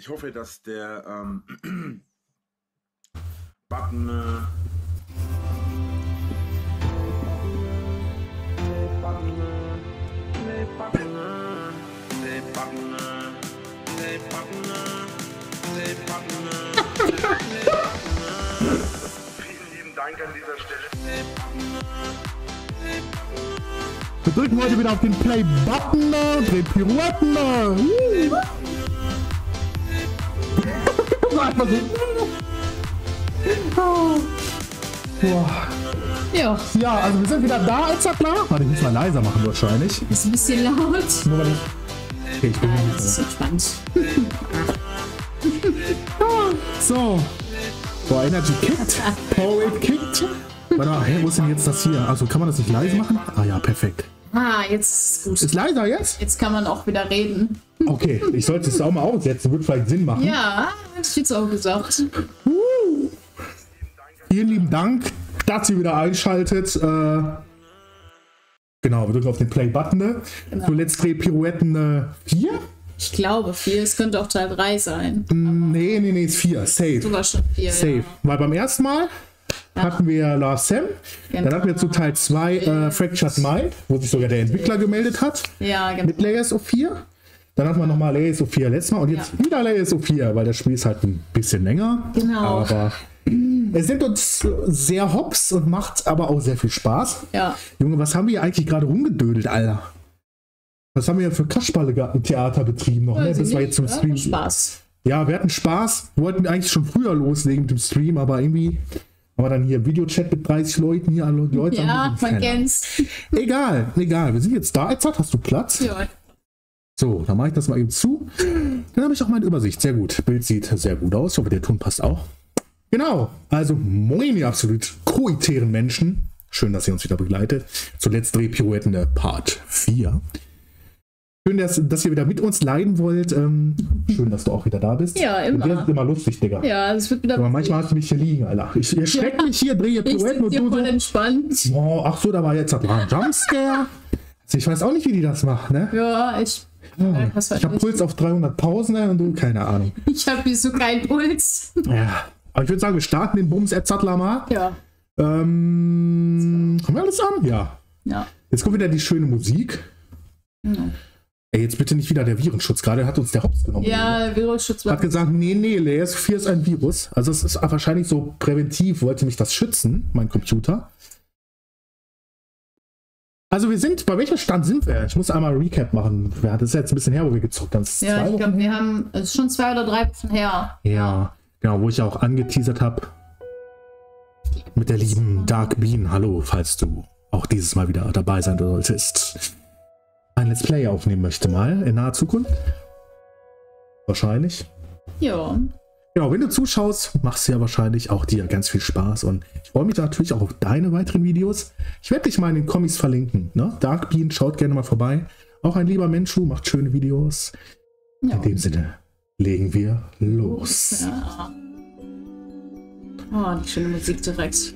Ich hoffe, dass der ähm, Button. Äh, Vielen lieben Dank an dieser Stelle. Wir drücken heute wieder auf den Play-Button, drehen Pirouetten. Uh. So einfach so. Boah. Ja, Ja, also wir sind wieder da, als klar. Warte, ich muss mal leiser machen wahrscheinlich. ist ein bisschen laut. Nur weil ich. Okay, ich bin hier Das ist entspannt. so. So. Boah, Energy kickt. Powerade kickt. Warte mal, hä, wo ist denn jetzt das hier? Also kann man das nicht leise machen? Ah ja, perfekt. Ah, jetzt ist gut. Ist leiser jetzt? Jetzt kann man auch wieder reden. Okay, ich sollte es auch mal aussetzen, wird vielleicht Sinn machen. Ja, hätte ich jetzt auch gesagt. Vielen lieben Dank, dass ihr wieder einschaltet. Äh, genau, wir drücken auf den Play-Button. Ne? Genau. So, Let's Dreh Pirouetten 4? Ich glaube vier. Es könnte auch Teil 3 sein. nee, nee, nee, ist 4. Safe. Sogar schon vier. Safe. Ja. Weil beim ersten Mal hatten wir Last Sam. Genau. Dann hatten wir zu Teil 2 äh, Fractured Mind, wo sich sogar der Entwickler gemeldet hat. Ja, genau. Mit Layers of 4. Dann hatten wir nochmal Layers of 4 letztes Mal und jetzt Ja. wieder Layers of 4, weil das Spiel ist halt ein bisschen länger. Genau. Aber es sind uns sehr hops und macht aber auch sehr viel Spaß. Ja. Junge, was haben wir hier eigentlich gerade rumgedödelt, Alter? Was haben wir hier für Kasperle-Theater betrieben noch, ne? War nicht. jetzt zum Ja, Stream. Spaß. Ja, wir hatten Spaß, wollten eigentlich schon früher loslegen mit dem Stream, aber irgendwie haben wir dann hier Videochat mit 30 Leuten hier, alle Leute. Ja, man kennt's. Egal, egal. Wir sind jetzt da. Jetzt hast du Platz. Ja. So, dann mache ich das mal eben zu. Dann habe ich auch meine Übersicht. Sehr gut. Bild sieht sehr gut aus. Ich hoffe, der Ton passt auch. Genau. Also, moin, ihr absolut koitären Menschen. Schön, dass ihr uns wieder begleitet. Zuletzt Drehpirouetten der Part 4. Schön, dass, dass ihr wieder mit uns leiden wollt. Ähm, schön, dass du auch wieder da bist. Ja, immer. Und das ist immer lustig, Digga. Ja, es wird wieder. Aber manchmal hast du mich hier liegen, Alter. Ich erschrecke mich hier, drehe Pirouetten und du voll so. entspannt. Oh, ach so, da war jetzt ein Jumpscare. Also ich weiß auch nicht, wie die das macht, ne? Ja, ich. weiß Ich habe ich. Puls auf 300.000 ne, und du, keine Ahnung. Ich habe hier so keinen Puls. Ja. Aber ich würde sagen, wir starten den Bums Erzatler mal. Ja. Ähm, haben wir alles an? Ja. Ja. Jetzt kommt wieder die schöne Musik. Ey, jetzt bitte nicht wieder der Virenschutz. Gerade hat uns der Hops genommen. Ja, der Virusschutz war. Hat gesagt, nee, nee, Layers 4 ist ein Virus. Also es ist wahrscheinlich so präventiv, wollte mich das schützen, mein Computer. Also wir sind, bei welchem Stand sind wir? Ich muss einmal Recap machen. Das ist jetzt ein bisschen her, wo wir gezockt haben. Ja, ich glaube, wir haben. Es ist schon zwei oder drei Wochen her. Ja, genau, wo ich auch angeteasert habe. Mit der lieben Dark Bean. Hallo, falls du auch dieses Mal wieder dabei sein solltest. Ein Let's Play aufnehmen möchte mal in naher Zukunft. Wahrscheinlich. Ja. Genau, wenn du zuschaust, machst du ja wahrscheinlich auch dir ganz viel Spaß und ich freue mich natürlich auch auf deine weiteren Videos. Ich werde dich mal in den Comics verlinken. Ne? Dark Bean, schaut gerne mal vorbei. Auch ein lieber Mensch, macht schöne Videos. ja. In dem Sinne, legen wir los. Ja. Oh, die schöne Musik direkt.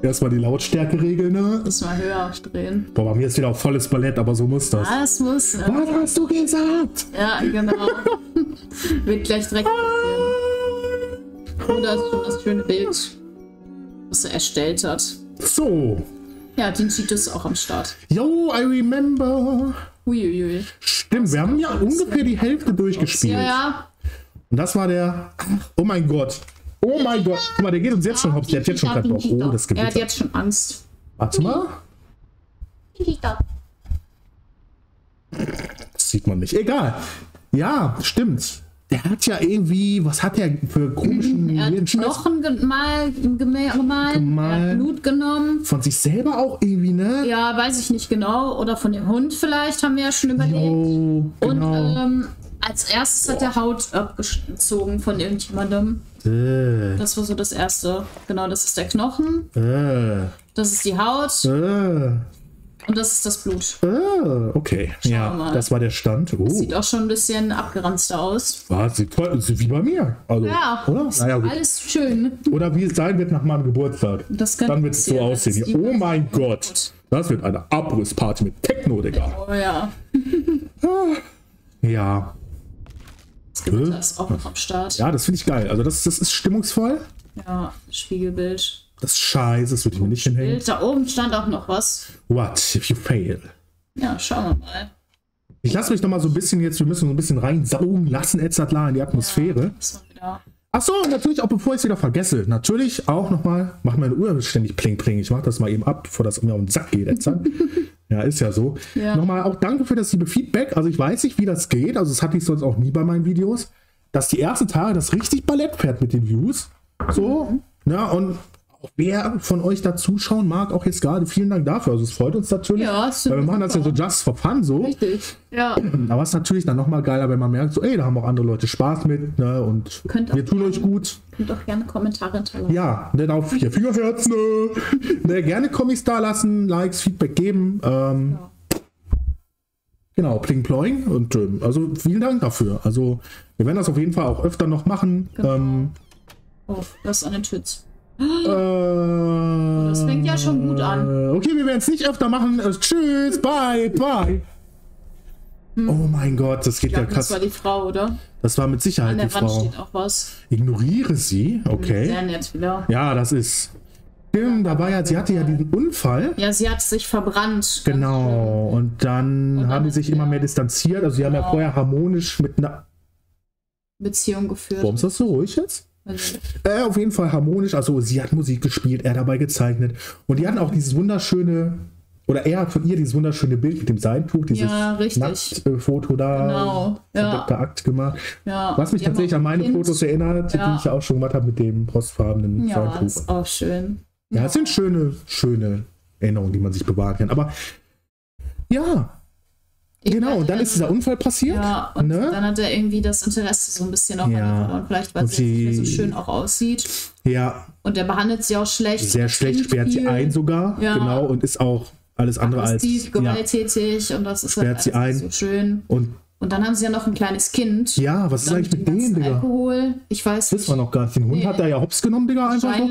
Erstmal die Lautstärke regeln, ne? Muss mal höher drehen. Boah, bei mir ist wieder auf volles Ballett, aber so muss das. Das muss. Ne? Was hast du gesagt? Ja, genau. Wird gleich direkt passieren. Oh, da ist schon das schöne Bild, was er erstellt hat. So. Ja, den sieht es auch am Start. Yo, I remember. Uiuiui. Stimmt, wir haben ja ungefähr die Hälfte durchgespielt. Ja, ja. Und das war der. Oh mein Gott. Oh mein Gott. Guck mal, der geht uns jetzt schon hops. Der hat jetzt schon gerade noch. Oh, das Er hat Gewitter. jetzt schon Angst. Warte mal. Das sieht man nicht. Egal. Ja, stimmt. Der hat ja irgendwie. Was hat der für komischen. Er hat Knochen gemal, gemalt, gemalt, Gemalt. Blut genommen. Von sich selber auch irgendwie, ne? Ja, weiß ich nicht genau. Oder von dem Hund vielleicht, haben wir ja schon überlegt. Oh, genau. Und ähm, als erstes hat er Haut abgezogen von irgendjemandem. Äh, Das war so das erste. Genau, das ist der Knochen. äh, Das ist die Haut. äh. Und das ist das Blut. Ah, okay. ja, mal. das war der Stand. Oh. Sieht auch schon ein bisschen abgeranzter aus. Ah, sieht toll, sieht wie bei mir. Also, Ja, oder? ist Naja, alles schön. Oder wie es sein wird nach meinem Geburtstag. Dann wird es so aussehen. Oh mein Gott. Das wird eine Abrissparty mit Techno, Digga. Oh ja. Ja. Gewitter ist auch noch am Start. Ja, das finde ich geil. Also das, das ist stimmungsvoll. Ja, Spiegelbild. Das ist scheiße, das würde ich mir nicht hinhängen. Bild. Da oben stand auch noch was. What if you fail? Ja, schauen wir mal. Ich lasse mich noch mal so ein bisschen jetzt, wir müssen so ein bisschen reinsaugen lassen, Etzatla, in die Atmosphäre. Das war wieder. Ach so, natürlich auch bevor ich es wieder vergesse. Natürlich auch noch mal, mach meine Uhr ständig pling pling. Ich mach das mal eben ab, bevor das mir auf den Sack geht. Etzat. ja, ist ja so. Ja. Nochmal auch danke für das liebe Feedback. Also ich weiß nicht, wie das geht. Also das hatte ich sonst auch nie bei meinen Videos. Dass die ersten Tage das richtig Ballett fährt mit den Views. So. Ja, und auch wer von euch da zuschauen mag, auch jetzt gerade, vielen Dank dafür. Also es freut uns natürlich. Ja, weil wir machen das ja so super. just for fun so. Richtig. Ja. Aber es ist natürlich dann nochmal geiler, wenn man merkt, so, ey, da haben auch andere Leute Spaß mit, ne, und Könnt wir tun gerne- euch gut. Könnt auch gerne Kommentare hinterlassen. Ja, dann auf vier Fingerherzen, ne, ne, gerne Comics da lassen, Likes, Feedback geben, ähm, genau, pling ploing und, ähm, also vielen Dank dafür. Also, wir werden das auf jeden Fall auch öfter noch machen. Genau. Ähm, Oh, das ist an den Tütz. Äh, das fängt ja schon gut an. Okay, wir werden es nicht öfter machen. Äh, tschüss, bye, bye. Oh mein Gott, das geht Ich ja glaube, das krass. war die Frau, oder? Das war mit An Sicherheit die der Wand Frau. steht auch was. Ignoriere sie, okay. Sehr nett wieder. Ja, das ist. Stimmt, da war ja, sie hatte ja diesen Unfall. Ja, sie hat sich verbrannt. Genau. Und dann dann haben die ist sich immer mehr distanziert. Also sie haben ja Genau. vorher harmonisch mit einer. Beziehung geführt. Warum ist das so ruhig jetzt? Äh, auf jeden Fall harmonisch. Also sie hat Musik gespielt, er dabei gezeichnet. Und die hatten auch dieses wunderschöne, oder er hat von ihr dieses wunderschöne Bild mit dem Seintuch, dieses Ja, richtig. Nacktfoto da. Genau, ja. Akt gemacht. ja. Was mich Die tatsächlich an meine ein Kind. Fotos erinnert, Ja. die ich ja auch schon gemacht habe mit dem rostfarbenen Ja, Seintuch. ist auch schön. Ja, es sind schöne, schöne Erinnerungen, die man sich bewahren kann. Aber ja, genau. Und dann ist dieser Unfall passiert. Ja, und ne? dann hat er irgendwie das Interesse so ein bisschen auch Ja. verloren. Vielleicht, weil Und sie nicht so schön auch aussieht. Ja, Und er behandelt sie auch schlecht. sehr schlecht sperrt sie ein sogar. Ja. Genau. Und ist auch alles andere als. aggressiv, Ja. gewalttätig und das ist Sperrt halt sie alles ein. nicht so schön. Und Und dann haben sie ja noch ein kleines Kind. ja, was ist eigentlich mit dem Digga? Alkohol. Ich weiß Wissen wir noch gar nicht. Den Hund Nee. hat er ja hops genommen, Digga, einfach so.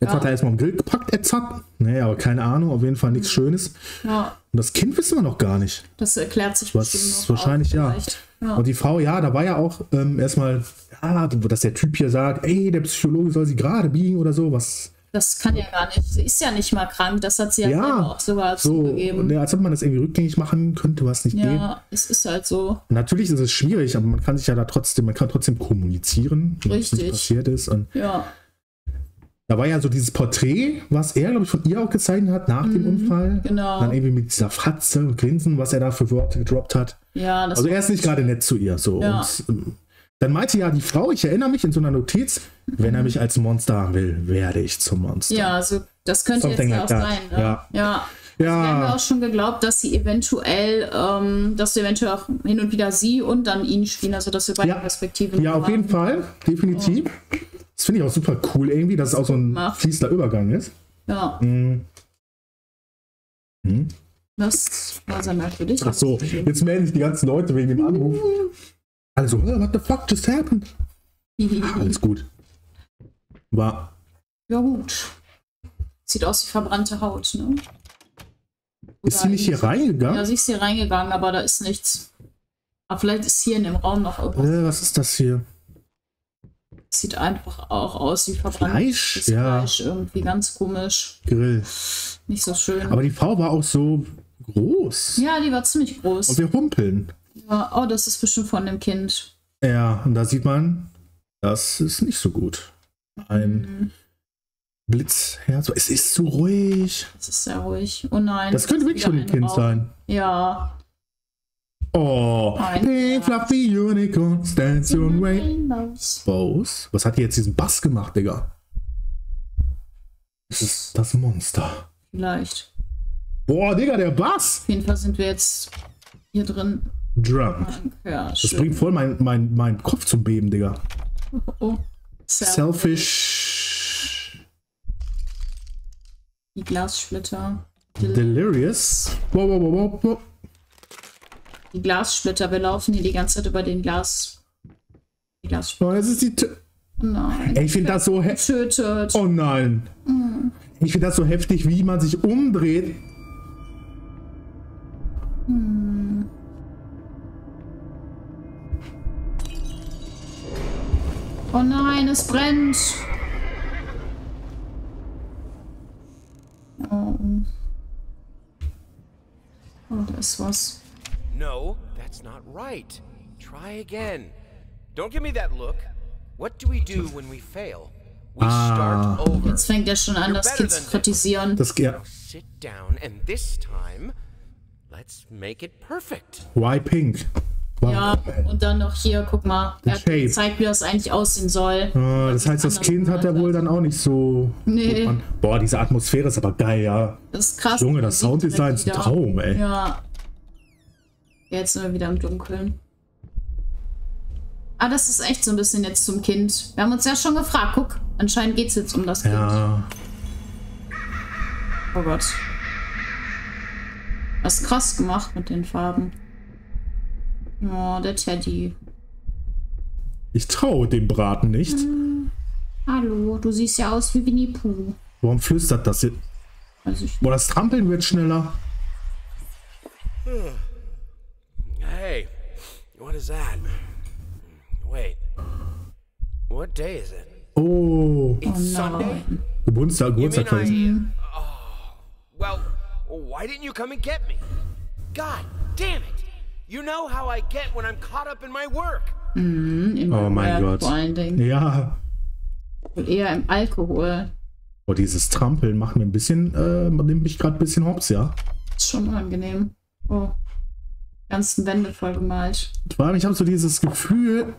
Jetzt hat er Ja, erstmal am Grill gepackt, Edzard. Nee, aber keine Ahnung, auf jeden Fall nichts Schönes. ja, Und das Kind wissen wir noch gar nicht. das erklärt sich Was wahrscheinlich, ja. ja. Und die Frau, ja, da war ja auch ähm, erstmal, ja, dass der Typ hier sagt, ey, der Psychologe soll sie gerade biegen oder so, was Das kann ja gar nicht. Sie ist ja nicht mal krank. Das hat sie ja, Ja, auch sogar so, zugegeben. ne, als ob man das irgendwie rückgängig machen könnte, was nicht geht. Ja, es ist halt so. Natürlich ist es schwierig, aber man kann sich ja da trotzdem, man kann trotzdem kommunizieren, was nicht passiert ist. Und Ja, da war ja so dieses Porträt, was er, glaube ich, von ihr auch gezeichnet hat nach dem Unfall. genau. Dann irgendwie mit dieser Fratze und Grinsen, was er da für Worte gedroppt hat. ja das Also er ist nicht gerade nett zu ihr. So. Ja. Und, ähm, dann meinte ja die Frau, ich erinnere mich in so einer Notiz, wenn er mich als Monster haben will, werde ich zum Monster. Ja, also das könnte Something jetzt ja like auch that. sein. Ne? Ja. ja. Wir haben ja Ja, auch schon geglaubt, dass sie eventuell, ähm, dass sie eventuell auch hin und wieder sie und dann ihn spielen, also dass wir beide Ja. Perspektiven ja, auf haben. jeden Fall, definitiv. Das finde ich auch super cool irgendwie, dass es auch so ein Macht. fließender Übergang ist. Ja, Mhm. Hm. das war sehr merkwürdig. Ach so, jetzt melden sich die ganzen Leute wegen dem Anruf. Also, "Huh, what the fuck just happened? Alles gut. War, Ja, gut. Sieht aus wie verbrannte Haut, ne? ist sie Oder nicht hier reingegangen? Ja, sie ist hier reingegangen, aber da ist nichts. Aber vielleicht ist hier in dem Raum noch irgendwas. Äh, was ist das hier? Sieht einfach auch aus wie verbranntes Fleisch? Ja. Fleisch. Irgendwie ganz komisch. Grill. Nicht so schön. Aber die Frau war auch so groß. ja, die war ziemlich Und groß. wir humpeln. Ja, oh, das ist bestimmt von dem Kind. Ja, und da sieht man, das ist nicht so gut. Ein Mhm. Blitzherz. Es ist zu ruhig. Das ist sehr ruhig. Oh nein. Das könnte wirklich von dem ein Kind Raum. sein. Ja. Oh, hey, fluffy unicorn, stands your way. Rainbows. Was hat die jetzt diesen Bass gemacht, Digga? Das ist das Monster. Vielleicht. Boah, Digga, der Bass! Auf jeden Fall sind wir jetzt hier drin. Drum. Ja, Das schön. bringt voll mein, mein, mein Kopf zum Beben, Digga. Oh, sehr Selfish. Die Glassplitter. Delirious. Wow, wow, wow, wow, wow. Die Glassplitter. Wir laufen hier die ganze Zeit über den Glas. Die Glassplitter. Oh, das ist die. T Nein. Ich finde das so heftig. Oh nein. Ich finde das so heftig, wie man sich umdreht. Oh nein, es brennt. Oh. Oh, da ist was. No, that's not right. Try again. Don't give me that look. What do we do when we fail? We start over. Jetzt fängt er schon an, das Kind zu kritisieren. Das ja. Sit down, and this time, let's make it perfect. Why pink? Wow. Ja, und dann noch hier, guck mal. Er Shape. gezeigt, wie das eigentlich aussehen soll. Ah, das heißt, das Kind hat ja wohl dann auch nicht so. Nee. An- Boah, diese Atmosphäre ist aber geil, ja. Das ist krass. Junge, das Sounddesign ist ein Traum, ey. Ja. Jetzt sind wir wieder im Dunkeln. Ah, das ist echt so ein bisschen jetzt zum Kind. Wir haben uns ja schon gefragt. Guck, anscheinend geht es jetzt um das Kind. Ja. Oh Gott. Das ist krass gemacht mit den Farben. Oh, der Teddy. Ich traue dem Braten nicht. Hallo, du siehst ja aus wie Winnie Pooh. Warum flüstert das jetzt? Also ich, Boah, das Trampeln wird schneller. Hey, what is that? Wait. What day is it? Oh, It's Sunday? nein. Geburtstag, Geburtstag. I... Oh, well, why didn't you come and get me? God damn it! You know how I get when I'm caught up in my work. Immer Oh mein Gott. Vor allen Dingen. Ja. Und eher im Alkohol. Boah, dieses Trampeln macht mir ein bisschen, äh, nimmt mich gerade ein bisschen hops, ja. Ist schon unangenehm. Oh. Ganzen Wände voll gemalt. Vor allem, ich habe so dieses Gefühl,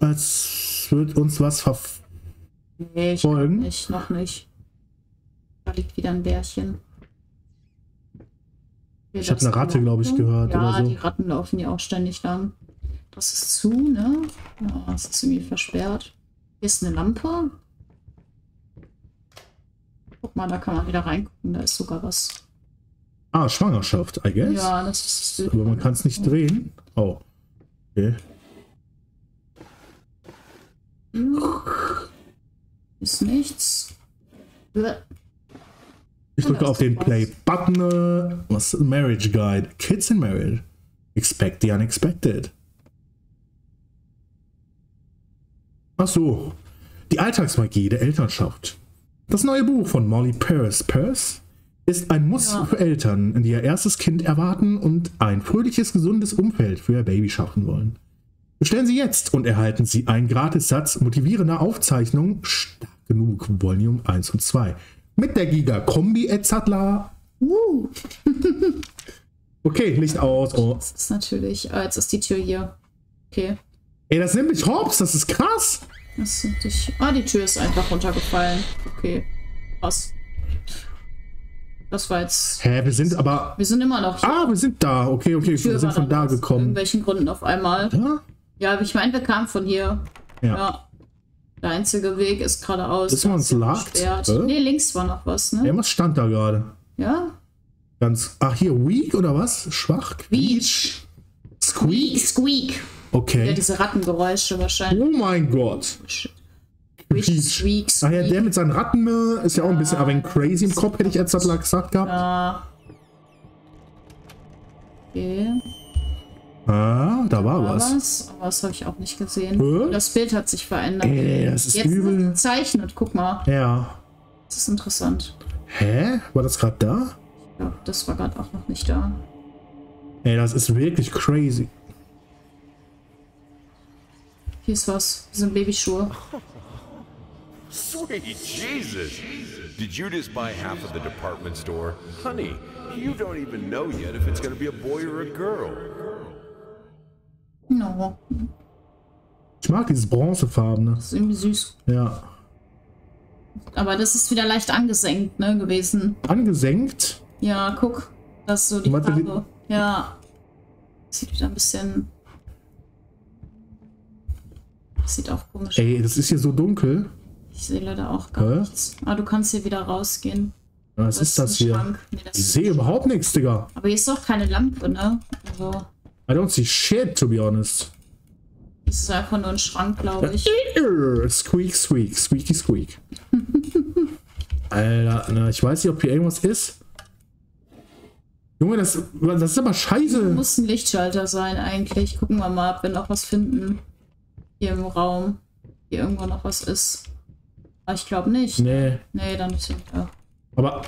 als würde uns was verfolgen. Nee, ich nicht, noch nicht. Da liegt wieder ein Bärchen. Hier, Ich hab das eine Ratte, ist glaub ich, gehört Ja, oder so. die Ratten laufen ja auch ständig lang. Das ist zu, ne? Ja, es ist irgendwie versperrt. Hier ist eine Lampe. Guck mal, da kann man wieder reingucken. Da ist sogar was. Ah, Schwangerschaft, I guess. Ja, das ist. Aber man kann es nicht drehen. Oh. Okay. Ist nichts. Ich drücke auf den was. Play-Button. äh, Was? Marriage Guide. Kids in Marriage. Expect the unexpected. Ach so. Die Alltagsmagie der Elternschaft. Das neue Buch von Molly Peirce. Peirce ist ein Muss Ja. für Eltern, die ihr erstes Kind erwarten und ein fröhliches, gesundes Umfeld für ihr Baby schaffen wollen. Bestellen Sie jetzt und erhalten Sie einen Gratissatz motivierender Aufzeichnungen stark genug, Volume 1 und 2. Mit der Giga Kombi Etzatla. Uh, Okay, Licht aus. Oh. das ist natürlich. Ah, jetzt ist die Tür hier. Okay. Ey, das nimmt mich hops, das ist krass. Das ist natürlich. Ah, die Tür ist einfach runtergefallen. Okay. Krass. Das war jetzt. Hä, wir sind aber. Wir sind immer noch hier. Ah, wir sind da. Okay, okay, wir sind von da dann aus gekommen. irgendwelchen Gründen auf einmal. Ja? Ja, ich meine, wir kamen von hier. Ja. Ja. Der einzige Weg ist geradeaus. Ist man uns gesperrt. Äh? Nee, links war noch was, ne? Ey, was stand da gerade? Ja? Ganz. Ach, hier, weak oder was? Schwach? Quietsch? Squeak? Squeak. Ja, Okay. diese Rattengeräusche wahrscheinlich. Oh mein Gott. Quietsch. squeak, Ach ja, der mit seinen Ratten äh, ist ja auch ein bisschen, aber ein crazy im Kopf, hätte ich jetzt gesagt gehabt. Ja. Okay. Ah, da war War was. was? Aber das habe ich auch nicht gesehen. Hä? Das Bild hat sich verändert. Ey, das ist Jetzt ist übel. gezeichnet. Guck mal. Ja. Das ist interessant. Hä? War das gerade da? Ich glaube, das war gerade auch noch nicht da. Ey, das ist wirklich crazy. Hier ist was. Hier sind Babyschuhe. Sweet Jesus! Did you just buy half of the department store? Honey, you don't even know yet if it's gonna be a boy or a girl. No. Ich mag dieses Bronzefarbene. Das ist irgendwie süß. Ja. Aber das ist wieder leicht angesenkt, ne, gewesen. Angesenkt. Ja, guck. Das ist so die Warte, die- Farbe. Ja. Sieht wieder ein bisschen. Sieht auch komisch aus. Ey, das ist hier so dunkel. Ich sehe leider auch gar Hä? nichts. Ah, du kannst hier wieder rausgehen. Was ist das hier? Nee, das Ich sehe überhaupt nichts, Digga. Aber hier ist doch keine Lampe, ne? Also, I don't see shit, to be honest. das ist einfach nur ein Schrank, glaube ich. Squeak, squeak, squeaky, squeak. Alter, na, ich weiß nicht, ob hier irgendwas ist. Junge, das, das ist aber scheiße. Muss ein Lichtschalter sein, eigentlich. Gucken wir mal, ob wir noch was finden. Hier im Raum. Hier irgendwo noch was ist. Aber ich glaube nicht. Nee, Nee, dann ist ja. aber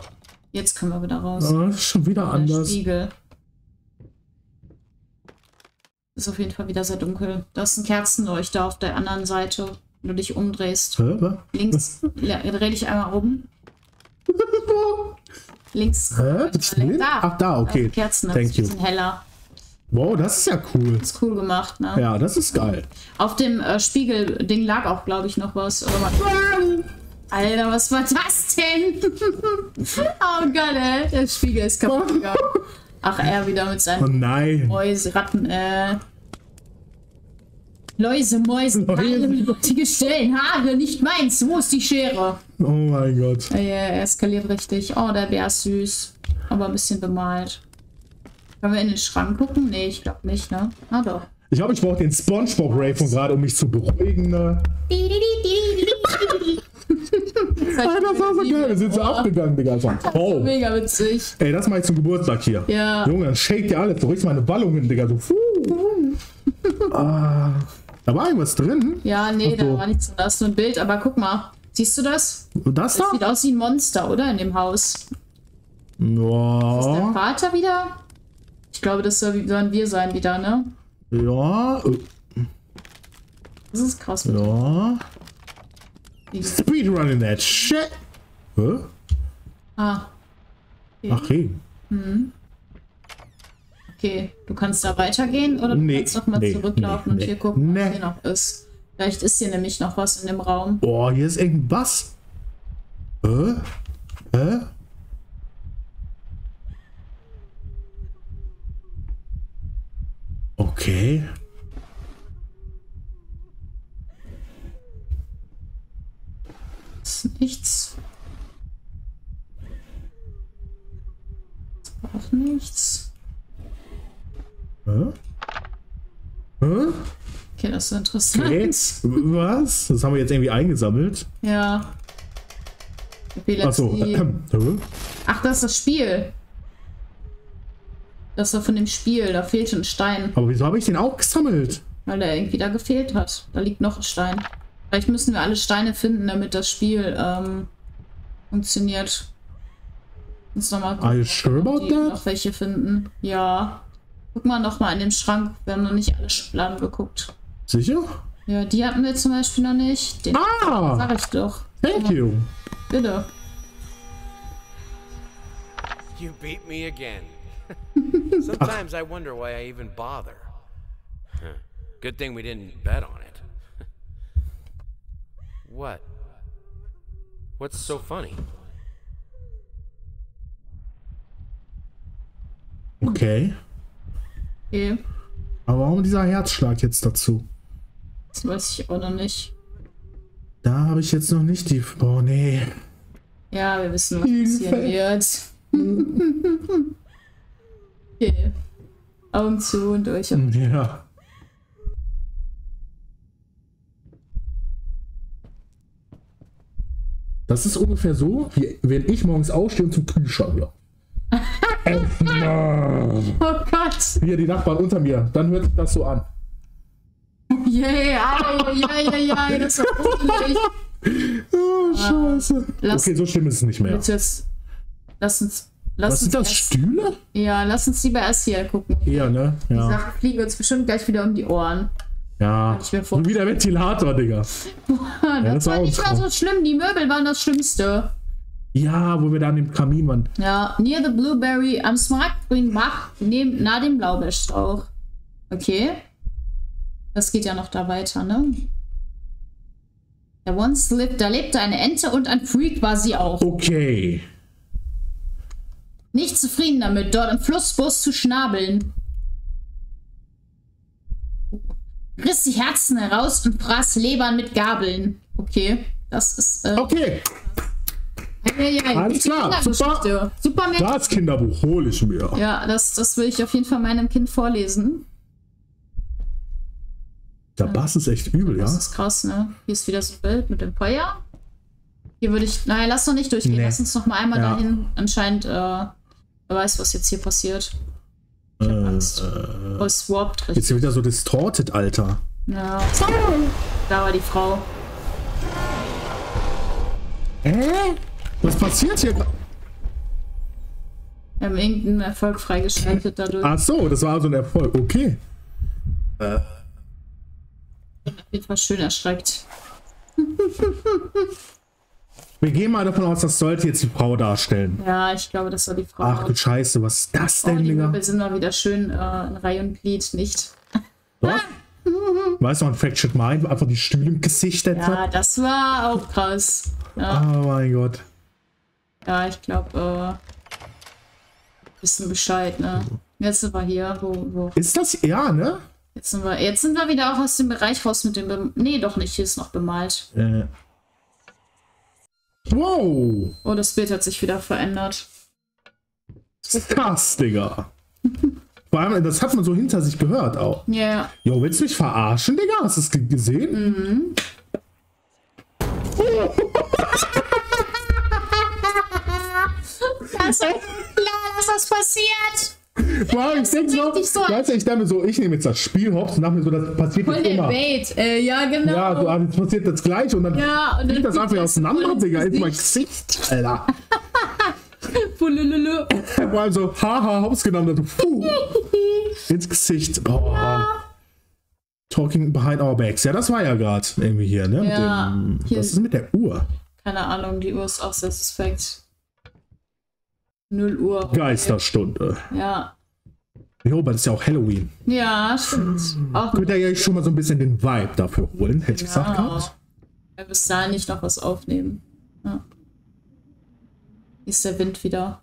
Jetzt können wir wieder raus. äh, ist schon wieder Der anders. Spiegel. Ist auf jeden Fall wieder sehr dunkel. Da ist ein Kerzenleuchter auf der anderen Seite. Wenn du dich umdrehst. Hä, was? Links, dreh dich einmal um. Links. Hä? Bin ich blind? Ach, da, okay. Die Kerzen, Thank ist ein you. bisschen heller. Wow, das ist ja cool. Ist cool gemacht, ne? Ja, das ist geil. Auf dem äh, Spiegel-Ding lag auch, glaube ich, noch was. Oder was? Alter, was war das denn? oh Gott, ey. Der Spiegel ist kaputt gegangen. Ach, er wieder mit Oh seinen nein. Mäuse, Ratten, äh. Läuse, Mäuse, die gestellten Haare, nicht meins. Wo ist die Schere? Oh mein Gott. Ja, er eskaliert richtig. Oh, der Bär ist süß. Aber ein bisschen bemalt. Können wir in den Schrank gucken? Nee, ich glaube nicht, ne? Ah, doch. Ich glaube, ich brauche den Spongebob Ray von gerade, um mich zu beruhigen. Ne? Alter, das war so geil. Wir sind so abgegangen, Digga. So, Oh. Mega witzig. Ey, das mache ich zum Geburtstag hier. Ja. Junge, dann shake dir alles. Du riechst meine Wallungen, Digga. So, puh. ah, da war irgendwas drin. Ja, nee, so. da war nichts drin. Da ist nur ein Bild, aber guck mal. Siehst du das? Und das Das sieht da? aus wie ein Monster, oder? In dem Haus. Der Ja. Vater wieder? Ich glaube, das soll- sollen wir sein wieder, ne? Ja. äh, Das ist krass. Ja. Speedrunning that shit. Hä? Ah, Ach, hey. okay. Du kannst da weitergehen oder du Nee, kannst noch mal nee, zurücklaufen nee, und hier gucken, nee. was hier noch ist. Vielleicht ist hier nämlich noch was in dem Raum. Boah, hier ist irgendwas. Hä? Okay. Ist nichts. Ist auch nichts. Hä? Hä? Okay, das ist interessant. Okay. Was? Das haben wir jetzt irgendwie eingesammelt. Ja. Achso. Ach, das ist das Spiel. Das war von dem Spiel. Da fehlt ein Stein, Aber wieso habe ich den auch gesammelt? weil der irgendwie da gefehlt hat. Da liegt noch ein Stein. Vielleicht müssen wir alle Steine finden, damit das Spiel ähm, funktioniert. Uns noch mal Are you sure about that? noch welche finden. Ja. Guck mal noch mal in dem Schrank. Wir haben noch nicht alle Schubladen geguckt. Sicher? Ja, die hatten wir zum Beispiel noch nicht. Den Ah! sag ich doch. Thank you. Bitte. You beat me again. Sometimes I wonder why I even bother. Good thing we didn't bet on it. what? What's so funny? Okay. Okay. Aber warum dieser Herzschlag jetzt dazu? Das weiß ich auch noch nicht. Da habe ich jetzt noch nicht die. Oh nee. Ja, wir wissen, was passieren wird. okay. Augen zu und durch. Ja. Das ist ungefähr so, wie wenn ich morgens aufstehe und zum Kühlschrank laufe. Oh Gott. Hier, die Nachbarn unter mir. Dann hört sich das so an. Yeah, ja, ja, ja, das ist gruselig. Oh, scheiße. Lass- Okay, so schlimm ist es nicht mehr. Jetzt, lass uns, lass Was uns sind das? erst, Stühle? ja, lass uns lieber erst hier gucken. Ja, ne? Die Ja. Sachen fliegen uns bestimmt gleich wieder um die Ohren. Ja. ich mir So vor- wie der Ventilator, Digga. das, das war war auch nicht mal so schlimm. Die Möbel waren das Schlimmste. Ja, wo wir da an dem Kamin waren. Ja, near the blueberry am smartgrünen Bach neben, nahe dem Blaubeerstrauch. Okay. Das geht ja noch da weiter, ne? Der once lived, da lebte eine Ente und ein Freak war sie auch. Okay. Nicht zufrieden damit, dort im Flussbus zu schnabeln. Riss die Herzen heraus und fraß Lebern mit Gabeln. Okay, das ist äh, Okay. Ja, ja, Alles die klar. Super Märchen. Das Kinderbuch hole ich mir. Ja, das, das will ich auf jeden Fall meinem Kind vorlesen. Der Bass ist echt übel, ja? Das ist krass, ne? Hier ist wieder so ein Bild mit dem Feuer. Hier würde ich. Naja, lass doch nicht durchgehen. Nee. Lass uns noch mal einmal Ja. dahin. Anscheinend, äh, wer weiß, was jetzt hier passiert. Ich hab Angst. oh, es warpt Jetzt richtig. ist wieder so distorted, Alter. Ja. Da war die Frau. Äh? Was passiert hier? Wir haben irgendeinen Erfolg freigeschaltet dadurch. Ach so, das war also ein Erfolg. Okay. Auf jeden Fall schön erschreckt. Wir gehen mal davon aus, das sollte jetzt die Frau darstellen. Ja, ich glaube, das war die Frau. Ach du Scheiße, was ist das oh, denn, die Digga? Möbel sind mal wieder schön äh, in Reihe und Glied, nicht? Was? Weißt du, man Fractured Mind, einfach die Stühle im Gesicht jetzt Ja, das war auch krass. Ja, Oh mein Gott. ja ich glaube, äh, wissen Bescheid, ne? Jetzt sind wir hier, wo, wo. Ist das, ja, ne? Jetzt sind wir, jetzt sind wir wieder auch aus dem Bereich raus mit dem. Bem nee, doch nicht, hier ist noch bemalt. Äh. Wow. Oh, das Bild hat sich wieder verändert. Krass, Digga. Vor allem, das hat man so hinter sich gehört auch. Ja, ja. Jo, willst du mich verarschen, Digga? Hast du es ge- gesehen? Das ist klar, dass das passiert. Wow, ich denk so, so. weißt du, ich mir so, ich nehme jetzt das Spiel hops und dachte mir so, das passiert Voll jetzt der immer. Bait. Äh, ja, genau. Ja, so, ah, das passiert das gleiche und dann Ja, und dann das einfach auseinander, Digga, in mein Gesicht. Alter. Pulululu. Vor allem so, haha, hops genommen, dann puh, ins Gesicht. Boah. Talking behind our backs. Ja, das war ja gerade irgendwie hier, ne? Ja, dem, hier- was ist mit der Uhr? Keine Ahnung, die Uhr ist auch sehr suspekt. 0 Uhr. okay. Geisterstunde. Ja. Jo, aber das ist ja auch Halloween. Ja, stimmt. Auch Könnt ihr ja schon mal so ein bisschen den Vibe dafür holen, hätte ich gesagt. Ja. gehabt. Wir bis dahin nicht noch was aufnehmen. Ja. Hier ist der Wind wieder.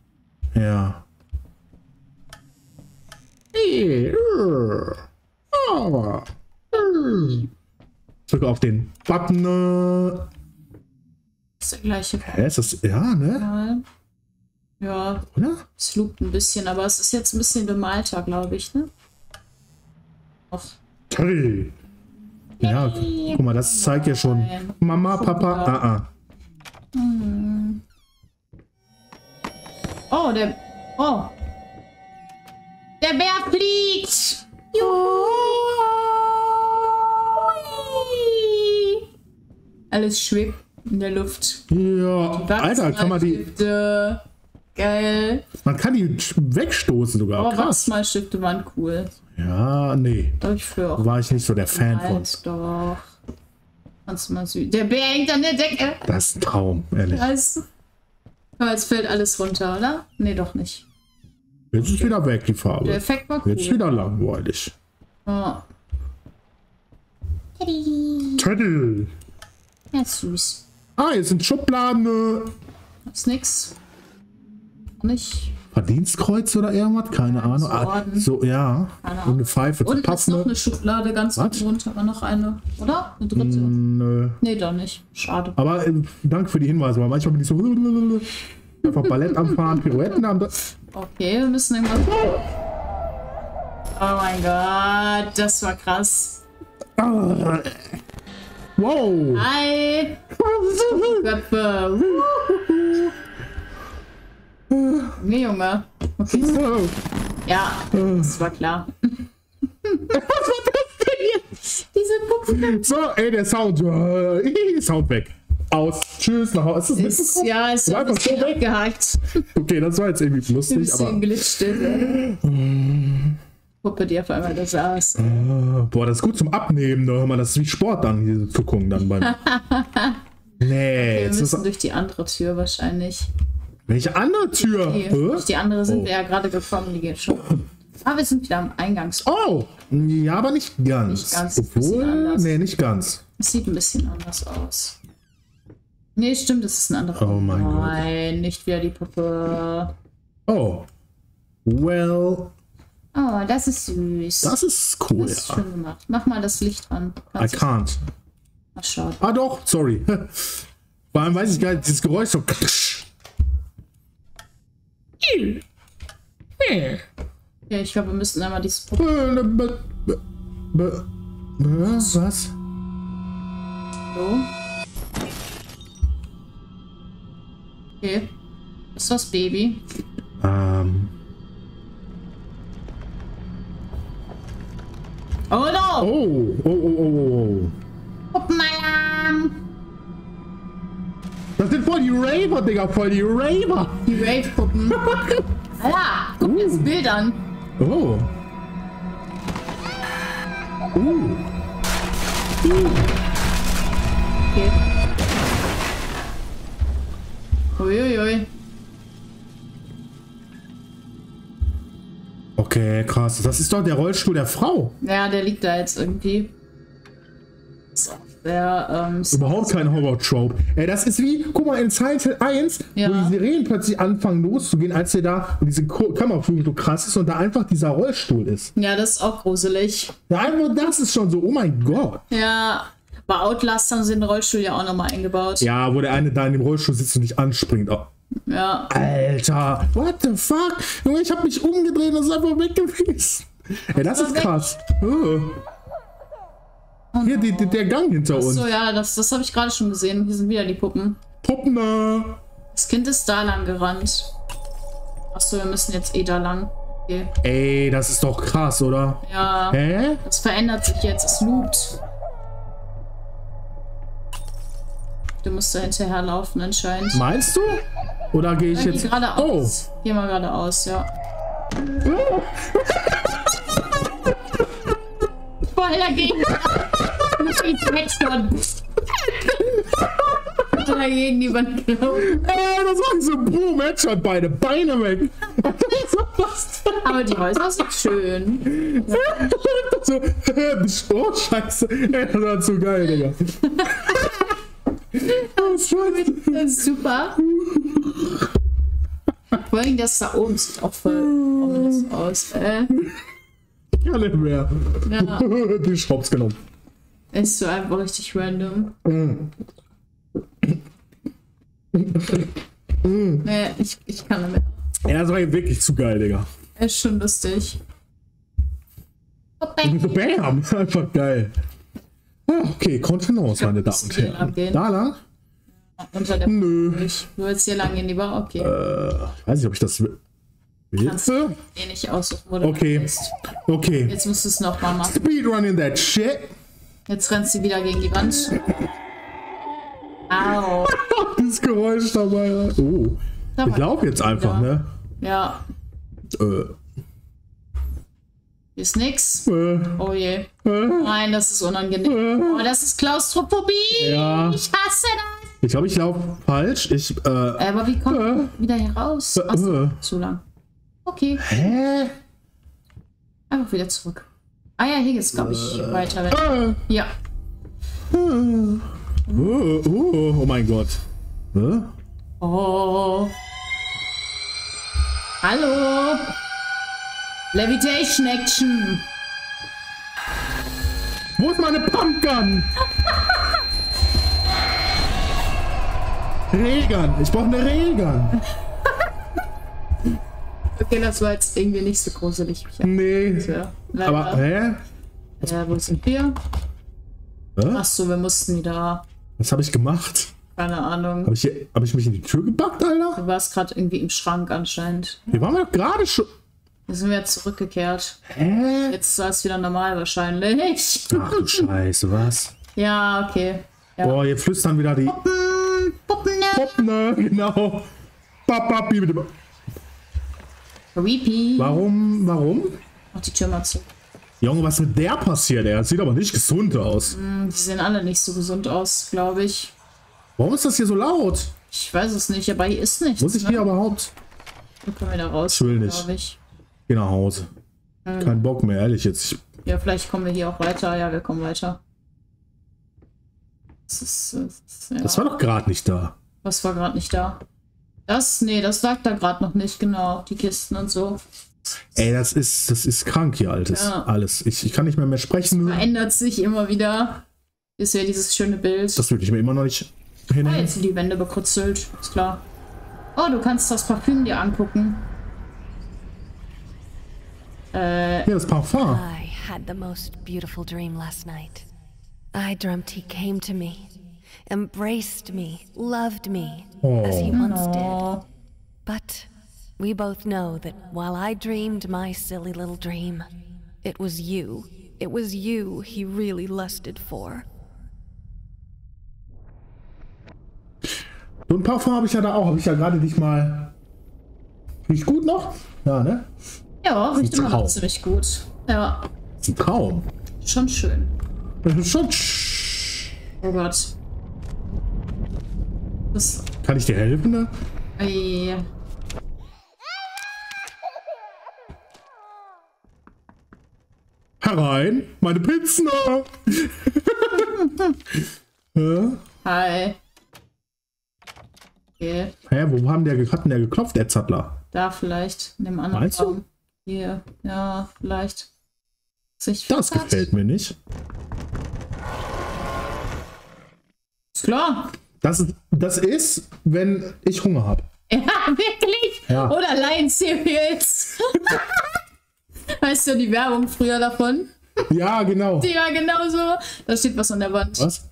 Ja. Drücke auf den Button. ist der gleiche Hä, ist das. Ja, ne? Kanal. Ja, Oder? es loopt ein bisschen, aber es ist jetzt ein bisschen bemalter, glaube ich, ne? Ach, Hey. Ja, guck mal, das zeigt ja schon. Mama, Papa, ah, ah. Oh, der. Oh. Der Bär fliegt! Juhu! Alles schwebt in der Luft. Ja, Alter, kann man die. Wachsmalstifte. Geil. Man kann die wegstoßen sogar. Oh, Krass. Wachsmalstifte waren cool. Ja, nee. Ich früher auch War ich nicht so der Fan von. doch. Kannst du mal süß. Der Bär hängt an der Decke. Das ist ein Traum, ehrlich. Aber jetzt fällt alles runter, oder? Nee, doch nicht. Jetzt ist wieder weg, die Der Farbe. Effekt war cool. Jetzt wieder langweilig. Oh. Teddy. Teddy. Ja, süß. Ah, jetzt sind Schubladen. äh, Ist nix. Nicht. Verdienstkreuz oder irgendwas? Keine Ahnung. so Ah, so, ja. Und eine Pfeife zu Und ist noch passende. eine Schublade ganz drunter, war noch eine. Oder? Eine dritte. Nö. Nee, doch nicht. Schade. Aber äh, danke für die Hinweise, weil manchmal bin ich so. Einfach Ballett am Fahren, Pirouetten am. Okay, wir müssen irgendwas. Oh mein Gott, das war krass. Ah. Wow! Hi! Köpfe. Nee, Junge. Okay. Ja, das war klar. Diese Puppe. So, ey, der Sound. äh, Sound weg. Aus. Tschüss, nach Hause. Ist das Ist, ja, ist War ein einfach so weg. abgehakt. Okay, das war jetzt irgendwie Ein lustig, bisschen aber. glitscht. Puppe, die auf einmal da saß. Boah, das ist gut zum Abnehmen, da hör mal, das ist wie Sport dann, diese Zuckungen dann beim. Nee, Wir jetzt ist, müssen durch die andere Tür wahrscheinlich. Welche andere Tür? Hä? durch die andere sind Oh. wir ja gerade gekommen, die geht schon. Ah, wir sind wieder am Eingangs. Oh, ja, aber nicht ganz. Nicht ganz, Obwohl, nee, nicht ganz. Es sieht ein bisschen anders aus. Nee, stimmt, das ist ein anderer. Oh mein Gott. Nein, nicht wieder die Puppe. Oh. Well, Oh, das ist süß. das ist cool, Das ist ja. schön gemacht. Mach mal das Licht an. I Kannst du- can't. Ach, schade. Ah doch, sorry. Vor allem weiß ich gar nicht, dieses Geräusch so. viel. Nee. Ja, ich glaube, wir müssen einmal dieses be- be- be- Was? So. Okay. Ist das Baby. Ähm. Oh no! Oh, oh, oh, oh, oh. Puppenalarm! Das sind voll die Raver, Digga, voll die Raver. Die Rave-Puppen. Alter, guck dir das Bild an. Oh. Uh. Okay. Uiuiui. Okay, krass. Das ist doch der Rollstuhl der Frau. Ja, der liegt da jetzt irgendwie. So, der, ähm, Überhaupt kein Horror-Trope. Ey, das ist wie, guck mal, in Silent Hill 1, Ja. wo die Sirenen plötzlich anfangen loszugehen, als der da, und diese Kameraführung so krass ist und da einfach dieser Rollstuhl ist. ja, das ist auch gruselig. Ja, einfach das ist schon so, oh mein Gott. Ja, bei Outlast haben sie den Rollstuhl ja auch nochmal eingebaut. Ja, wo der eine da in dem Rollstuhl sitzt und nicht anspringt. Oh. Ja. Alter, what the fuck? Junge, ich hab mich umgedreht und ist einfach weg gewesen. Ey, das ist krass. Oh. Hier, die, die, der Gang hinter uns. So, ja, das, das habe ich gerade schon gesehen. Hier sind wieder die Puppen. Puppen da. Das Kind ist da lang gerannt. Achso, wir müssen jetzt eh da lang. Okay. Ey, das ist doch krass, oder? Ja, Hä? das verändert sich jetzt. Es loopt. Du musst da hinterher laufen anscheinend. Meinst du? Oder gehe ich Ja, jetzt. geradeaus. Geh mal geradeaus, ja. Oh. Voll dagegen. Headshot. Dagegen die Wand gelaufen. Ey, das war so ein Boom, Headshot, beide Beine weg. Aber die Häuser sind schön. so, oh, scheiße. Ey, das war zu geil, Digga. Das ist super. Vor allem das da oben sieht auch voll aus. Äh, Ja, nicht mehr. ja, Die Schraubs genommen. ist so einfach richtig random. Nee, ich, ich kann damit. Ja, das war wirklich zu geil, Digga. Ist schon lustig. So, bam. Einfach geil. Ah, Okay, Kontenance, meine Damen und Herren. Da lang? Unter der Nö. Du willst hier lang gehen, lieber? Okay. Äh, weiß nicht, ob ich das will. Du Willst eh nicht aussuchen, wo du Okay. du? Okay. Jetzt musst du es nochmal machen. Speedrunning that shit. Jetzt rennst du wieder gegen die Wand. Au. Dieses Geräusch dabei. Oh. Ich glaube jetzt einfach, ne? Ja, Äh, hier ist nix. äh, Oh je. äh. Nein, das ist unangenehm. Oh, das ist Klaustrophobie. Ja. Ich hasse das. Ich glaube, ich laufe falsch. Ich, äh, Aber wie kommt man wieder hier raus? Achso, äh. zu lang. Okay, hä? einfach wieder zurück. Ah ja, hier geht's, glaube ich, weiter. Weg. Äh, Ja. oh, oh, oh mein Gott. Hä? Oh. Hallo. Levitation Action. Wo ist meine Pumpgun? Regan. Ich brauche eine Regan. Okay, das war jetzt irgendwie nicht so gruselig. Nee. Ja, Aber, hä? Ja, wo sind wir? Hä? Ach so, wir mussten wieder. Was habe ich gemacht? Keine Ahnung. Habe ich, hier- hab ich mich in die Tür gebackt, Alter? Du warst gerade irgendwie im Schrank anscheinend. Wir waren doch gerade schon. Wir sind jetzt zurückgekehrt. Hä? Jetzt ist alles wieder normal wahrscheinlich. Ach du Scheiße, was? Ja, okay. Ja. Boah, jetzt flüstern wieder die Puppen, ne? Puppen, ne? Genau. Papa, bitte. Creepy. Warum, warum? Mach die Tür mal zu. Junge, was mit der passiert? Das sieht aber nicht gesund aus. Die sehen alle nicht so gesund aus, glaube ich. Warum ist das hier so laut? Ich weiß es nicht, aber hier ist nichts. Muss ich ne? hier überhaupt? Wir können wieder raus, Ich will nicht. ich. Geh nach Hause. Hm. Kein Bock mehr, ehrlich jetzt. Ja, vielleicht kommen wir hier auch weiter. Ja, wir kommen weiter. Das ist, das ist, ja. das war doch gerade nicht da. Was war gerade nicht da? Das? Nee, das lag da gerade noch nicht, genau. Die Kisten und so. Ey, das ist, das ist krank hier, Altes. Ja. Alles. Ich, ich kann nicht mehr mehr sprechen. Verändert sich immer wieder. Ist ja dieses schöne Bild. Das würde ich mir immer noch nicht Ah, hinhängen. jetzt sind die Wände bekrutzelt. Ist klar. Oh, du kannst das Parfüm dir angucken. Ja, das Parfum. I had the most beautiful dream last night. I dreamt he came to me, embraced me, loved me, as he once did. But we both know that while I dreamed my silly little dream, it was you. It was you he really lusted for. So ein Parfum habe ich ja da auch. Habe ich ja gerade nicht mal. Riecht gut noch? Ja, ne? ja, riecht immer noch ziemlich gut. Ja, Das ist ein Traum. schon schön. Das ist schon. Oh Gott. Das. Kann ich dir helfen, ne? Herein, meine Pizzen. Hä? Hi. Okay, Hä, wo haben der, hat denn der geklopft, der Zattler? da vielleicht. In dem anderen Meinst du? Raum. Hier. Ja, vielleicht. Sich Das hat. gefällt mir nicht. Ist klar. Das ist, das ist wenn ich Hunger habe. Ja, wirklich. Ja. Oder Lion Cereals. weißt du die Werbung früher davon? Ja, genau. Die war genauso. Da steht was an der Wand. Was?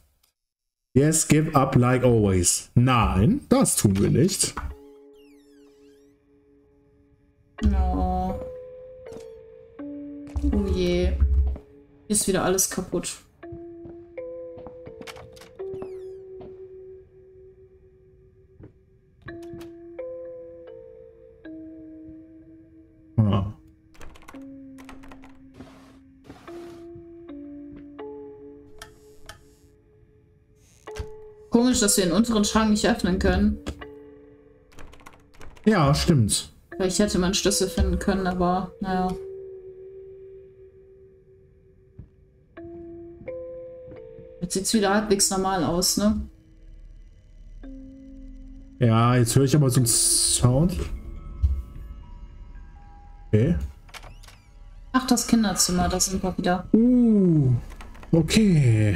Yes, give up like always. Nein, das tun wir nicht. Oh. oh je. Ist wieder alles kaputt. Ja. Komisch, dass wir den unteren Schrank nicht öffnen können. ja, stimmt. Vielleicht hätte man Schlüssel finden können, aber naja. Jetzt sieht's wieder halbwegs normal aus, ne? Ja, jetzt höre ich aber so einen Sound. Okay. Ach, das Kinderzimmer, da sind wir wieder. Uh, okay.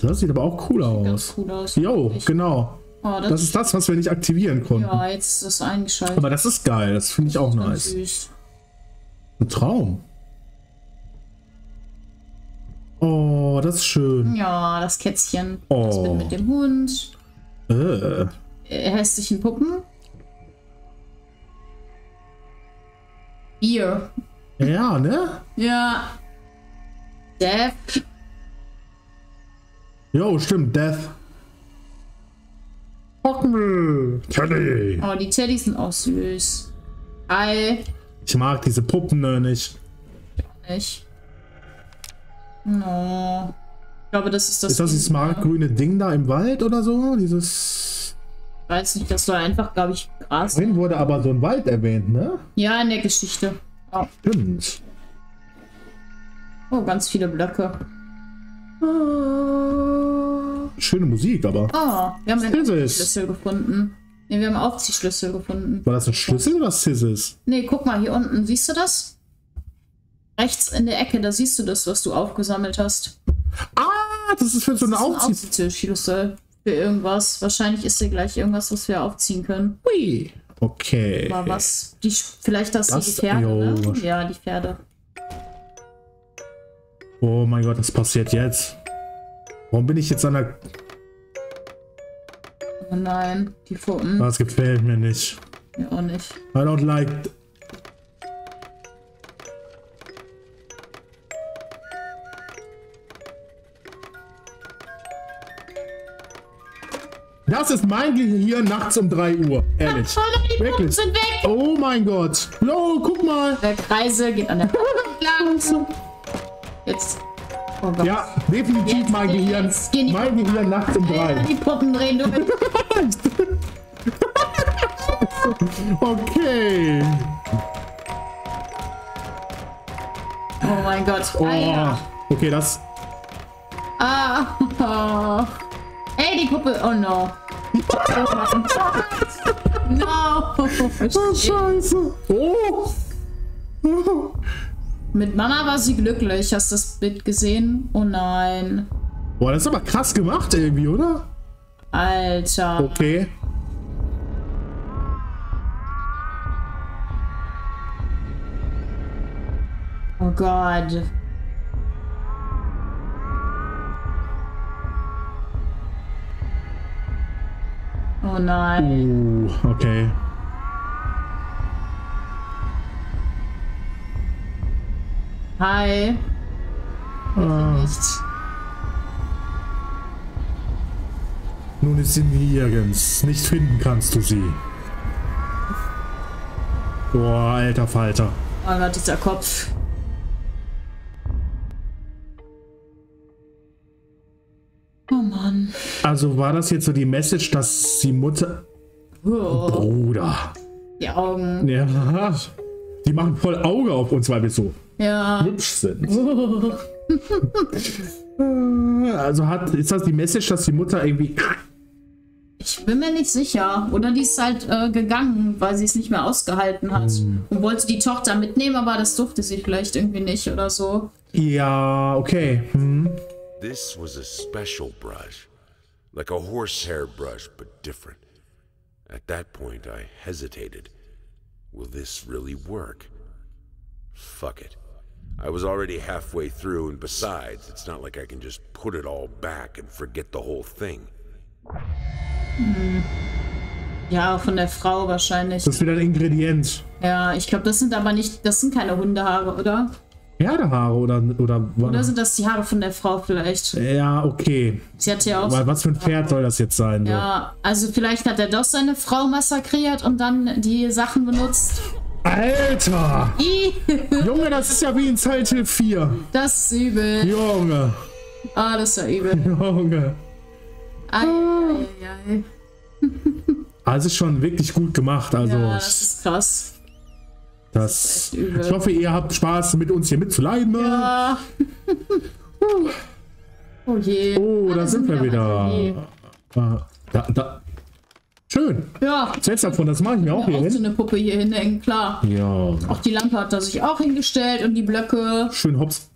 Das sieht aber auch cool aus. cool aus. Jo, genau. Oh, das, Das ist das, was wir nicht aktivieren konnten. ja, jetzt ist es eingeschaltet. Aber das ist geil, das finde ich auch nice. Süß. Ein Traum. Oh, das ist schön. Ja, das Kätzchen. Oh. Das bin mit dem Hund. Äh, hässlichen Puppen. Bier. Ja, ne? Ja. Death. Jo, stimmt, Death. Hockmüll. Teddy. Oh, die Teddys sind auch süß. Ei. Ich mag diese Puppen ne, nicht. Nicht. No. Ich glaube, das ist das. Ist das dieses markgrüne Ding da im Wald oder so? Dieses. Weiß nicht, das soll einfach, glaube ich, Gras. Vorhin wurde aber so ein Wald erwähnt, ne? Ja, in der Geschichte. Oh, Stimmt. oh ganz viele Blöcke. Schöne Musik, aber. Oh, wir haben den Schlüssel. Schlüssel gefunden. Ne, wir haben Aufziehschlüssel gefunden. War das ein Schlüssel oder Scissors? Ne, guck mal hier unten. Siehst du das? Rechts in der Ecke, da siehst du das, was du aufgesammelt hast. Ah, das ist für so eine ist ein Aufzieh. Aufziehschlüssel für irgendwas. Wahrscheinlich ist hier gleich irgendwas, was wir aufziehen können. Hui. Okay. Mal was. Die, vielleicht das, Das- die Pferde, ne? Ja, die Pferde. Oh mein Gott, das passiert jetzt. Warum bin ich jetzt an der. Oh nein, die Pfoten. Das gefällt mir nicht. Ja, auch nicht. I don't like. Das ist mein Gehirn nachts um 3 Uhr. Ehrlich. Oh die Wirklich. sind weg! Oh mein Gott. No, guck mal. Der Kreisel geht an der lang. Jetzt. Oh Gott. Ja, definitiv Jetzt, mein Gehirn. Mein Gehirn nachts um Ja, 3. die Puppen drehen durch. Okay. Oh mein Gott. Oh. Alter. Okay, das. Ah. Oh. Ey, die Puppe. Oh no. Oh mein Gott. No. Oh, Scheiße. Oh. oh. Mit Mama war sie glücklich. Hast du das Bild gesehen? Oh nein. Boah, das ist aber krass gemacht irgendwie, oder? Alter. Oh Gott. Oh nein. Uh, okay. Hi. Ah, nun ist sie nirgends. Nicht finden kannst du sie. Boah, alter Falter. Oh Gott, dieser Kopf. Oh Mann. Also war das jetzt so die Message, dass die Mutter... Oh, Bruder. die Augen. Ja. Die machen voll Auge auf uns, weil wir so Ja. hübsch sind. Also hat, ist das die Message, dass die Mutter irgendwie... Ich bin mir nicht sicher. Oder die ist halt äh, gegangen, weil sie es nicht mehr ausgehalten hat. Und wollte die Tochter mitnehmen, aber das durfte sie vielleicht irgendwie nicht oder so. Ja, okay. Hm. This was a special brush. Like a horsehair brush, but different. At that point, I hesitated. Will this really work? Fuck it. I was already halfway through, and besides, it's not like I can just put it all back and forget the whole thing. Mm. Ja, von der Frau wahrscheinlich. Das ist wieder ein Ingredient. Ja, ich glaube, das sind aber nicht, das sind keine Hundehaare, oder? Pferdehaare oder... Oder, Oder sind das die Haare von der Frau vielleicht? ja, okay. Sie hatte ja auch. Weil was für ein Pferd soll das jetzt sein? So? Ja, also vielleicht hat er doch seine Frau massakriert und dann die Sachen benutzt. Alter! Junge, das ist ja wie in Silent Hill 4. das ist übel. Junge, Ah, das ist ja übel. Junge. Ei, ei, ei. Also schon wirklich gut gemacht. Also Ja, das ist krass. Das. Ich hoffe, ihr habt Spaß mit uns hier mitzuleiden. ne? Ah. oh je. Oh, Ah, da sind wir am wieder. Atelier. Ah, Da, da. Schön. Ja, Selbst davon, das mache ich mir auch hier auch so hin. eine Puppe hier hinhängen, klar. Ja. Auch die Lampe hat er sich auch hingestellt und die Blöcke. Schön hops.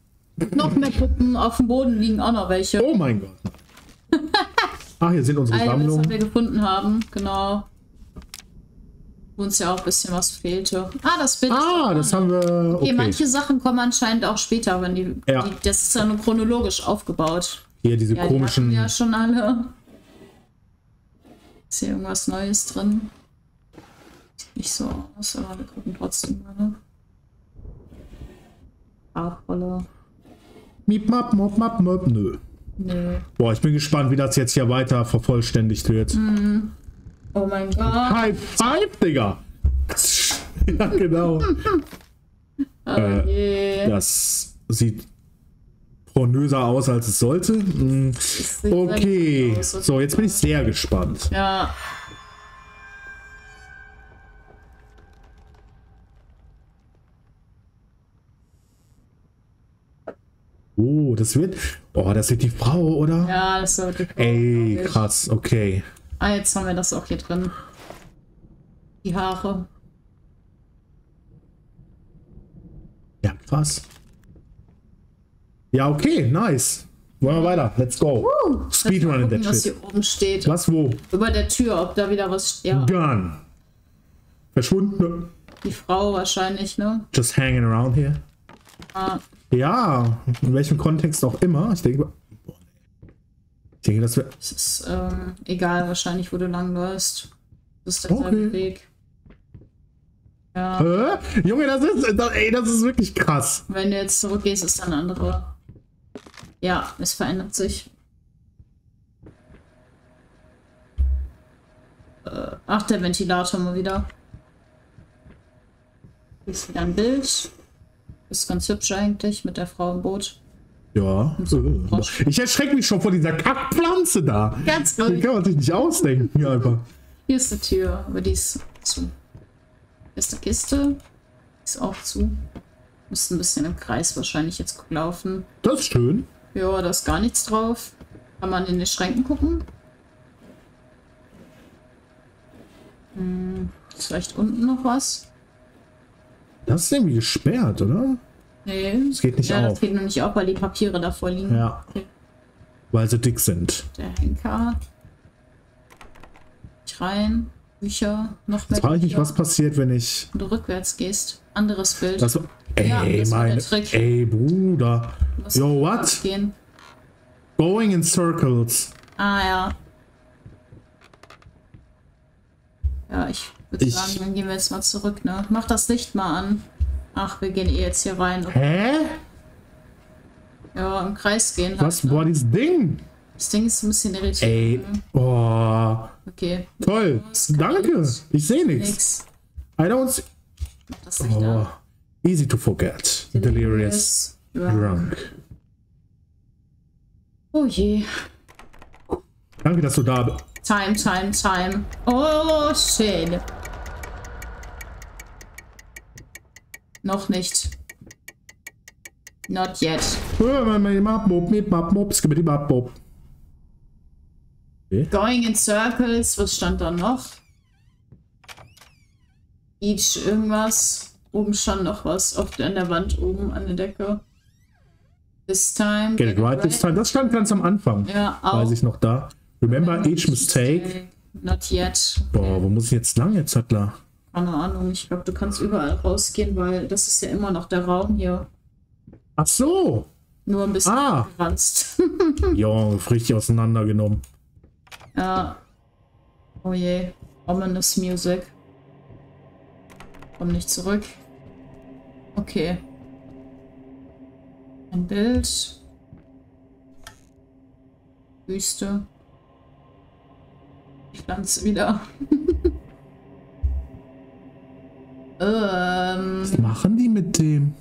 Noch mehr Puppen. Auf dem Boden liegen auch noch welche. Oh mein Gott. Ach, hier sind unsere das Sammlungen. wir gefunden haben, genau. Wo uns ja auch ein bisschen was fehlte. Ah, das Bild. Ah, da das haben wir. Okay, Okay. manche Sachen kommen anscheinend auch später, wenn die, Ja. die das ist ja nur chronologisch aufgebaut. Hier diese Ja, die komischen. wir ja schon alle. Ist hier irgendwas Neues drin? Sieht nicht so aus, aber wir gucken trotzdem mal. Ne? Farbrolle. Miep, map, mop, map, mop. Nö. Nö. Boah, ich bin gespannt, wie das jetzt hier weiter vervollständigt wird. Oh mein Gott. Hype, Hype, Digga. ja, genau. Oh je. Das sieht pornöser aus, als es sollte. Hm, sieht Okay, so, jetzt bin ich sehr gespannt. Ja. Oh, das wird. Oh, das wird die Frau, oder? Ja, das ist wirklich. Ey, krass, okay. Ah, jetzt haben wir das auch hier drin. Die Haare. Ja, krass. Ja, okay, nice. Wollen wir weiter? Let's go. Speedrun in that was shit. hier oben steht. Was, wo? Über der Tür, ob da wieder was steht. Ja, Gun. Verschwunden. die Frau wahrscheinlich, ne? Just hanging around here. Ah, Ja, in welchem Kontext auch immer. Ich denke, ich denke, das wäre. es ist ähm, egal wahrscheinlich, wo du lang läufst. Das ist der Okay. Weg. Ja, Hä? Junge, das ist, das, ey, das ist wirklich krass. wenn du jetzt zurückgehst, ist dann andere. Ja, es verändert sich. Äh, ach, der Ventilator mal wieder. Hier ist wieder ein Bild. Ist ganz hübsch eigentlich mit der Frau im Boot. Ja. Ich erschrecke mich schon vor dieser Kackpflanze da. Ganz Die ruhig. kann man sich nicht ausdenken, hier einfach. Hier ist die Tür, aber die ist zu. Hier ist die Kiste. Ist auch zu. Müsste ein bisschen im Kreis wahrscheinlich jetzt laufen. Das ist schön. Ja, da ist gar nichts drauf. Kann man in den Schränken gucken? Hm, ist vielleicht unten noch was? Das ist irgendwie gesperrt, oder? Nee. Das geht nicht ja, auf. das geht noch nicht auf, weil die Papiere davor liegen. Ja. Okay. Weil sie dick sind. Der Henker. Nicht rein. Bücher. Noch mehr Jetzt frage ich mich, was passiert, wenn ich. Wenn du rückwärts gehst. Anderes Bild. Das, Ja, Ey, das war der mein. Trick. Ey, Bruder. Yo, what? Gehen. Going in circles. Ah, ja. Ja, ich würde Ich- sagen, dann gehen wir jetzt mal zurück, ne? Mach das Licht mal an. Ach, wir gehen eh jetzt hier rein. Hä? Ja, im Kreis gehen. Was halt, war ne? dieses Ding? Das Ding ist ein bisschen irritierend. Ey. Oh. Okay. Toll. Danke. Ich sehe nichts. Nix. I don't see. Das Licht Oh. an. Easy to forget. Delirious. Ja. Drunk. Oh je. Danke, dass du da bist. Time, time, time. Oh, schön. Noch nicht. Not yet. Going in circles. Was stand da noch? Each irgendwas. Oben stand noch was. Auf der, an der Wand oben an der Decke. This time. Get it right this time. Das stand ganz am Anfang. Ja, auch. Weiß ich noch da. Remember each mistake. Not yet. Boah, wo muss ich jetzt lang jetzt, Sattler? Keine Ahnung, ich glaube, du kannst überall rausgehen, weil das ist ja immer noch der Raum hier. Ach so. Nur ein bisschen Ah. geranzt. Jo, richtig auseinandergenommen. ja. Oh je. Ominous Music. Komm nicht zurück. Okay. Ein Bild. Wüste. Ich pflanze wieder. ähm. Was machen die mit dem?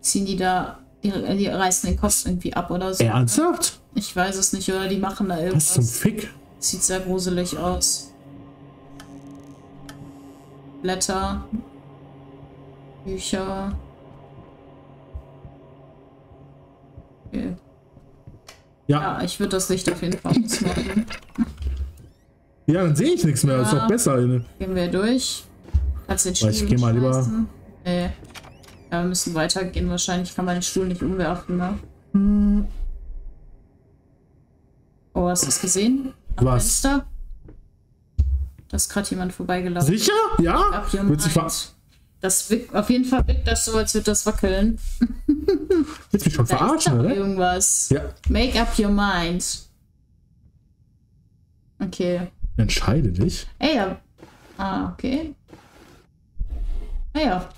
ziehen die da, die, die reißen den Kopf irgendwie ab oder so. Ernsthaft? Ich weiß es nicht, oder die machen da Was zum irgendwas. Fick? Sieht sehr gruselig aus. Blätter. Bücher. Okay. Ja, Ja, ich würde das Licht auf jeden Fall ausmachen. ja, dann sehe ich nichts mehr. Ist Ja. doch besser. Gehen wir durch. Kannst den Aber ich Stuhl geh mal lieber-? Nee. Ja, wir müssen weitergehen. Wahrscheinlich kann man den Stuhl nicht umwerfen, ne? Hm. Oh, hast du es gesehen? Am Was? Fenster? Da ist gerade jemand vorbeigelaufen. Sicher? Ja? Wird sich mind. Das wirkt, auf jeden Fall wirkt das so, als würde das wackeln. Willst mich schon Da verarschen, oder? irgendwas. Ja. Make up your mind. Okay. Entscheide dich. Ey, ja. Ah, okay. Naja.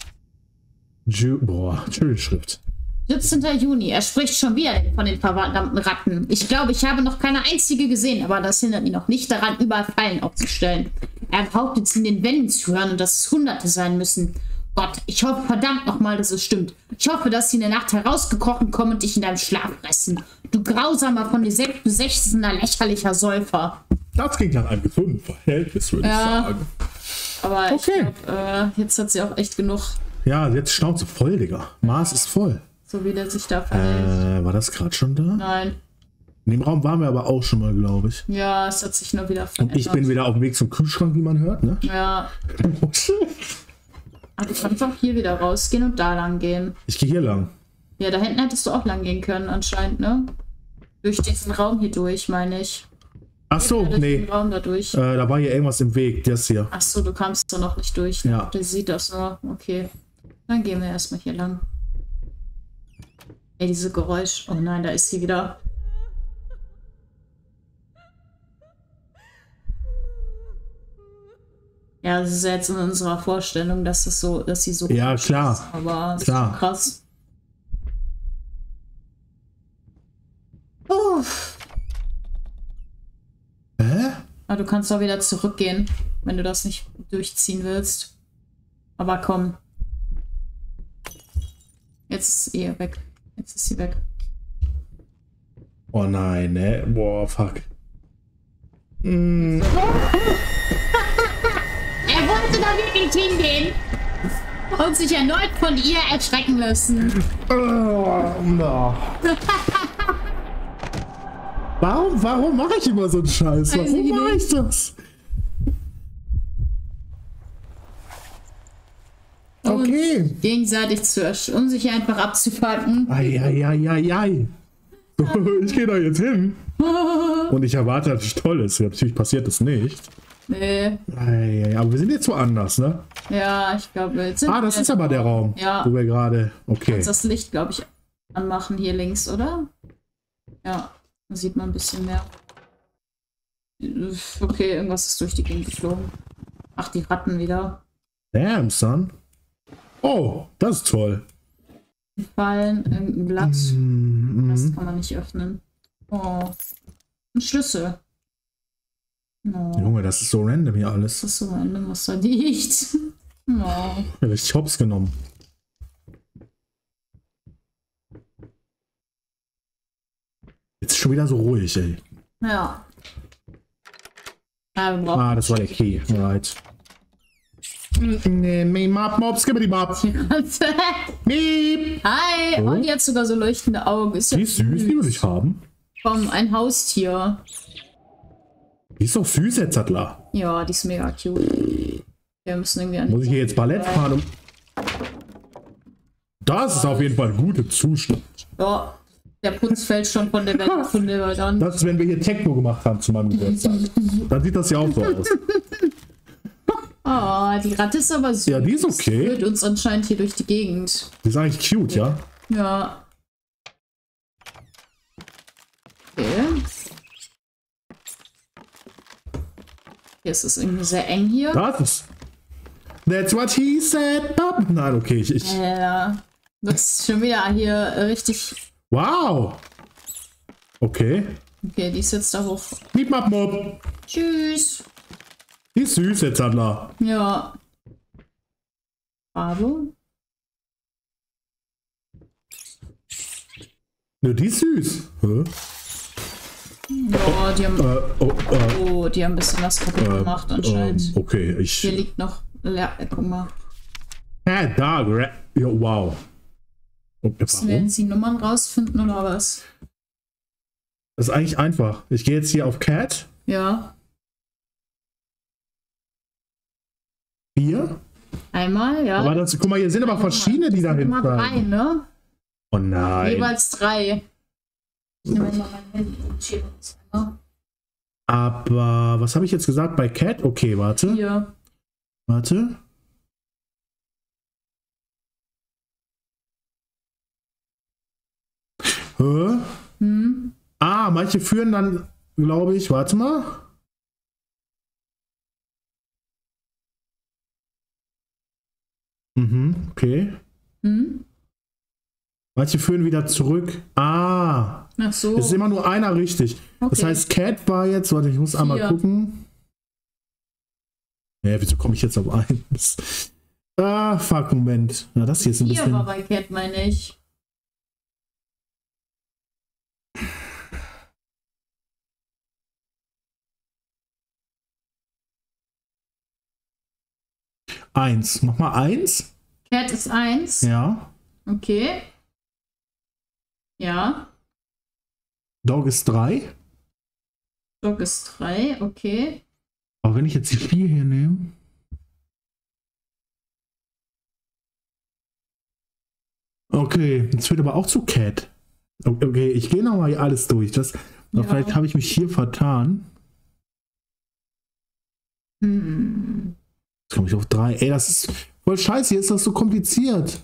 Ju Boah, Schrift. 17. Juni. Er spricht schon wieder von den verdammten Ratten. Ich glaube, ich habe noch keine einzige gesehen, aber das hindert ihn noch nicht daran, überall Fallen aufzustellen. Er behauptet, sie in den Wänden zu hören und dass es Hunderte sein müssen. Gott, ich hoffe verdammt nochmal, dass es stimmt. Ich hoffe, dass sie in der Nacht herausgekrochen kommen und dich in deinem Schlaf fressen. Du grausamer, von dir selbst besechsener, lächerlicher Säufer. Das klingt nach einem gesunden Verhältnis, würde Ja. ich sagen. Aber Okay. ich glaube, äh, jetzt hat sie auch echt genug, Ja, jetzt Schnauze voll, Digga. Maß ist voll. so wie der sich da verhält. Äh, war das gerade schon da? Nein. In dem Raum waren wir aber auch schon mal, glaube ich. Ja, es hat sich nur wieder Und verändert. ich bin wieder auf dem Weg zum Kühlschrank, wie man hört, ne? Ja. Ah, du kannst auch hier wieder rausgehen und da lang gehen. Ich gehe hier lang. Ja, da hinten hättest du auch lang gehen können, anscheinend, ne? Durch diesen Raum hier durch, meine ich. Ach so, nee. Raum da durch. Äh, da war hier irgendwas im Weg, das hier. Ach so, du kamst da noch nicht durch. Ne? Ja. Der sieht das nur. Okay. Dann gehen wir erstmal hier lang. Ey, diese Geräusch. Oh nein, da ist sie wieder. Ja, das ist jetzt in unserer Vorstellung, dass es so, dass sie so Ja, klar. ist, aber das Klar. krass. Uff. Hä? Aber du kannst auch wieder zurückgehen, wenn du das nicht durchziehen willst. Aber komm. Jetzt ist sie weg. Jetzt ist sie weg. Oh nein, ne? Boah, fuck. Mm, Er wollte da wirklich hingehen und sich erneut von ihr erschrecken lassen. oh, no. Warum, warum mache ich immer so einen Scheiß? Warum mache ich das? Okay. Gegenseitig zu um sich einfach abzufacken. Eieieiei. Ich gehe da jetzt hin. Und ich erwarte natürlich Tolles. Natürlich passiert das nicht. Nee. Ei, ei, aber wir sind jetzt woanders, ne? Ja, ich glaube, jetzt sind Ah, das ist aber der Raum, Ja. wo wir gerade. Okay. Kannst das Licht, glaube ich, anmachen hier links, oder? Ja, da sieht man ein bisschen mehr. Okay, irgendwas ist durch die Gegend geflogen. Ach, die Ratten wieder. Damn, son. Oh, das ist toll. Die fallen, irgendein Blatt. Mhm. Das kann man nicht öffnen. Oh. Ein Schlüssel. Oh, Junge, das ist so random hier alles. das ist so random, was da liegt. Oh. Ja, richtig hops genommen. Jetzt ist schon wieder so ruhig, ey. Ja. Ja, Ah, das war der Key. Right. Nee, nee, Map, Mob, skibbity Map. Miep. Hi! Und die hat sogar so leuchtende Augen. Ist ja Die ist süß, die will ich haben. Komm, ein Haustier. Die ist doch süß, jetzt Sattler. Ja, die ist mega cute. Wir müssen irgendwie an Muss ich hier jetzt Ballett fahren? Um das ist auf jeden Fall ein guter Zustand. Ja, der Putz fällt schon von der Weltkunde dann. Das ist, wenn wir hier Techno gemacht haben zu meinem Geburtstag. Dann sieht das ja auch so aus. Oh, die Ratte ist aber süß. Ja, die ist okay. Führt uns anscheinend hier durch die Gegend. Die ist eigentlich cute, ja? Ja. Okay. Hier ist es irgendwie sehr eng hier. Das ist. That's what he said. Nein, okay, ich. ich Ja. Das ist schon wieder hier richtig. Wow! Okay. Okay, die ist jetzt da hoch. Miep, map, mob. Tschüss. Die ist süß, jetzt Adler. Ja. Farbe? Ne, die ist süß. Hä? Ja, die haben, Äh, oh, äh, oh, die haben ein bisschen was kaputt gemacht ähm, anscheinend. okay, Hier ich. liegt noch. Ja, guck mal. Ah, da, ja, wow. Müssen wir jetzt die Nummern rausfinden oder was? Das ist eigentlich einfach. Ich gehe jetzt hier auf Cat. Ja. Hier. Einmal, ja. Aber das, guck mal, hier sind aber verschiedene, die dahin Nummer drei, fallen. ne? Oh nein. Jeweils drei. Ich nehme mal mein Handy und notiere das. Aber was habe ich jetzt gesagt bei Cat? Okay, warte. Hier. Warte. Hä? Hm. Ah, manche führen dann, glaube ich, warte mal. Mhm, okay. Hm. Manche führen wieder zurück. Ah, Ach so. es ist immer nur einer richtig. Das Okay. heißt, Cat war jetzt, warte, ich muss einmal Vier. gucken. Ja, wieso komme ich jetzt auf eins? Ah, fuck, Moment. Na, das hier ist ein Hier war bisschen. bei Cat, meine ich. Eins. Mach mal eins. Cat ist eins. Ja. Okay. Ja. Dog ist drei. Dog ist drei. Okay. Aber wenn ich jetzt die vier hier nehme. Okay, jetzt wird aber auch zu Cat. Okay, ich gehe nochmal hier alles durch. Das, Ja. Vielleicht habe ich mich hier vertan. Hm. Jetzt komme ich auf drei. Ey, das ist voll scheiße. Hier ist das so kompliziert.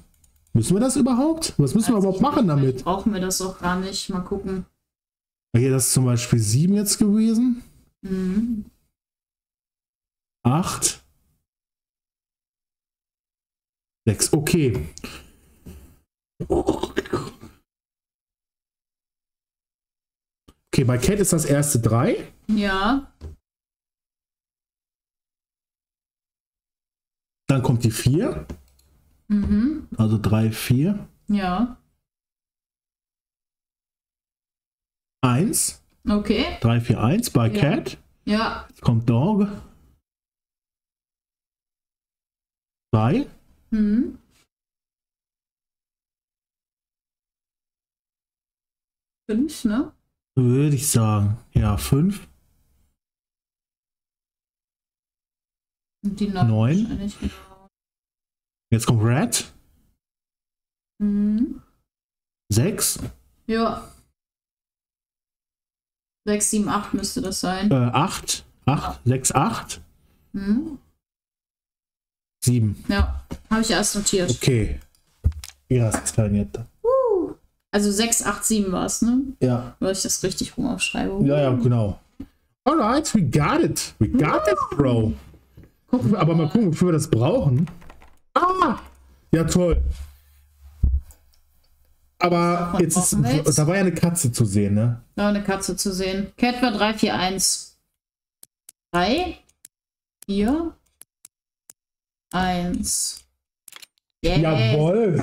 Müssen wir das überhaupt? Was müssen wir überhaupt machen damit? Brauchen wir das auch gar nicht. Mal gucken. Hier, das ist zum Beispiel sieben jetzt gewesen. Hm. Acht. Sechs. Okay. Okay, bei Cat ist das erste drei. Ja. Dann kommt die vier. Mhm. Also drei, vier. Ja. Eins. Okay. Drei, vier, eins. Bei Ja. Cat. Ja. Jetzt kommt Dog. Zwei. Hm. Fünf, ne? Würde ich sagen. Ja, fünf. Die neun. Neun. wahrscheinlich, Genau. Jetzt kommt Red. Mhm. Sechs. Ja. Sechs, sieben, acht müsste das sein. Äh, acht. Acht. Sechs, acht. Sieben. Ja, habe ich erst notiert. Okay. Gracias, Also 6, 8, 7 war es, ne? Ja. Weil ich das richtig rum aufschreibe. Ja, ja, genau. Alright, we got it. We got it, Bro. Gucken Aber mal gucken, wofür wir das brauchen. Ah! Ja, toll. Aber jetzt ist, jetzt? da war ja eine Katze zu sehen, ne? Da eine Katze zu sehen. Cat war 3, 4, 1. 3, 4, 1. Yes. Jawohl.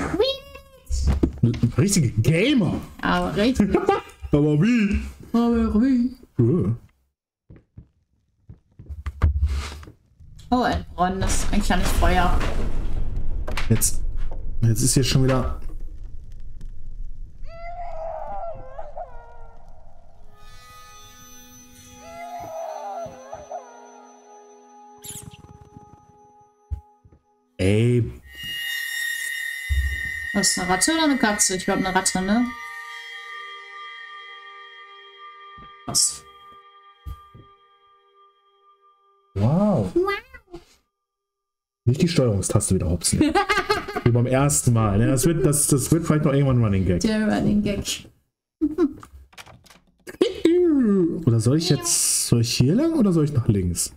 Richtige Gamer. Aber richtig. Aber wie? Aber wie? Äh. Oh, ein brennendes, ein kleines Feuer. Jetzt, jetzt ist hier schon wieder. Ey, Was ist eine Ratte oder eine Katze? Ich glaube eine Ratte, ne? Was? Die Steuerungstaste wieder hopsen. Wie beim ersten Mal. Ne? Das, wird, das, das wird vielleicht noch irgendwann ein Running Gag. Der Running Gag. Oder soll ich jetzt. Soll ich hier lang oder soll ich nach links?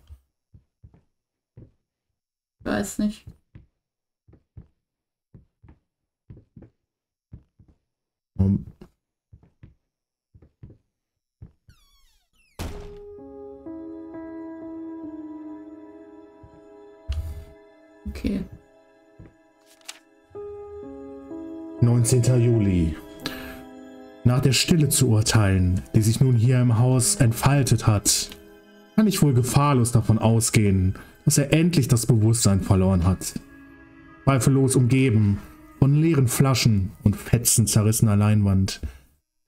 Ich weiß nicht. 19. Juli. Nach der Stille zu urteilen, die sich nun hier im Haus entfaltet hat, kann ich wohl gefahrlos davon ausgehen, dass er endlich das Bewusstsein verloren hat. Zweifellos umgeben von leeren Flaschen und Fetzen zerrissener Leinwand.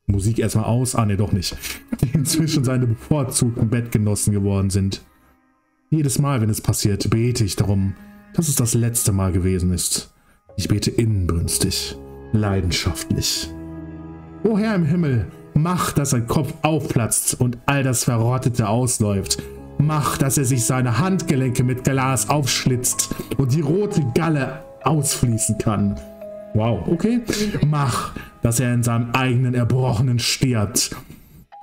Musik erstmal aus, ah ne, doch nicht, die inzwischen seine bevorzugten Bettgenossen geworden sind. Jedes Mal, wenn es passiert, bete ich darum, dass es das letzte Mal gewesen ist. Ich bete inbrünstig, leidenschaftlich. O Herr im Himmel, mach, dass sein Kopf aufplatzt und all das Verrottete ausläuft. Mach, dass er sich seine Handgelenke mit Glas aufschlitzt und die rote Galle ausfließen kann. Wow, okay. Mach, dass er in seinem eigenen Erbrochenen stirbt.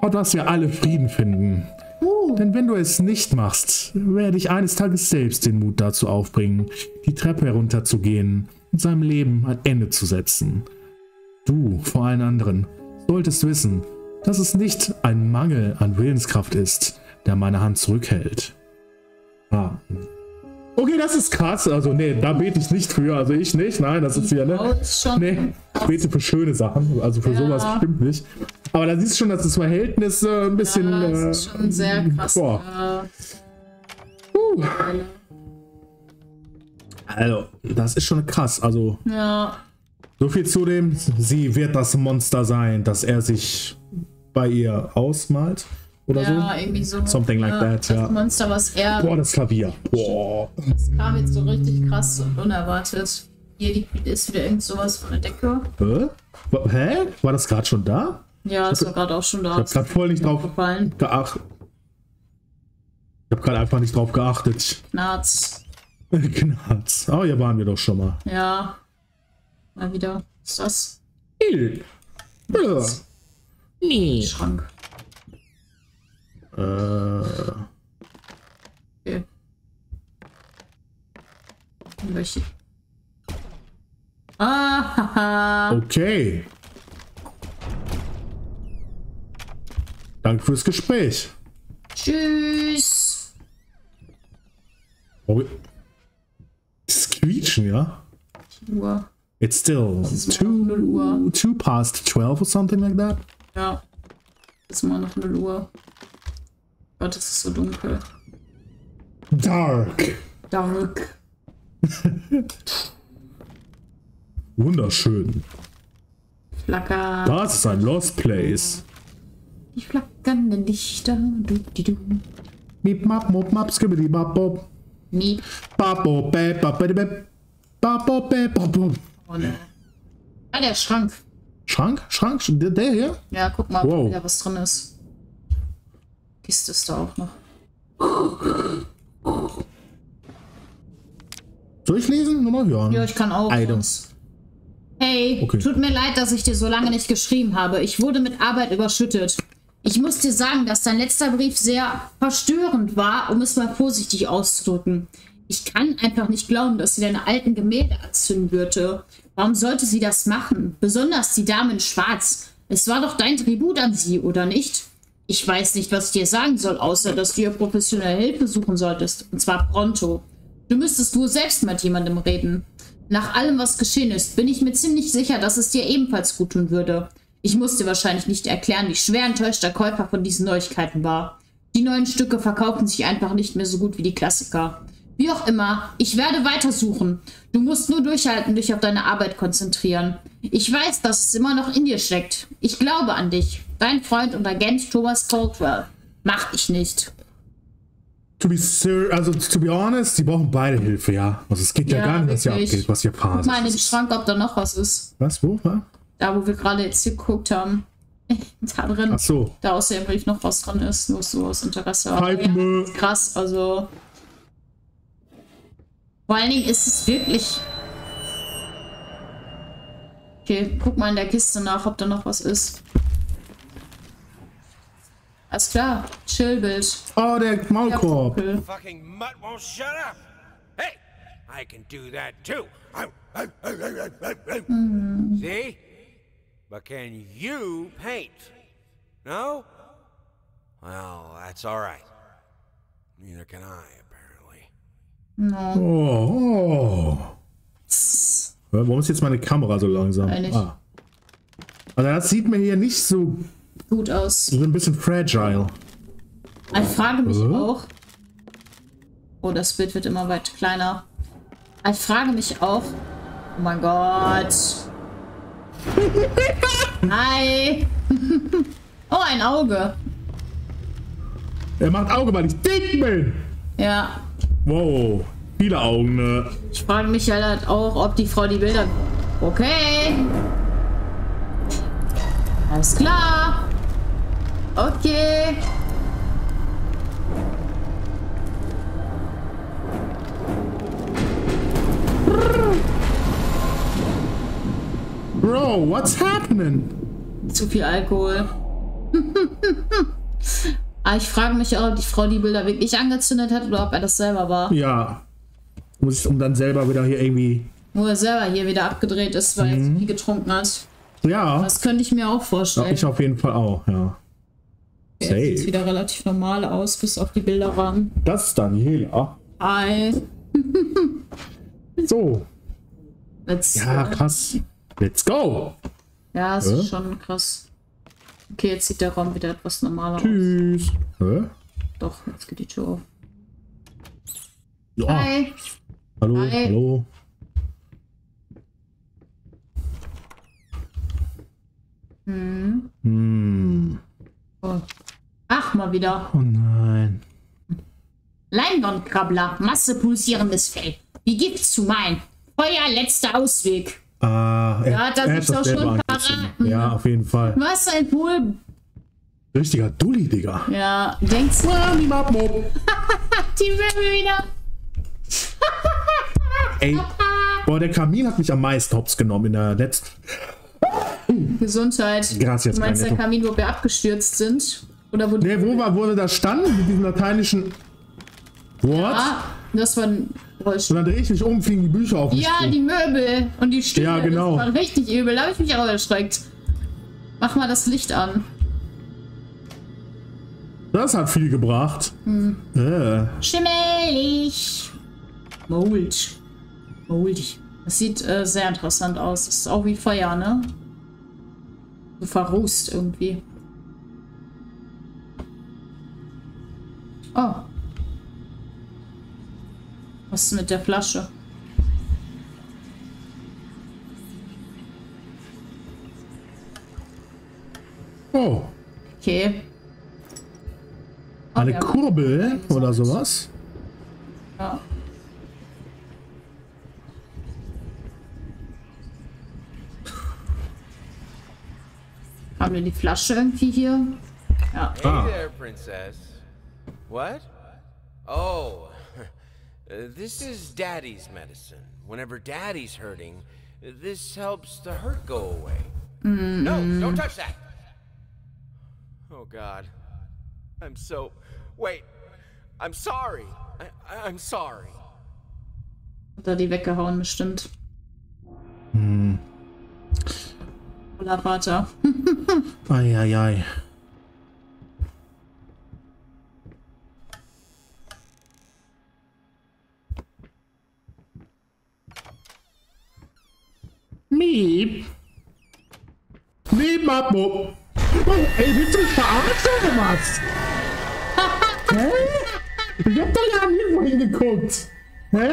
Und dass wir alle Frieden finden. Denn wenn du es nicht machst, werde ich eines Tages selbst den Mut dazu aufbringen, die Treppe herunterzugehen und seinem Leben ein Ende zu setzen. Du, vor allen anderen, solltest wissen, dass es nicht ein Mangel an Willenskraft ist, der meine Hand zurückhält. Ah. Okay, das ist krass. Also, nee, da bete ich nicht für. Also, ich nicht. Nein, das ist Oh, ne? Nee, ich bete für schöne Sachen. Also, für Ja. sowas bestimmt nicht. Aber da siehst du schon, dass das Verhältnis äh, ein bisschen. Ja, das ist äh, schon sehr krass. boah. Äh, also, das ist schon krass. Also, Ja, so viel zu dem, sie wird das Monster sein, das er sich bei ihr ausmalt. Oder ja, so. irgendwie so. Something like that, das ja. Monster, was er Boah, das Klavier. Boah. kam jetzt so richtig krass und unerwartet. Hier liegt, ist wieder irgend sowas von der Decke. Hä? Hä? War das gerade schon da? Ja, das war gerade auch schon da. Ich hab grad voll nicht drauf gefallen. geachtet. Ich hab gerade einfach nicht drauf geachtet. Knarz. Knarz. Oh, hier waren wir doch schon mal. Ja. Mal wieder. Was ist das? Ja. Nee. Schrank. Äh, Okay. Welche? Ah, haha. okay. Danke fürs Gespräch. Tschüss. Oh, das Quietschen, ja? Uhr. It's still two, Uhr. two past 12 or something like that. Ja. Ist immer noch 0 Uhr. Gott, es ist so dunkel. Dark. Dark. Wunderschön. Flacker. Das ist ein Lost Place. Die flackernden Lichter. Du, die, du. Mip, map, mop, map, skibbidi, bap, bop. Bap, bap, bap. Bap, bop, bap, bap, bop. Oh ne. Ah, der Schrank. Schrank? Schrank? Der, der hier? Ja, guck mal, ob Wow. da wieder was drin ist. Kiste ist da auch noch. durchlesen? Nur mal hören. Ja, ich kann auch. Items. Hey, Okay. tut mir leid, dass ich dir so lange nicht geschrieben habe. Ich wurde mit Arbeit überschüttet. Ich muss dir sagen, dass dein letzter Brief sehr verstörend war, um es mal vorsichtig auszudrücken. Ich kann einfach nicht glauben, dass sie deine alten Gemälde erzünden würde. Warum sollte sie das machen? Besonders die Dame in Schwarz. Es war doch dein Tribut an sie, oder nicht? Ich weiß nicht, was ich dir sagen soll, außer dass du ihr professionelle Hilfe suchen solltest. Und zwar pronto. Du müsstest wohl selbst mit jemandem reden. Nach allem, was geschehen ist, bin ich mir ziemlich sicher, dass es dir ebenfalls gut tun würde. Ich muss dir wahrscheinlich nicht erklären, wie schwer enttäuscht der Käufer von diesen Neuigkeiten war. Die neuen Stücke verkaufen sich einfach nicht mehr so gut wie die Klassiker. Wie auch immer, ich werde weitersuchen. Du musst nur durchhalten, dich auf deine Arbeit konzentrieren. Ich weiß, dass es immer noch in dir steckt. Ich glaube an dich. Dein Freund und Agent Thomas Caldwell. Mach dich nicht. To be sir, also to be honest, die brauchen beide Hilfe, ja. Also es geht ja, Ja, gar nicht, was hier abgeht, was hier Guck Phase mal in den. Schrank, ob da noch was ist. Was, wo? wa? Da, wo wir gerade jetzt geguckt haben. da drin. Ach so. Da aus dem Brief noch was dran ist. Nur so aus Interesse. Aber ja, krass, also. Vor allen Dingen ist es wirklich. Okay, guck mal in der Kiste nach, ob da noch was ist. Alles klar, Chillbild. Oh, der Maulkorb. Kumpel. Fucking mutt won't shut up. Hey, I can do that too. See? But can you paint? No? Well, that's all right. Neither can I, apparently. Oh, oh. Ja, Warum ist jetzt meine Kamera so langsam? Eigentlich. Ah. Also das sieht mir hier nicht so, Gut aus. so ein bisschen fragile. Ich frage mich Äh? auch. Oh, das Bild wird immer weit kleiner. Ich frage mich auch. Oh mein Gott. Hi. oh, ein Auge. Er macht Auge, weil ich dick bin. Ja. Wow, viele Augen, ne? Ich frage mich halt auch, ob die Frau die Bilder. Okay. Alles klar. Okay. Bro, what's happening? Zu viel Alkohol. Aber ich frage mich auch, ob die Frau die Bilder wirklich angezündet hat oder ob er das selber war. Ja. Muss ich um dann selber wieder hier irgendwie. Wo er selber hier wieder abgedreht ist, weil er zu viel getrunken hat. Ja, Das könnte ich mir auch ja vorstellen. ich auf jeden Fall auch, ja. Jetzt sieht Safe. wieder relativ normal aus, bis auf die Bilder ran. Das ist Daniela. Hi. So. Jetzt, Ja, krass. Let's go. ja, das Hä? ist schon krass. Okay, jetzt sieht der Raum wieder etwas normaler aus. Tschüss. Hä? Doch, jetzt geht die Tür auf. Ja. Hi. Hallo, Hi. hallo. Hm. Oh. Ach, mal wieder. Oh nein. Leinwandkrabbler, Masse pulsierendes Fell. Wie Gift zu mein. Feuer, letzter Ausweg. Ah, er, Ja, das doch selber schon. Ja, auf jeden Fall. Was ein Pool. Richtiger Dulli, Digga. Ja, denkst du, Mop. die Möbel wieder? Ey, boah, der Kamin hat mich am meisten hops genommen in der letzten. Gesundheit. Gracias, du meinst der. Kamin, wo wir abgestürzt sind? Oder wo die. Ne, wo war, wo wir da standen, mit diesem lateinischen. What? Ah, das war ein Geräusch. Und dann drehe ich mich um, fliegen die Bücher auf mich Ja, zu. die Möbel und die Stühle. Ja, genau. Das war richtig übel. Da habe ich mich auch erschreckt. Mach mal das Licht an. Das hat viel gebracht. Hm. Äh. Schimmelig. Mold. Moldig. Das sieht äh, sehr interessant aus. Das ist auch wie Feuer, ne? So verrußt irgendwie. Oh. Was ist mit der Flasche? Oh, Okay. eine. Kurbel oder sowas. Ja. Haben wir die Flasche irgendwie hier? Ja. Hey there, princess. What? Oh, Uh, this is Daddy's medicine. Whenever Daddy's hurting, this helps the hurt go away. No, don't touch that. Oh God, I'm so. Wait, I'm sorry. I, I- I'm sorry. Hat er die weggehauen, bestimmt. Voller Vater. Eieiei. Miep. Miep, map. Oh, ey, willst du mich verarschen oder was? Hä? Ich hab doch ja nirgendwo hingeguckt. Hä?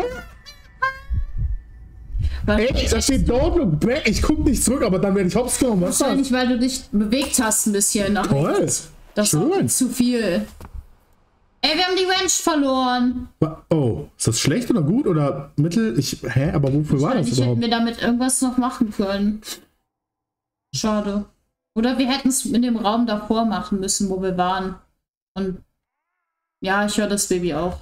Ey, da steht Don't look back. Ich guck nicht zurück, aber dann werde ich hops genommen. Was ist? Wahrscheinlich, weil du dich bewegt hast ein bisschen nach Toll. Das Schön. zu viel. Ey, wir haben die Ranch verloren. Oh, ist das schlecht oder gut oder mittel? Ich, hä, aber wofür war das hätten überhaupt? wir damit irgendwas noch machen können. Schade. Oder wir hätten es in dem Raum davor machen müssen, wo wir waren. Und ja, ich höre das Baby auch.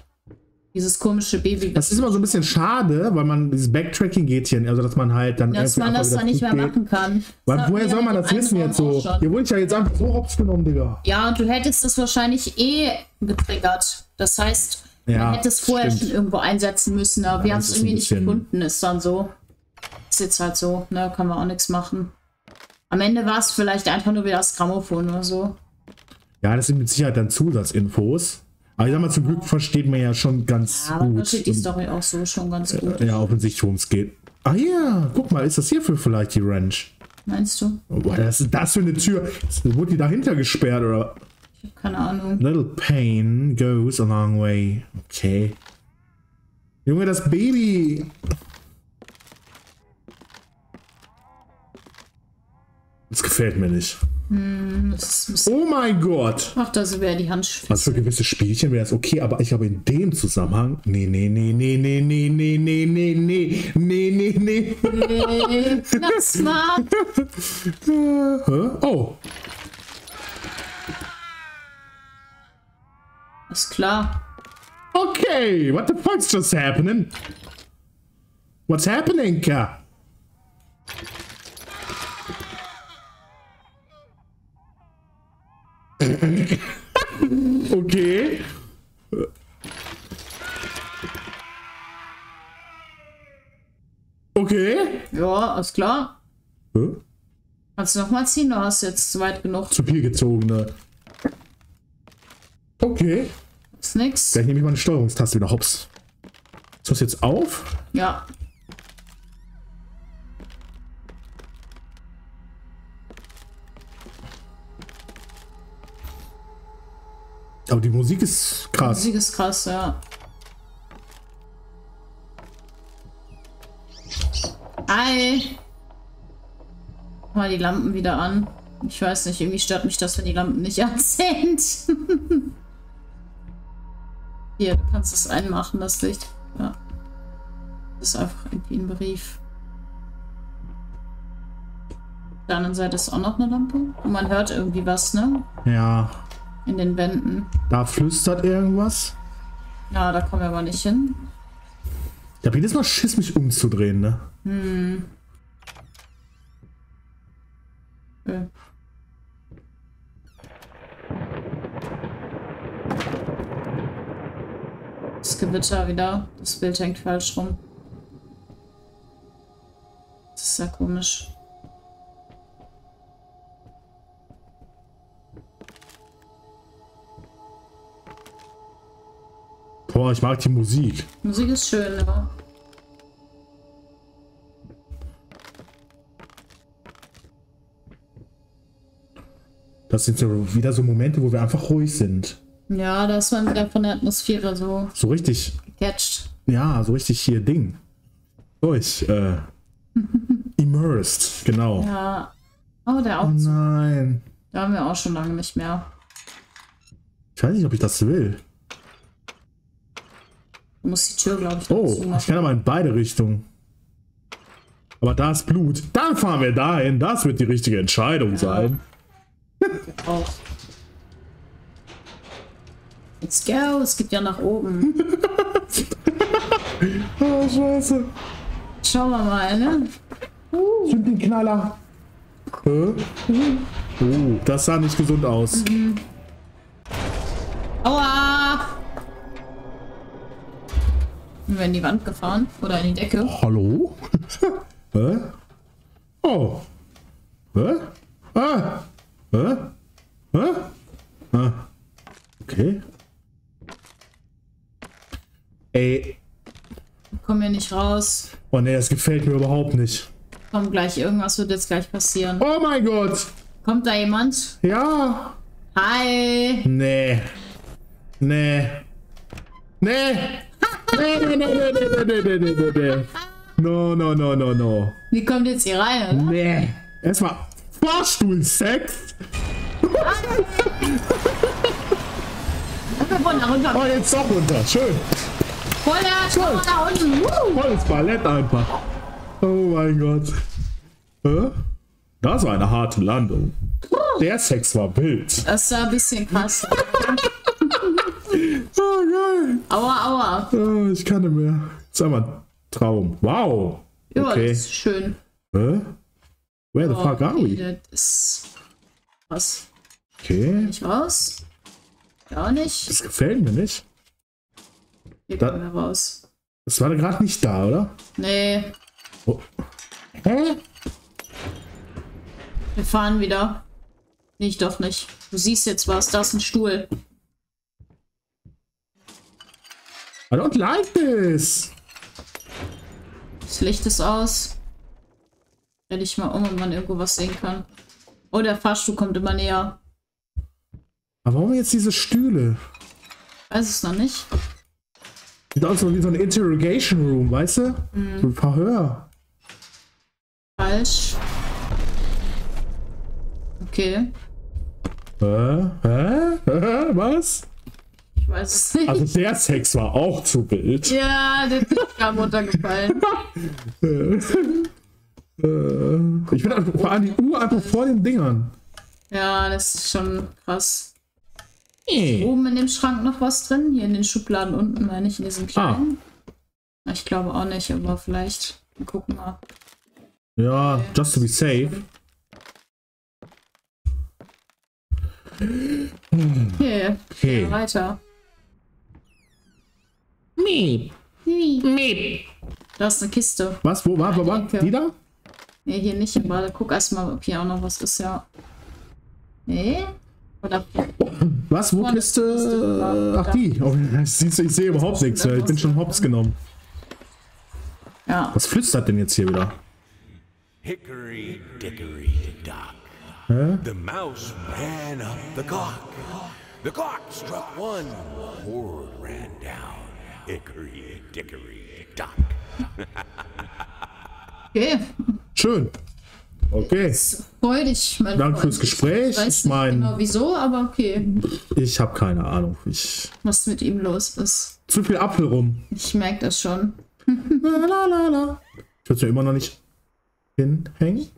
Dieses komische Baby. Das ist immer so ein bisschen schade, weil man dieses Backtracking geht hier, also dass man halt dann dass man das dann nicht mehr machen kann. Weil woher soll man das wissen jetzt so? Hier wurde ich ja jetzt einfach so hops genommen, Digga. Ja, und du hättest das wahrscheinlich eh getriggert. Das heißt, Ja, man hätte es vorher stimmt. schon irgendwo einsetzen müssen, aber wir haben es irgendwie nicht gefunden. Ist dann so. Ist jetzt halt so, ne? Kann man auch nichts machen. Am Ende war es vielleicht einfach nur wieder das Grammophon oder so. Ja, das sind mit Sicherheit dann Zusatzinfos. Aber ich sag mal, zum Glück versteht man ja schon ganz Aber man gut. versteht die Story auch so schon ganz gut. ja, offensichtlich, worum es geht. Ah ja, guck mal, ist das hier für vielleicht die Ranch? Meinst du? Oh, was ist das für eine Tür? Wurde die dahinter gesperrt oder? Keine Ahnung. Little pain goes a long way. Okay. Junge, das Baby. Das gefällt mir nicht. Das ist bisschen, Oh mein Gott. ach, da sind wir die Hand. Was für gewisse Spielchen wäre es okay, aber ich glaube in dem Zusammenhang. Nee, nee, nee, nee, nee, nee, nee, nee, nee, nee, nee, nee, nee. Das war. Hä? Oh, Ist klar. okay. What the fuck's just happening? What's happening, Ka? Okay. Okay. Ja, ist klar. Hä? Kannst du nochmal ziehen? Du hast jetzt zu weit genug. Zu viel gezogene. Okay. Ist nix. Gleich nehme ich meine Steuerungstaste wieder hops. Ist das jetzt auf? Ja. Aber die Musik ist krass. Musik ist krass, ja. Hi. Mal die Lampen wieder an. Ich weiß nicht, irgendwie stört mich das, wenn die Lampen nicht an sind. Hier, du kannst es einmachen, das Licht. Ja. Das ist einfach irgendwie ein Brief. Auf der anderen Seite ist auch noch eine Lampe. Und man hört irgendwie was, ne? Ja. In den Wänden. Da flüstert irgendwas. Ja, da kommen wir aber nicht hin. Ich habe jedes Mal Schiss, mich umzudrehen, ne? Äh. Das Gewitter wieder. Das Bild hängt falsch rum. Das ist sehr komisch. Boah, ich mag die Musik. Musik ist schön, ja. Das sind so wieder so Momente, wo wir einfach ruhig sind. Ja, da ist man wieder von der Atmosphäre so So richtig, gecatcht. ja, so richtig hier Ding. Durch, äh, immersed, genau. Ja. Oh, der Aufzug. nein. Da haben wir auch schon lange nicht mehr. Ich weiß nicht, ob ich das will. Du musst die Tür, glaube ich, Oh, ich kann aber in beide Richtungen. Aber da ist Blut. Dann fahren wir dahin. Das wird die richtige Entscheidung sein. Auch. Let's go, es geht ja nach oben. Oh, scheiße. Schauen wir mal, ne? Zünd den Knaller. Hä? Oh, das sah nicht gesund aus. Aua! Wir werden in die Wand gefahren. Oder in die Decke. Hallo? Hä? Oh. Hä? Ah. Hä? Hä? Ah. Okay. Ey. Komm hier nicht raus. Oh ne, das gefällt mir überhaupt nicht. Komm gleich, irgendwas wird jetzt gleich passieren. Oh mein Gott. Kommt da jemand? Ja. Hi! Nee. Nee. Nee. Nee, nee, nee, nee, nee, nee, nee, nee, nee. No, no, no, no, no. Wie kommt jetzt hier rein, oder? Nee. Erstmal Fahrstuhlsex. Runter, runter. Oh, jetzt doch runter. Schön. Voll mal da unten. Woo. Volles Ballett einfach. Oh mein Gott. Hä? Das war eine harte Landung. Der Sex war wild. Das war ein bisschen krass. Oh, geil. Aua, aua. Oh, ich kann nicht mehr. Sag mal, Traum. Wow. Ja, Okay. das ist schön. Hä? Where the fuck are we? das ist was. Okay. Nicht raus? Ja, nicht. Das gefällt mir nicht. Hier Da- kommen wir raus. Das war gerade nicht da, oder? Nee, Oh. Hä? wir fahren wieder. Nicht, doch nicht. Du siehst jetzt was, da ist ein Stuhl. I don't like this. Das Licht ist aus. Dreh dich mal um, ob man irgendwo was sehen kann. Oh, der Fahrstuhl kommt immer näher. Aber warum jetzt diese Stühle? Weiß es noch nicht. Sieht aus wie so ein Interrogation Room, weißt du? Mhm. So ein Verhör. Falsch. Okay. Hä? Hä? Hä? Was? Ich weiß es nicht. Also der Sex war auch zu wild. ja, der ist gerade runtergefallen. Ich bin einfach, vor allem die Uhr einfach vor den Dingern. Ja, das ist schon krass. Nee. Oben in dem Schrank noch was drin? Hier in den Schubladen unten, meine ich, in diesem kleinen. Ich glaube auch nicht, aber vielleicht. Wir gucken mal. Ja, just to be safe. Okay, Okay. weiter. Miep. Miep. Da ist eine Kiste. Was? Wo? War, war, war? Ecke. Die da? Nee, hier nicht, aber guck erstmal, ob hier auch noch was ist, ja. Nee? Oder Was? Wo Kiste? ist die Kiste. Ach, die. Oh, siehst du, ich sehe überhaupt nichts. Ich bin schon hops genommen. ja. Was flüstert denn jetzt hier wieder? Hickory dickory dock. The mouse ran up the clock. The clock struck one. Horde ran down. Hickory dickory dock. Okay. Schön. Okay. Freu dich, mein Danke Freund. fürs Gespräch. Ich weiß Ich nicht mein- genau wieso, aber okay. Ich habe keine Ahnung. Ich. Was mit ihm los ist. Zu viel Apfel rum. Ich merke das schon. La, la, la, la. Ich würde mir immer noch nicht hinhängen.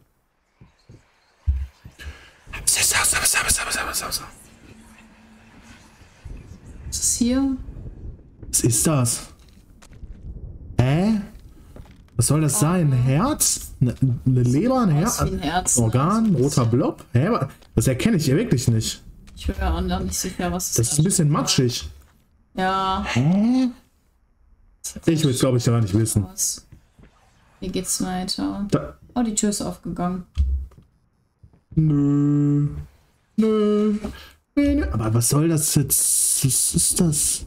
Was ist hier? Was ist das? Hä? Was soll das sein? Ein Herz? Eine, eine Leber? Ein Herz? Aus wie ein Herz. ne? Organ? Ein roter Blob? Hä? Das erkenne ich hier wirklich nicht. Ich bin mir auch noch nicht sicher, was Das ist ein bisschen matschig. Ja. Hä? Ich will es, glaube ich, gar nicht wissen. Was? Wie geht's weiter? Da, Oh, die Tür ist aufgegangen. Nö, nö. Aber was soll das jetzt? Was ist das?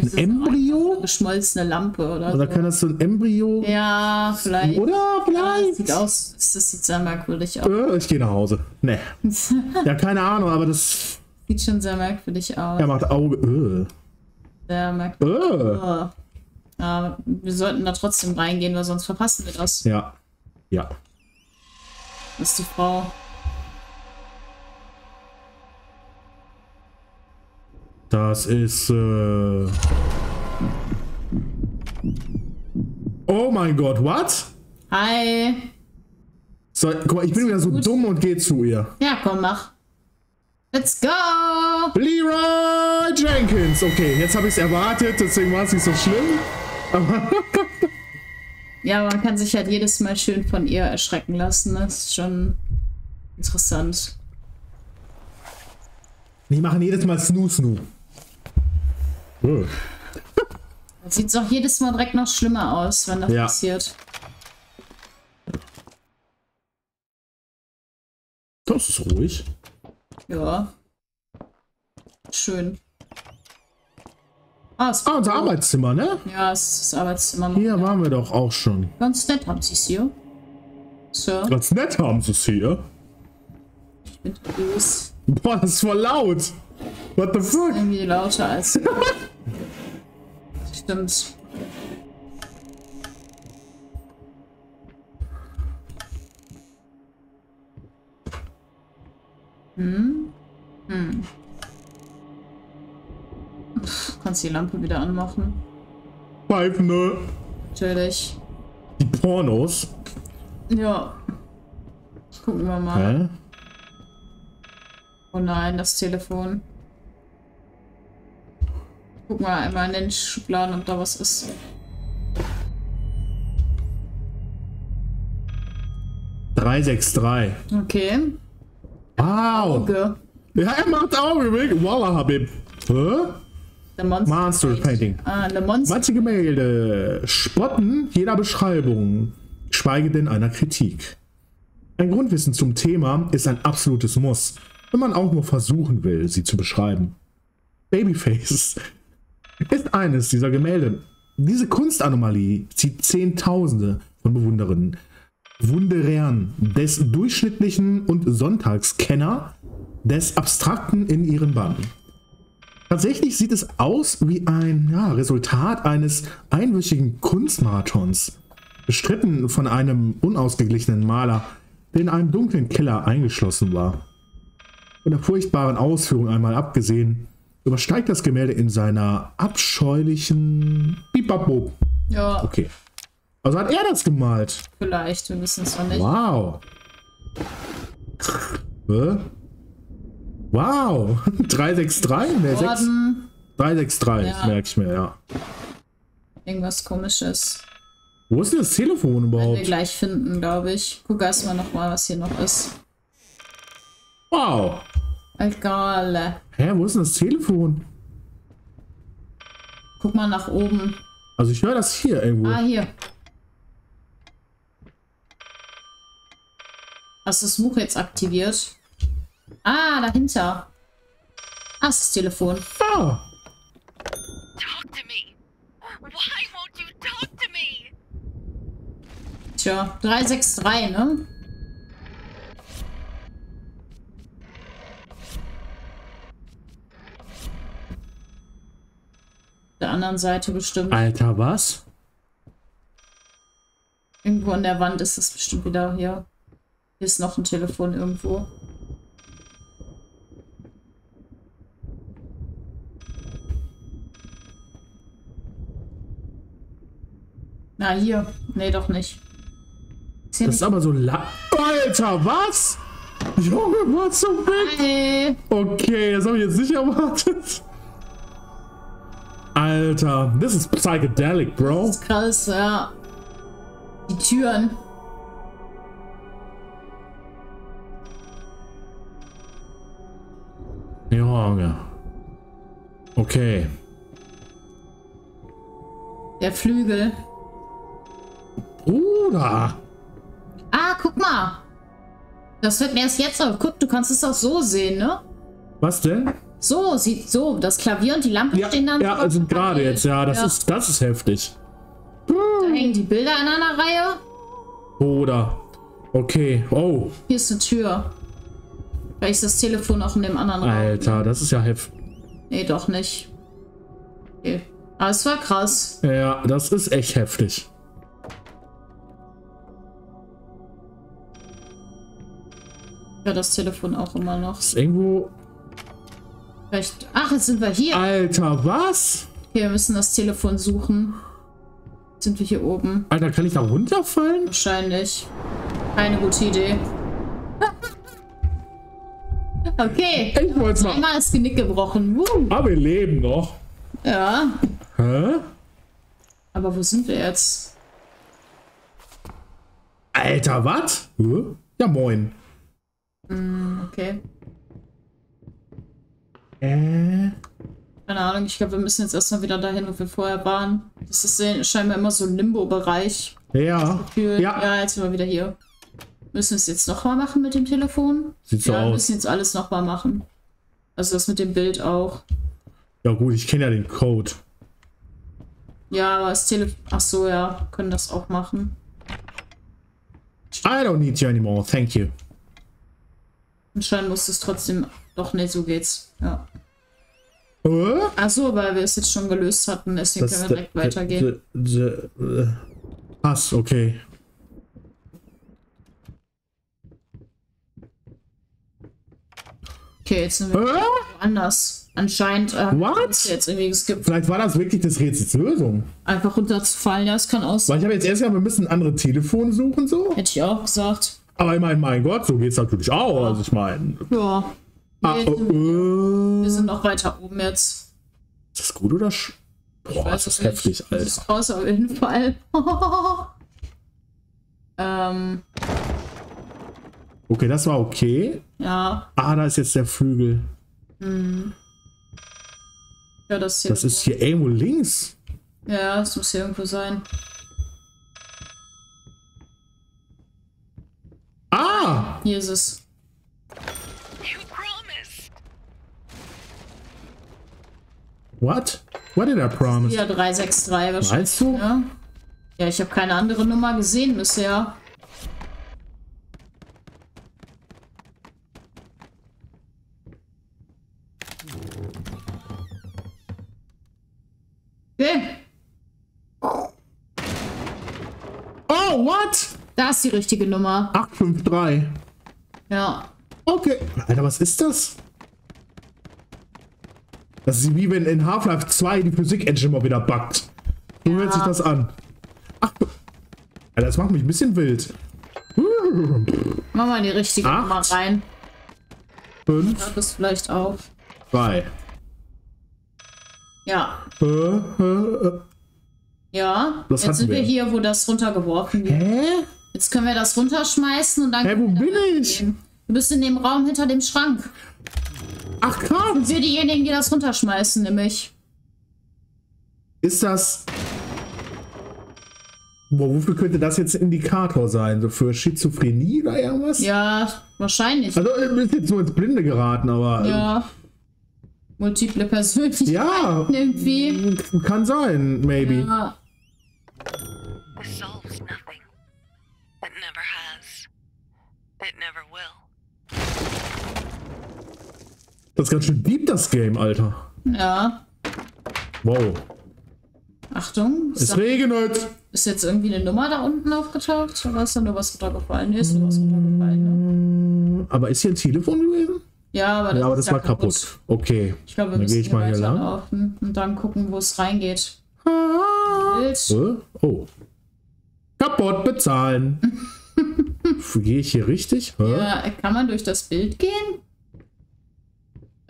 Vielleicht es Embryo? eine geschmolzene Lampe oder, Oder so. kann das so ein Embryo? Ja, vielleicht. Oder Ja, vielleicht? das sieht aus. Das sieht sehr merkwürdig aus. Äh, ich gehe nach Hause. Nee. Ja, keine Ahnung, aber das. Sieht schon sehr merkwürdig aus. Er macht Auge. Äh. Sehr merkwürdig. Äh. Ja, wir sollten da trotzdem reingehen, weil sonst verpassen wir das. Ja. Ja. Das ist die Frau. Das ist. Äh... Oh mein Gott, what? Hi. So, guck mal, ich bin wieder so gut. dumm und gehe zu ihr. Ja, komm, mach. Let's go! Leroy Jenkins. Okay, jetzt habe ich es erwartet, deswegen war es nicht so schlimm. Ja, man kann sich halt jedes Mal schön von ihr erschrecken lassen. Das ist schon interessant. Die machen jedes Mal Snoo Snoo. Das sieht auch jedes Mal direkt noch schlimmer aus, wenn das Ja. passiert. Das ist ruhig. Ja. Schön. Ah, es Ah, unser Arbeitszimmer, ne? Ja, es ist das Arbeitszimmer. noch. Hier waren wir doch auch schon. Ganz nett haben sie es hier. Sir, Ganz nett haben sie es hier. mit Gruß. Boah, das ist voll laut. What the fuck? Irgendwie lauter als. Stimmt. Hm? Hm. Pff, kannst die Lampe wieder anmachen. Pfeifende. Natürlich. Die Pornos. Ja. Gucken wir mal. Hä? Oh nein, das Telefon. Gucken wir einmal in den Schubladen, ob da was ist. Drei sechs drei. Okay. Wow. Auge. Ja, er macht Auge. Walla, Habib. Hä? The Monster, Monster Painting. Ah, The Monster. Manche Gemälde spotten jeder Beschreibung, schweige denn einer Kritik. Ein Grundwissen zum Thema ist ein absolutes Muss, wenn man auch nur versuchen will, sie zu beschreiben. Babyface ist eines dieser Gemälde. Diese Kunstanomalie zieht Zehntausende von Bewunderern, Wunderern des durchschnittlichen und Sonntagskenner des Abstrakten in ihren Bann. Tatsächlich sieht es aus wie ein ja, Resultat eines einwöchigen Kunstmarathons, bestritten von einem unausgeglichenen Maler, der in einem dunklen Keller eingeschlossen war. Von der furchtbaren Ausführung einmal abgesehen, übersteigt das Gemälde in seiner abscheulichen Bibabo. Ja, Okay. Also hat er das gemalt. vielleicht. Wir wissen es noch nicht. Wow. Hä? Wow. 363? Nee, 6. Orden. 363, Ja. merke ich mir, ja. Irgendwas komisches. Wo ist denn das Telefon Werden wir überhaupt? gleich finden, glaube ich. Guck erstmal nochmal, was hier noch ist. Wow. Egal. Hä, wo ist denn das Telefon? Guck mal nach oben. Also ich höre das hier irgendwo. Ah, hier. Hast du das Buch jetzt aktiviert? Ah, dahinter. Ah, das Telefon. Ah. Talk to me. Why won't you talk to me? Tja, 363, ne? Der anderen Seite bestimmt. Alter, was? Irgendwo an der Wand ist es bestimmt wieder hier. Hier ist noch ein Telefon irgendwo. Na, hier. Nee, doch nicht. Ist Das ist aber so la... Alter, was? Junge, was zum? Hey. Okay, das habe ich jetzt nicht erwartet. Alter, this is psychedelic, bro. Das ist krass, ja. Die Türen. Junge. Okay. Der Flügel. Bruder. Ah, guck mal. Das wird mir erst jetzt auf. Guck, du kannst es auch so sehen, ne? Was denn? So, sieht so. Das Klavier und die Lampe Ja, stehen dann. ja so also gerade jetzt, ja, das Ja. ist das ist heftig. Da hängen die Bilder in einer Reihe. Bruder. Okay. Oh, Hier ist eine Tür. Vielleicht ist das Telefon auch in dem anderen Raum. Alter, das ist ja heftig. Nee, doch nicht. Okay. Aber es war krass. Ja, das ist echt heftig. Ja, das Telefon auch immer noch. Ist irgendwo. Vielleicht. Ach, jetzt sind wir hier. Alter, was? Okay, wir müssen das Telefon suchen. Jetzt sind wir hier oben. Alter, kann ich da runterfallen? Wahrscheinlich. Keine gute Idee. Okay. Ich wollte mal. Einmal das Genick gebrochen. Woo. Aber wir leben noch. Ja. Hä? Aber Aber wo sind wir jetzt? Alter, was? Ja, moin. Okay. Äh. Keine Ahnung, ich glaube, wir müssen jetzt erstmal wieder dahin, wo wir vorher waren. Das ist scheinbar immer so ein Limbo-Bereich. Ja. Ja. ja, jetzt sind wir wieder hier. Müssen wir es jetzt nochmal machen mit dem Telefon? Sieht so ja, wir aus. müssen jetzt alles nochmal machen. Also das mit dem Bild auch. Ja, gut, ich kenne ja den Code. Ja, aber das Telefon. Ach so, ja, können das auch machen. I don't need you anymore, thank you. Anscheinend muss es trotzdem. Doch, ne, so geht's. Ja. Äh? Ach so, weil wir es jetzt schon gelöst hatten, deswegen können wir direkt weitergehen. d- äh, Pass, okay. Okay, jetzt sind wir Äh? woanders. Anscheinend äh, What? jetzt irgendwie geskippt, Vielleicht war das wirklich des Rätsels Lösung. einfach runterzufallen. Ja, es kann auch Weil ich habe jetzt erst gesagt, wir müssen andere Telefon suchen, so. Hätte ich auch gesagt. Aber ich meine, mein Gott, so geht's natürlich auch. Also ich meine. Ja. Ah, äh, Wir sind noch weiter oben jetzt. ist das gut oder sch Boah, Weiß das ist nicht. heftig, Das Alter. ist raus auf jeden Fall. ähm, Okay, das war okay. ja. Ah, da ist jetzt der Flügel. Ja, das hier. Das ist hier irgendwo links. Ja, das muss hier irgendwo sein. Ah! Hier ist es. What? What did I promise? Ja, 363 wahrscheinlich. Meinst du? Ja, ja ich habe keine andere Nummer gesehen bisher. Okay, Oh, what? da ist die richtige Nummer. 853. Ja. Okay. Alter, was ist das? Das ist wie wenn in Half-Life 2 die Physik-Engine mal wieder buggt. So hört sich das an. Ach, Alter, das macht mich ein bisschen wild. Mach mal die richtige Acht. Nummer rein. 5, Hört das vielleicht auf. 2. Ja. Äh, äh, äh. Ja. Das Jetzt sind wir wir. hier, wo das runtergeworfen wird. Hä? Jetzt können wir das runterschmeißen und dann. Hä, wo bin ich? reingehen. Du bist in dem Raum hinter dem Schrank. Ach krass. Wir diejenigen, die das runterschmeißen, nämlich. Ist das... Boah, wofür könnte das jetzt ein Indikator sein? So für Schizophrenie oder irgendwas? Ja, wahrscheinlich. Also, äh, ist jetzt so ins Blinde geraten, aber... äh, Ja. Multiple Persönlichkeiten Ja. irgendwie. Kann sein, maybe. Ja. Das ist ganz schön deep, das Game, Alter. ja. Wow. Achtung. Ist, Es regnet. ist jetzt irgendwie eine Nummer da unten aufgetaucht? Oder ist da nur was runtergefallen? Hier ist nur was runtergefallen, ne? Aber ist hier ein Telefon gewesen? Ja, aber das, Ja, aber ist das war kaputt. Okay. Ich glaube, wir Dann müssen ich mal hier lang. und dann gucken, wo es reingeht. Ah. Bild. Äh? Oh. Kaputt bezahlen. Gehe ich hier richtig? Ja, kann man durch das Bild gehen?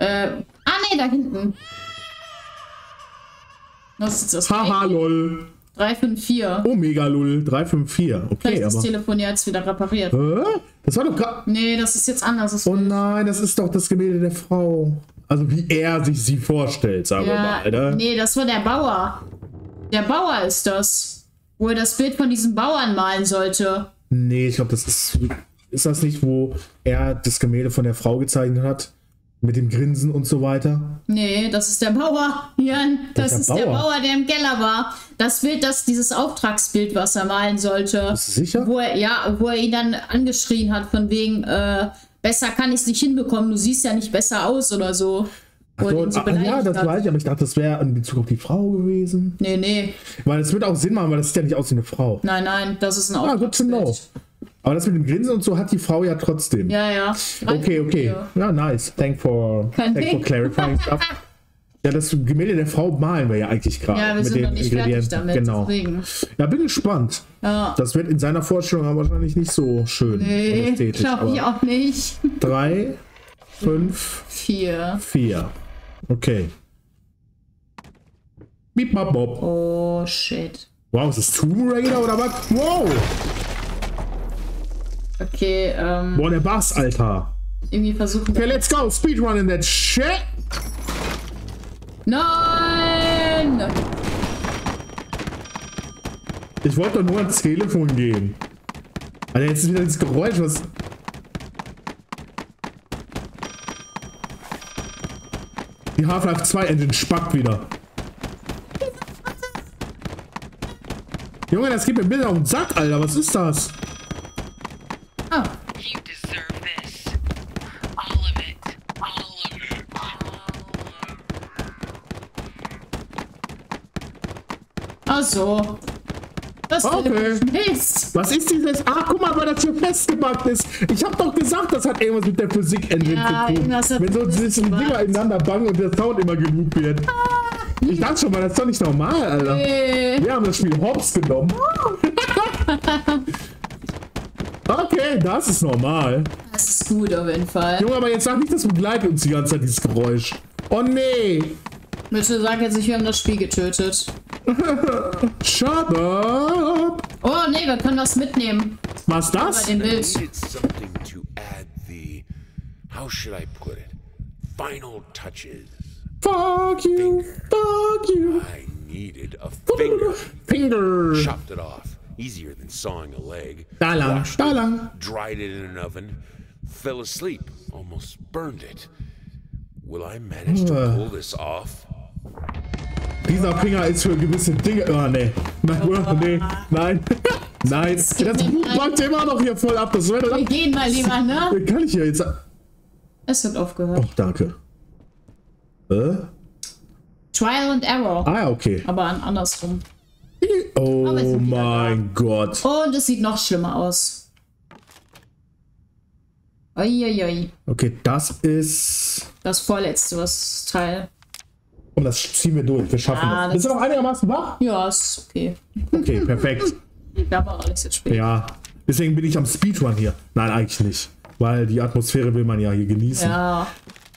Äh, ah nee, da hinten. Was ist das? Haha, lol. 354. Omega, lol. 354. Okay, Vielleicht ist das. Telefon jetzt wieder repariert. Hä? Das war doch gerade. Nee, das ist jetzt anders. Das Oh nein, das ist doch das Gemälde der Frau. Also wie er sich sie vorstellt, sagen wir ja, mal, ne? nee, das war der Bauer. Der Bauer ist das. Wo er das Bild von diesem Bauern malen sollte. Nee, ich glaube, das ist. Ist das nicht, wo er das Gemälde von der Frau gezeichnet hat? Mit dem Grinsen und so weiter? Nee, das ist der Bauer. Jan, das Welcher ist der Bauer? Bauer, der im Keller war. Das Bild, das dieses Auftragsbild, was er malen sollte. Sicher? Wo er, ja, wo er ihn dann angeschrien hat, von wegen, äh, besser kann ich es nicht hinbekommen, du siehst ja nicht besser aus oder so. Er So, ah, ja, das hat. weiß ich, aber ich dachte, das wäre in Bezug auf die Frau gewesen. Nee, nee, Weil es wird auch Sinn machen, weil das sieht ja nicht aus wie eine Frau. nein, nein, das ist ein Ah, good to know. Aber das mit dem Grinsen und so hat die Frau ja trotzdem. Ja, ja. Okay, okay. Ja. Nice. Thank for, Kein thank for clarifying stuff. Ja, das Gemälde der Frau malen wir ja eigentlich gerade. Ja, wir mit sind noch nicht fertig damit, Genau. deswegen. Ja, bin gespannt. Ja. Das wird in seiner Vorstellung aber wahrscheinlich nicht so schön. Nee, ästhetisch. glaube ich auch nicht. drei, fünf, Vier. vier. Okay. Bip, bap, bop. Oh, shit. Wow, ist das Tomb Raider oder was? Wow! Okay, ähm, Boah, der Bass, Alter. irgendwie versuchen Okay, let's go. Speedrun in that shit. Nein! Ich wollte doch nur ans Telefon gehen. Alter, jetzt ist wieder dieses Geräusch, was... Die Half-Life 2 Engine spackt wieder. Junge, das geht mir bitte auf den Sack, Alter. Was ist das? Oh, You deserve this. All of it. All of it. So. Das Okay. Mist. Was ist dieses? Ah, guck mal, weil das hier festgemacht ist. Ich hab doch gesagt, das hat irgendwas mit der Ja, tun. irgendwas hat Wenn so gemacht. Dinger ineinander bangen und der Sound immer genug wird. Ich dachte schon mal, das ist doch nicht normal, Alter. Äh, Wir haben das Spiel hops genommen. okay, das ist normal. Das ist gut auf jeden Fall. Junge, aber jetzt sag nicht, das begleitet uns die ganze Zeit, dieses Geräusch. Oh nee. Bitte sag jetzt nicht, wir haben das Spiel getötet. Shut up. Oh nee, wir können das mitnehmen. Was Bei das? dem I Bild. needed something to add the. How should I put it? Final touches. Fuck you. Fuck you. I needed a finger. Finger. Chopped it off. Easier than sawing a leg. Da lang, da lang. Dried it in an oven. Fell asleep. Almost burned it. Will I manage to pull this off? Dieser Finger ist für gewisse Dinge. Oh, nee. Nein, oh, nee. Nein. Nein. Das Buch backt immer noch hier voll ab. Das wäre Wir gehen mal lieber, ne? Kann ich hier jetzt. Es wird aufgehört. Oh, danke. Äh? Trial and Error. Ah, okay. Aber an andersrum. Oh mein Gott. Und es sieht noch schlimmer aus. Uiuiui. Okay, das ist. Das vorletzte was Teil. Und das ziehen wir durch. Wir schaffen Ja, das. Bist du noch einigermaßen wach? Ja, ist okay. Okay, perfekt. Wir haben auch alles jetzt spät. Ja. Deswegen bin ich am Speedrun hier. Nein, eigentlich nicht. Weil die Atmosphäre will man ja hier genießen. Ja,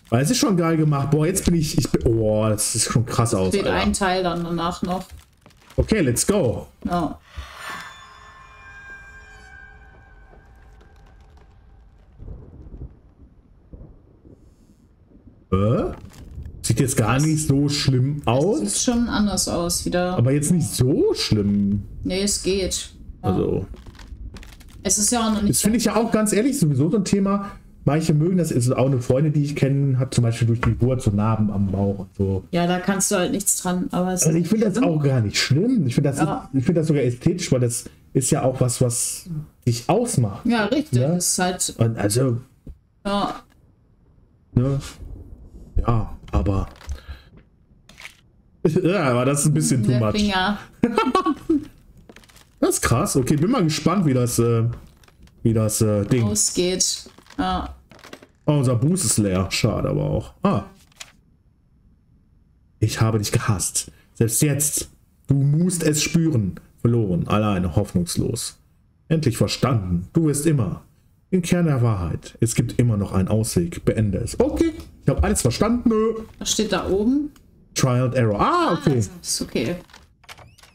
Weil es ist schon geil gemacht. Boah, jetzt bin ich. ich bin, oh, das sieht schon krass aus. steht Alter. ein Teil dann danach noch. Okay, let's go. Ja. Äh? Sieht jetzt gar nicht so schlimm Sieht aus. schon anders aus wieder. Aber jetzt nicht so schlimm. Nee, es geht. Also. Es ist ja auch noch Das nicht. finde ich ja auch ganz ehrlich sowieso so ein Thema. Manche mögen das, ist auch eine Freundin, die ich kenne, hat zum Beispiel durch die Geburt so Narben am Bauch und so. Ja, da kannst du halt nichts dran. Aber Also ich finde das auch gar nicht schlimm. Ich finde das, Ja. ich finde das sogar ästhetisch, weil das ist ja auch was, was dich ausmacht. Ja, richtig. Ja. Das ist halt. Und also, Ja. ne? Ja, aber. Ja, aber das ist ein bisschen too much. Das ist krass. Okay, bin mal gespannt, wie das, äh, wie das äh, Ding. ausgeht. Ja. Oh, unser Boost ist leer. Schade aber auch. Ah. Ich habe dich gehasst. Selbst jetzt. Du musst es spüren. Verloren, alleine, hoffnungslos. Endlich verstanden. Du wirst immer. Im Kern der Wahrheit. Es gibt immer noch einen Ausweg. Beende es. Okay. Ich habe alles verstanden. Was steht da oben? Trial and Error. Ah, okay. Also, ist okay.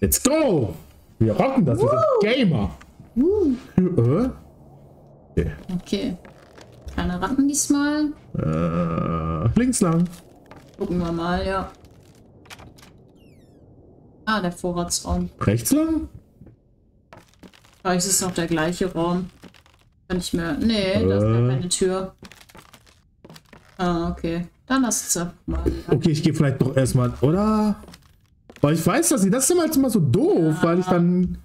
Let's go. Wir rocken das. Wir sind Gamer. Äh? Okay. Okay. Keine Ratten diesmal. Äh, links lang. Gucken wir mal, ja. Ah, der Vorratsraum. Rechts lang? Vielleicht ist es noch der gleiche Raum. Kann ich mehr. Nee, da ist ja Äh. keine Tür. Ah, okay. Dann lass es mal. Okay, ich gehe vielleicht doch erstmal, oder? Weil ich weiß, dass ich das ist immer, immer so doof, weil ich dann.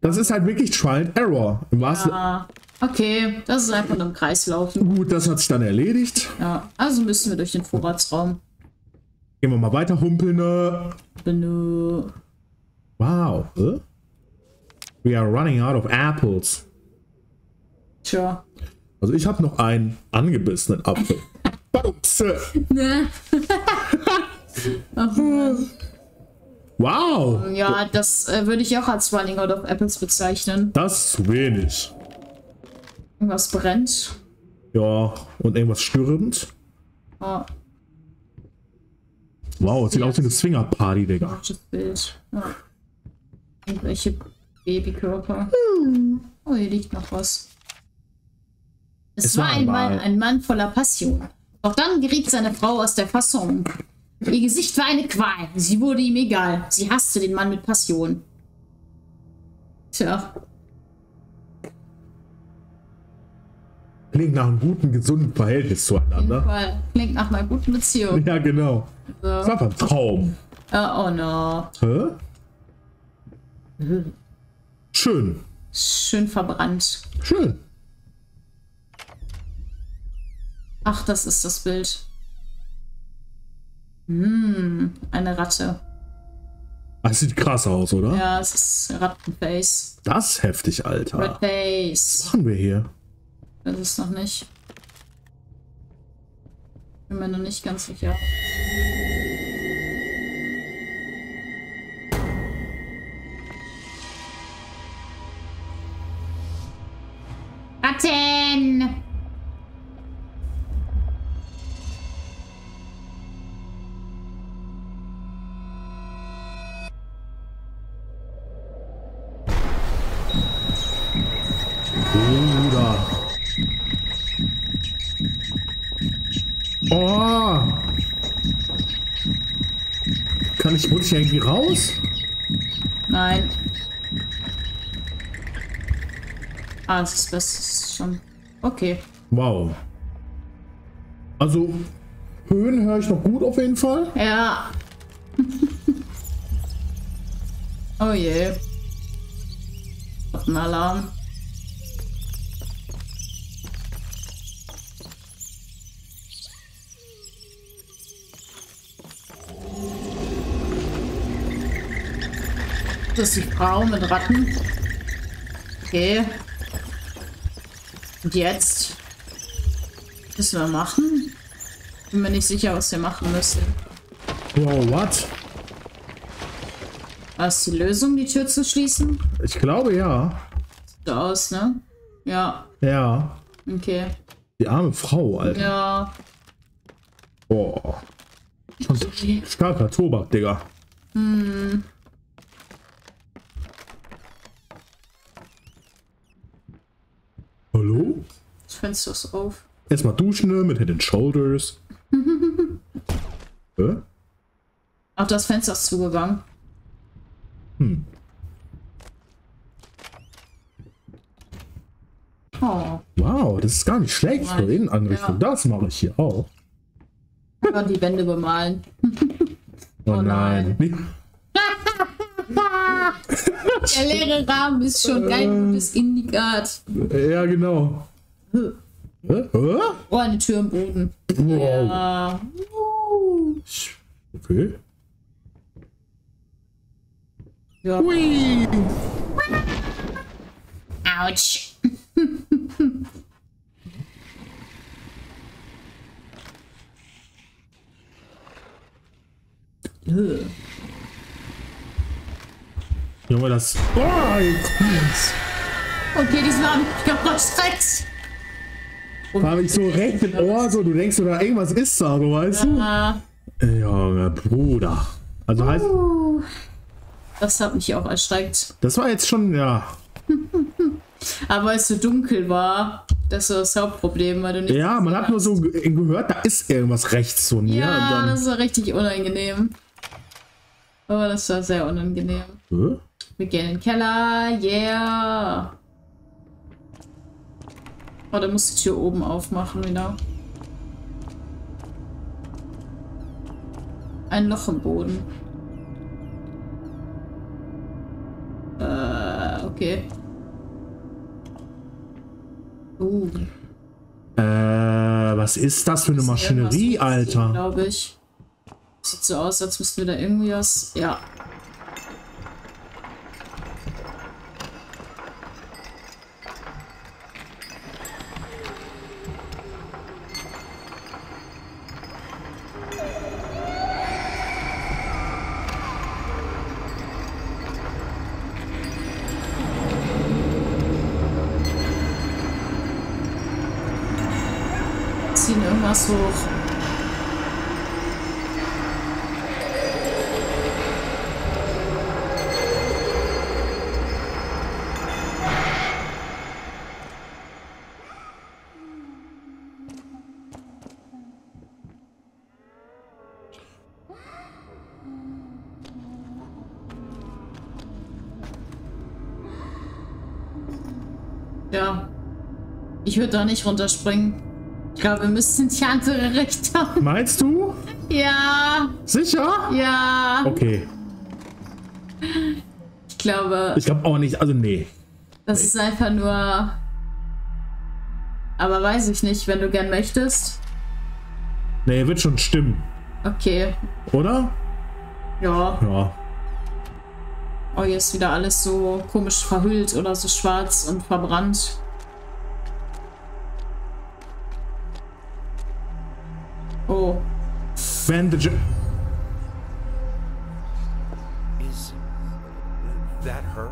Das ist halt wirklich Trial and Error. Im wahrsten Ah, okay. Das ist einfach nur im Kreis laufen. Gut, das hat sich dann erledigt. Ja, also müssen wir durch den Vorratsraum. Gehen wir mal weiter humpeln. ne? Benö. Wow. Äh? We are running out of apples. Tja. Also ich habe noch einen angebissenen Apfel. Ne? Mann. Wow. ja, das äh, würde ich auch als Running Out of Apples bezeichnen. Das ist zu wenig. Irgendwas brennt. Ja, und irgendwas stürmt. Oh, Wow, es sieht aus wie eine Swinger-Party, Digga. das Bild. Ja. Irgendwelche Babykörper. Oh, hier liegt noch was. Es, Es war war ein einmal ein Mann voller Passion. Doch dann geriet seine Frau aus der Fassung. Ihr Gesicht war eine Qual. Sie wurde ihm egal. Sie hasste den Mann mit Passion. Tja, Klingt nach einem guten, gesunden Verhältnis zueinander. Klingt nach einer guten Beziehung. Ja, genau. Das So. war einfach ein Traum. Ah, oh no. Hä? Schön. Schön verbrannt. Schön. Ach, das ist das Bild. Hm, eine Ratte. Das sieht krass aus, oder? Ja, es ist Rattenface. Das ist heftig, Alter. Red Face. Was machen wir hier? Das ist noch nicht. Bin mir noch nicht ganz sicher. Muss ich irgendwie raus? Nein. Ah, das ist das ist schon. Okay. Wow. Also, Höhen höre ich noch gut auf jeden Fall. Ja. oh je. Ein Alarm. Das ist die Frau mit Ratten. Okay. Und jetzt? Was müssen wir machen? Bin mir nicht sicher, was wir machen müssen. Wow, what? War es die Lösung, die Tür zu schließen? Ich glaube ja. Sieht so aus, ne? Ja, Ja. okay. Die arme Frau, Alter. Ja. Boah. Schon starker Tobak, Digga. Hallo? Das Fenster ist auf. Erstmal duschen ne, mit Head and Shoulders. Hä? Ach, das Fenster ist zugegangen. Hm. Oh, Wow, das ist gar nicht schlecht für Nein. Innenanrichtung. Ja. Das mache ich hier auch. aber die Wände bemalen. Oh, Oh nein. nein. Der leere Rahmen ist schon kein gutes Indikat. Ja, genau. Oh, eine Tür im Boden. Wow. Ah, Okay. ja. Hui. Autsch. Äh. Junge, das. Oh, jetzt. Okay, diesmal habe ich mich gestreckt. Habe ich so recht mit Ohr, so du denkst, oder irgendwas ist da, so weißt du? Ah, Junge, Bruder. Also heißt, das hat mich auch erschreckt. das war jetzt schon, ja. Aber als es so dunkel war, das ist das Hauptproblem, weil du nicht. Ja, man hat nur so ge- gehört, da ist irgendwas rechts von mir. Ja, und das war richtig unangenehm. Aber das war sehr unangenehm. Hä? Wir gehen in den Keller, yeah. Oh, da muss die Tür oben aufmachen wieder. Ein Loch im Boden. Äh, okay. Uh, Äh, was ist das für eine Maschinerie, Alter? Glaube ich. Sieht so aus, als müssten wir da irgendwie was. Ja. Ich würde da nicht runterspringen. Ich glaube, wir müssen in die andere Richtung. Meinst du? Ja, Sicher? ja. Okay. Ich glaube, Ich glaube auch nicht. Also, nee. das ist einfach nur. Aber weiß ich nicht, wenn du gern möchtest. Nee, wird schon stimmen. Okay. Oder? Ja. Ja. Oh, hier ist wieder alles so komisch verhüllt oder so schwarz und verbrannt. Oh. Bandage. Is that her?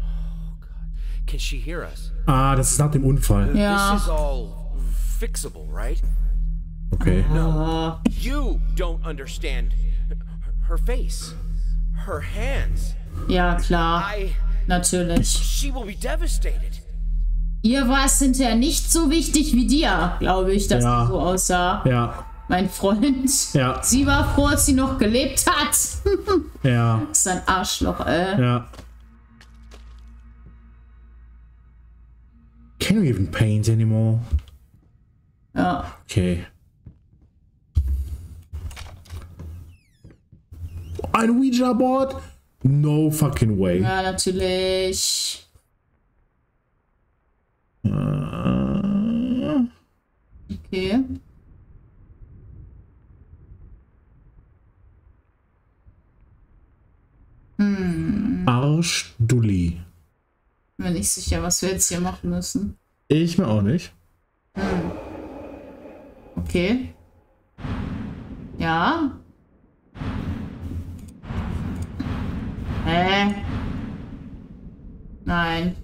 Oh, God. Can she hear us? Ah, das ist nach dem Unfall. Ja. This is all fixable, right? Okay. Ah. You don't understand her face, her hands. Ja, klar. I. Natürlich. She will be devastated. Ihr war es hinterher nicht so wichtig wie dir, glaube ich, dass Ja. sie so aussah. Ja. Mein Freund. Ja. Sie war froh, dass sie noch gelebt hat. Ja. Das ist ein Arschloch, ey. Ja. Can we even paint anymore? Ja. Okay. Ein Ouija-Board? No fucking way. Ja, natürlich. Okay. Arschdulli. Bin nicht sicher, was wir jetzt hier machen müssen. Ich mir auch nicht. Okay. Ja. Hä? Nein.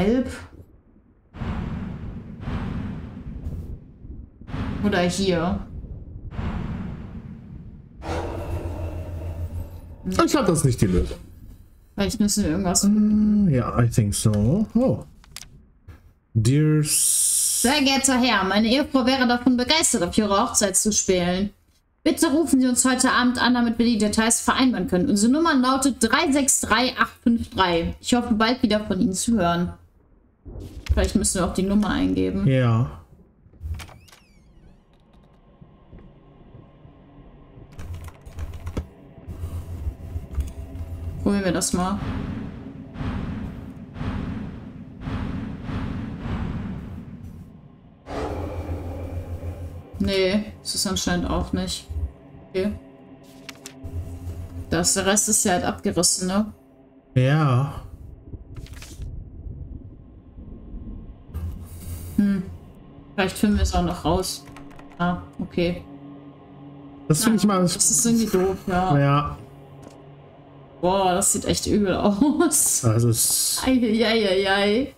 Help. Oder hier. Ich glaube, das nicht die Lösung. Vielleicht müssen wir irgendwas. Ja, I think so. Oh. Dear Sehr geehrter Herr, meine Ehefrau wäre davon begeistert, auf Ihre Hochzeit zu spielen. Bitte rufen Sie uns heute Abend an, damit wir die Details vereinbaren können. Unsere Nummer lautet 363853. Ich hoffe, bald wieder von Ihnen zu hören. Vielleicht müssen wir auch die Nummer eingeben. Ja. Probieren wir das mal. Nee, ist es anscheinend auch nicht. Okay. Das, der Rest ist ja halt abgerissen, ne? Ja. Vielleicht finden wir es auch noch raus. Ah, okay. Das finde ich mal. Das ist irgendwie doof, ja. Ja. Boah, das sieht echt übel aus. Also es. Eieieiei.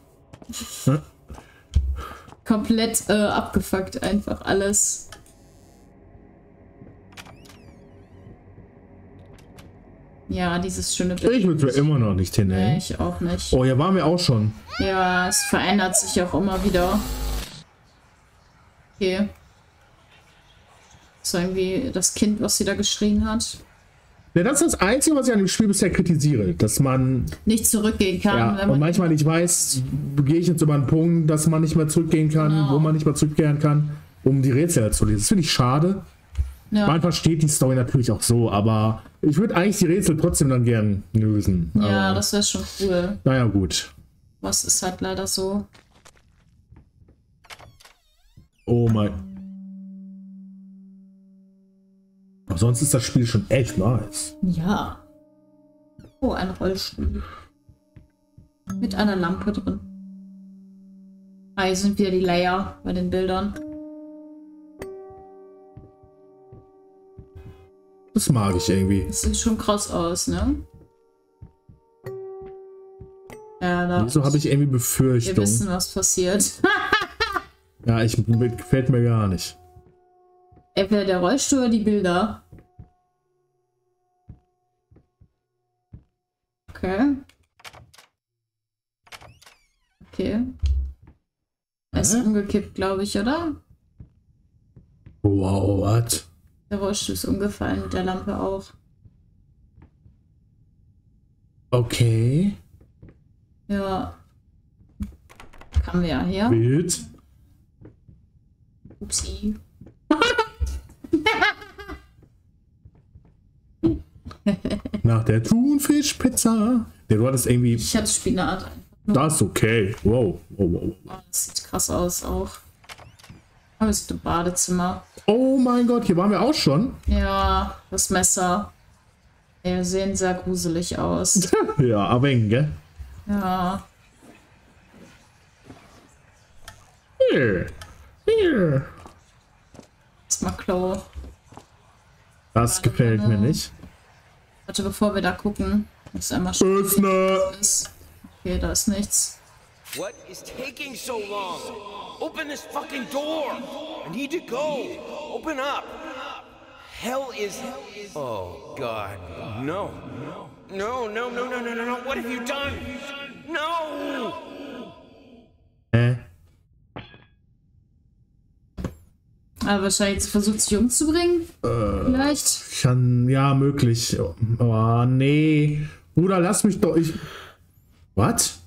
Hm? Komplett äh, abgefuckt einfach alles. Ja, dieses schöne Bild. Ich würde immer noch nicht Nee, hinhängen. ich auch nicht. Oh, hier waren wir auch schon. Ja, es verändert sich auch immer wieder. Okay. Das war irgendwie das Kind, was sie da geschrien hat. Ja, das ist das Einzige, was ich an dem Spiel bisher kritisiere. Dass man, Nicht zurückgehen kann, ja, wenn und man. manchmal nicht weiß, gehe ich jetzt über einen Punkt, dass man nicht mehr zurückgehen kann, Genau. wo man nicht mehr zurückkehren kann, um die Rätsel zu lesen. Das finde ich schade. Ja. Man versteht die Story natürlich auch so, aber ich würde eigentlich die Rätsel trotzdem dann gern lösen. Ja, aber, das wäre schon cool. Naja, gut. Was ist halt leider so. Oh mein. Aber sonst ist das Spiel schon echt nice. Ja. Oh, ein Rollstuhl. Mit einer Lampe drin. Ah, hier sind wieder die Layer bei den Bildern. Das mag ich irgendwie. Das sieht schon krass aus, ne? Ja, da. Wieso habe ich irgendwie Wir Befürchtung? wissen, was passiert. Ja, ich gefällt mir gar nicht. Entweder der Rollstuhl oder die Bilder. Okay. Okay. Er ist Hä? umgekippt, glaube ich, oder? Wow, what? Der Rollstuhl ist umgefallen mit der Lampe auch. Okay. Ja. Kamen wir ja her. Wild. Upsi. Nach der Thunfischpizza. Der du hattest irgendwie. Ich hatte Spinat. Das ist okay. Wow. wow, wow. Oh, das sieht krass aus auch. Aber es ist ein Badezimmer. Oh mein Gott, hier waren wir auch schon. Ja, das Messer. Die sehen sehr gruselig aus. Ja, aber eng, gell? Ja. Hier. Hier. Erstmal. Das gefällt mir nicht. Warte, bevor wir da gucken. Muss einmal schauen, was ist. Okay, da ist nichts. What is taking so long? Open this fucking door! I need to go! Open up! Hell is. Oh, God. No. No, no, no, no, no, no, no. What have you done? No! Hä? Aber wahrscheinlich versucht sich umzubringen. Vielleicht. Kann, ja, möglich. Oh, nee. Bruder, lass mich doch. Ich. Was?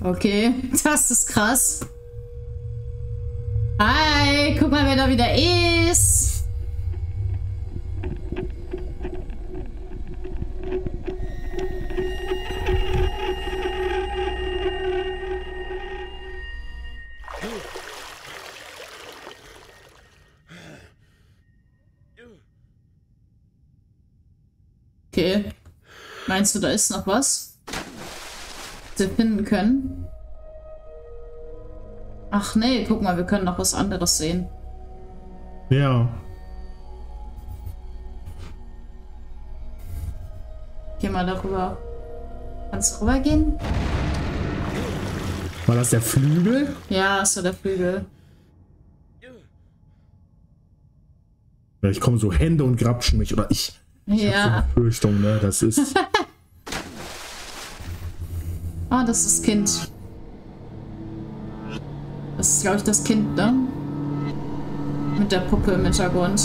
Okay, das ist krass. Hi, guck mal, wer da wieder ist. Okay. Meinst du, da ist noch was? Was wir finden können? Ach nee, guck mal, wir können noch was anderes sehen. Ja. Geh mal darüber. Kannst du rübergehen? War das der Flügel? Ja, ist so der Flügel. Ja, ich komme so Hände und grapschen mich. Oder ich. Ich hab so Ja. eine Befürchtung, ne? Das ist. Ah, das ist das Kind. Das ist, glaube ich, das Kind, ne? Mit der Puppe im Hintergrund.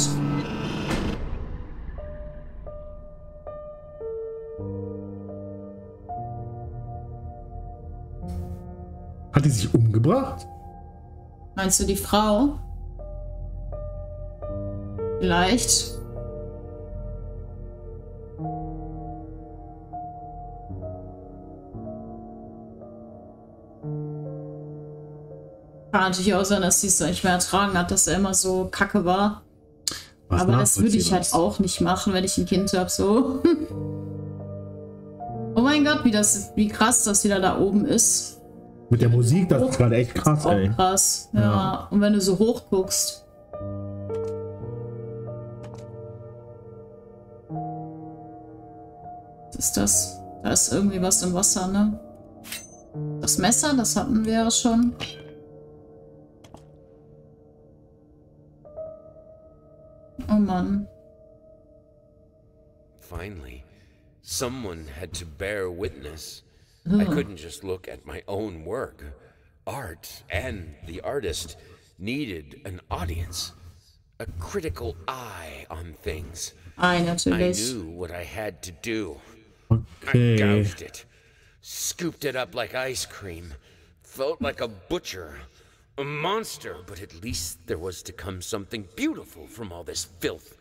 Hat die sich umgebracht? Meinst du die Frau? Vielleicht. Kann natürlich auch sein, dass sie es nicht mehr ertragen hat, dass er immer so kacke war. Was Aber das würde ich halt auch nicht machen, wenn ich ein Kind habe, so. oh mein Gott, wie das, wie krass das wieder da oben ist. Mit der Musik, das ist gerade echt krass, Auch ey. krass. Ja. Ja. Und wenn du so hoch guckst. Was ist das? Da ist irgendwie was im Wasser, ne? Das Messer, das hatten wir ja schon. Oh Mann. Finally, someone had to bear witness. I couldn't just look at my own work. Art and the artist needed an audience, a critical eye on things. Ei, I natürlich. knew what I had to do. I gouged it, scooped it up like ice cream, felt like a butcher, a monster, but at least there was to come something beautiful from all this filth.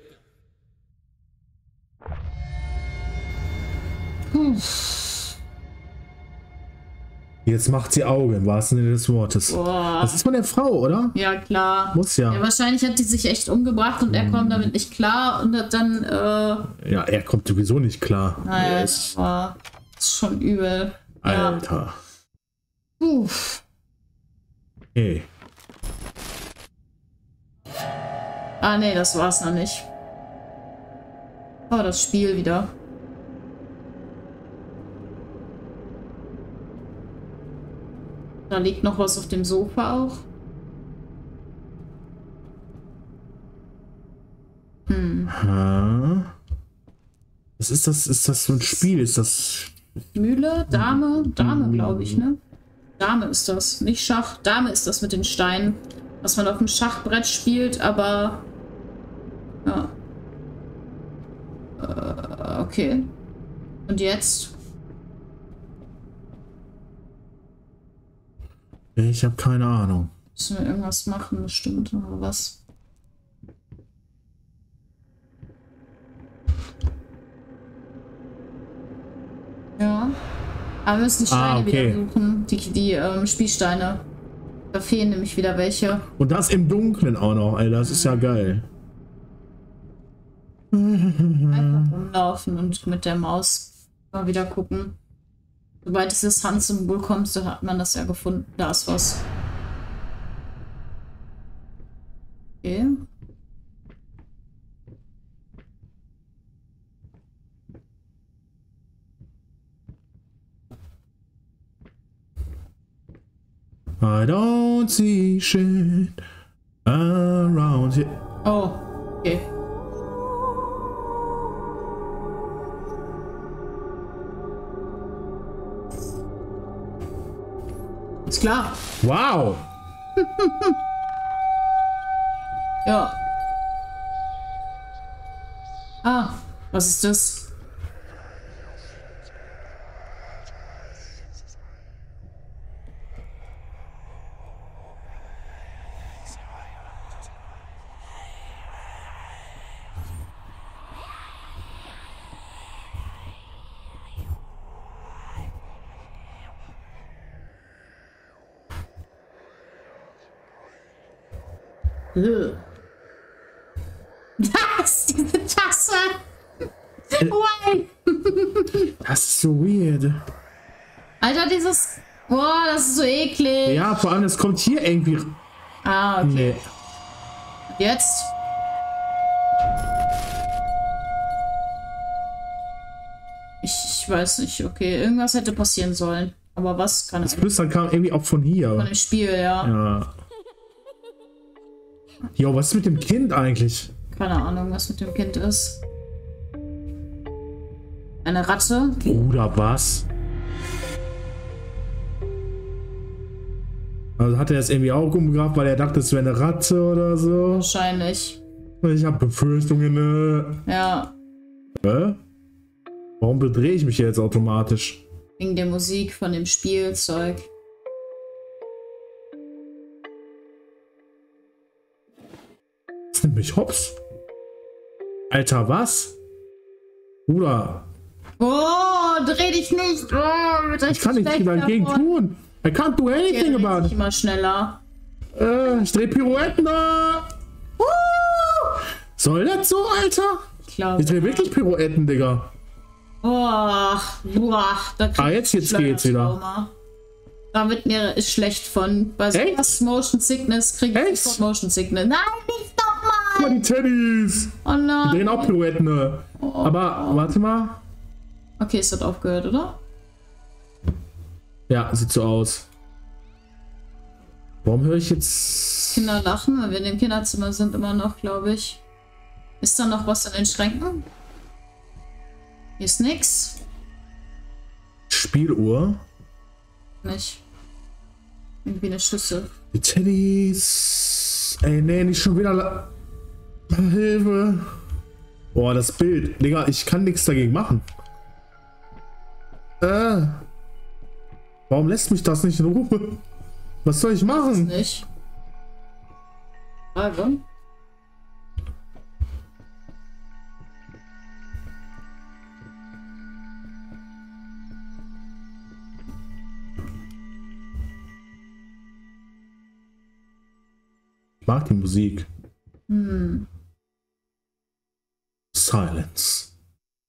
Jetzt macht sie Augen, im wahrsten Sinne des Wortes. Boah. Das ist von der Frau, oder? Ja, klar. Muss ja. Ja, wahrscheinlich hat die sich echt umgebracht und er kommt damit nicht klar und hat dann, äh, Ja, er kommt sowieso nicht klar. naja, Er das ist, war das ist schon übel. Ja. Alter. Uff. Hey. Ah, nee, das war's noch nicht. Oh, das Spiel wieder. Da liegt noch was auf dem Sofa auch. Ha. Was ist das? Ist das so ein Spiel? Ist das. Mühle, Dame, Dame, glaube ich, ne? Dame ist das, nicht Schach. Dame ist das mit den Steinen, was man auf dem Schachbrett spielt, aber ja. Äh, okay. Und jetzt? Ich habe keine Ahnung. Müssen wir irgendwas machen, bestimmt, oder was? Ja. Aber wir müssen die Steine Ah, okay. wieder suchen. Die, die ähm, Spielsteine. Da fehlen nämlich wieder welche. Und das im Dunkeln auch noch, Alter. Das ist ja geil. Einfach rumlaufen und mit der Maus mal wieder gucken. Sobald dieses Handsymbol kommt, so hat man das ja gefunden. Da ist was. Okay. I don't see shit around here. Oh, okay. Ist klar. Wow! Ja. Ah, was ist das? So weird. Alter, dieses. Boah, das ist so eklig. Ja, vor allem, es kommt hier irgendwie. Ah, okay. Nee. Jetzt? Ich, ich weiß nicht, okay. Irgendwas hätte passieren sollen. Aber was kann es Das Flüstern kam irgendwie auch von von hier. dem Spiel, ja. Ja. Jo, was ist mit dem Kind eigentlich? Keine Ahnung, was mit dem Kind ist. Eine Ratte? Oder was? Also hat er es irgendwie auch umgebracht, weil er dachte, es wäre eine Ratte oder so? Wahrscheinlich. Ich habe Befürchtungen. Ne? Ja, Hä? Warum bedrehe ich mich jetzt automatisch? wegen der Musik von dem Spielzeug. Das nimmt mich hops. Alter, was? Bruder, Oh, dreh dich nicht! Oh, wird ich kann nichts dagegen tun. I can't do anything about Ich it. immer schneller. Äh, ich dreh Pirouetten. Uh! Soll das so, Alter? Ich glaube. Ich dreh wirklich Pirouetten, Digga. Boah, boah, da krieg Ah, jetzt- jetzt geht's wieder. Da wird mir ist schlecht von. Bei Echt? sowas Motion Sickness krieg ich Echt? sofort Motion Sickness. Nein, nicht Guck mal, nochmal! die Teddys. Oh nein. Die drehen auch Pirouetten. ne? Aber, warte mal. Okay, es hat aufgehört, oder? Ja, sieht so aus. Warum höre ich jetzt... Kinder lachen, weil wir in dem Kinderzimmer sind immer noch, glaube ich. Ist da noch was in den Schränken? Hier ist nix. Spieluhr? Nicht. Irgendwie eine Schüssel. Die Teddys. Ey, nee, nicht schon wieder. La Hilfe. Boah, das Bild. Digga, ich kann nichts dagegen machen. Äh. Warum lässt mich das nicht in Ruhe? Was soll ich machen? Nicht. Frage. Ich mag die Musik. Silence.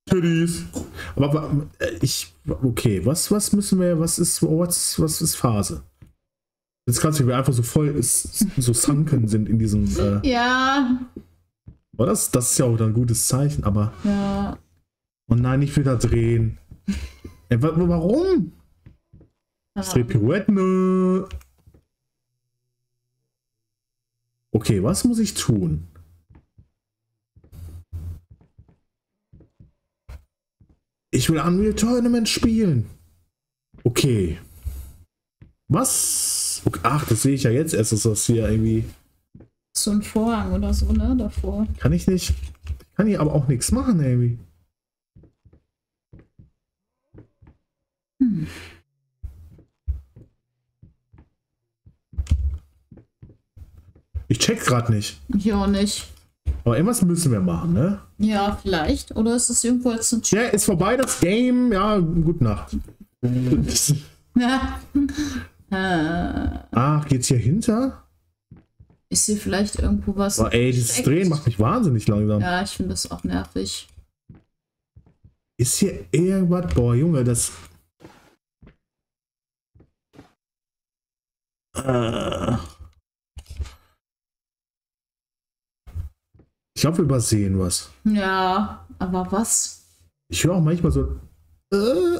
Titties. Aber, aber äh, ich. Okay, was, was müssen wir. Was ist. Was, was ist Phase? Jetzt kannst du, wie wir einfach so voll ist, so sunken sind in diesem. Äh, Ja. oh, das, das ist ja auch ein gutes Zeichen, aber. Ja. Oh nein, nicht wieder drehen. Ey, wa warum? Ich dreh Pirouetten. äh. Okay, was muss ich tun? Ich will Unreal Tournament spielen. Okay. Was? Ach, das sehe ich ja jetzt erst, dass das hier irgendwie. So ein Vorhang oder so, ne? Davor. Kann ich nicht. Kann hier aber auch nichts machen, irgendwie. Ich check gerade nicht. Ich auch nicht. Aber irgendwas müssen wir machen, ne? Ja, vielleicht. Oder ist es irgendwo jetzt ein Ja, ist vorbei das Game. Ja, gute Nacht. Ach, geht's hier hinter? ist hier vielleicht irgendwo was? Boah, ey, dieses versteckt? Drehen macht mich wahnsinnig langsam. Ja, ich finde das auch nervig. Ist hier irgendwas? Boah, Junge, das. Äh. Ich glaube, wir übersehen was. Ja, aber was? Ich höre auch manchmal so. Äh.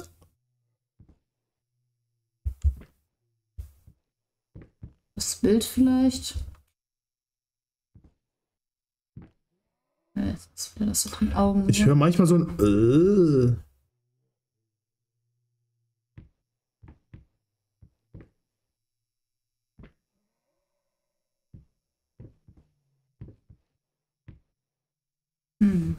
Das Bild vielleicht? Ja, Jetzt ist wieder das auf den Augen. Ich höre manchmal so ein. Äh. Hm.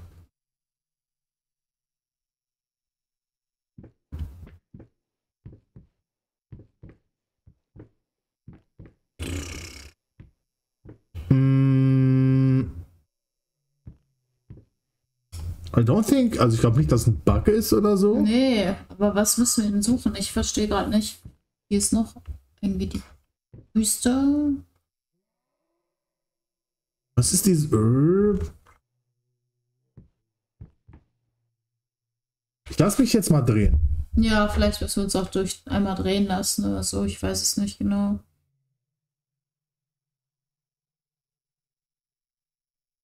I don't think, also ich glaube nicht, dass ein Bug ist oder so. Nee, aber was müssen wir denn suchen? Ich verstehe gerade nicht. Hier ist noch irgendwie die Wüste. Was ist dieses Herb? Ich lass mich jetzt mal drehen. Ja, vielleicht müssen wir uns auch durch einmal drehen lassen oder so. Ich weiß es nicht genau.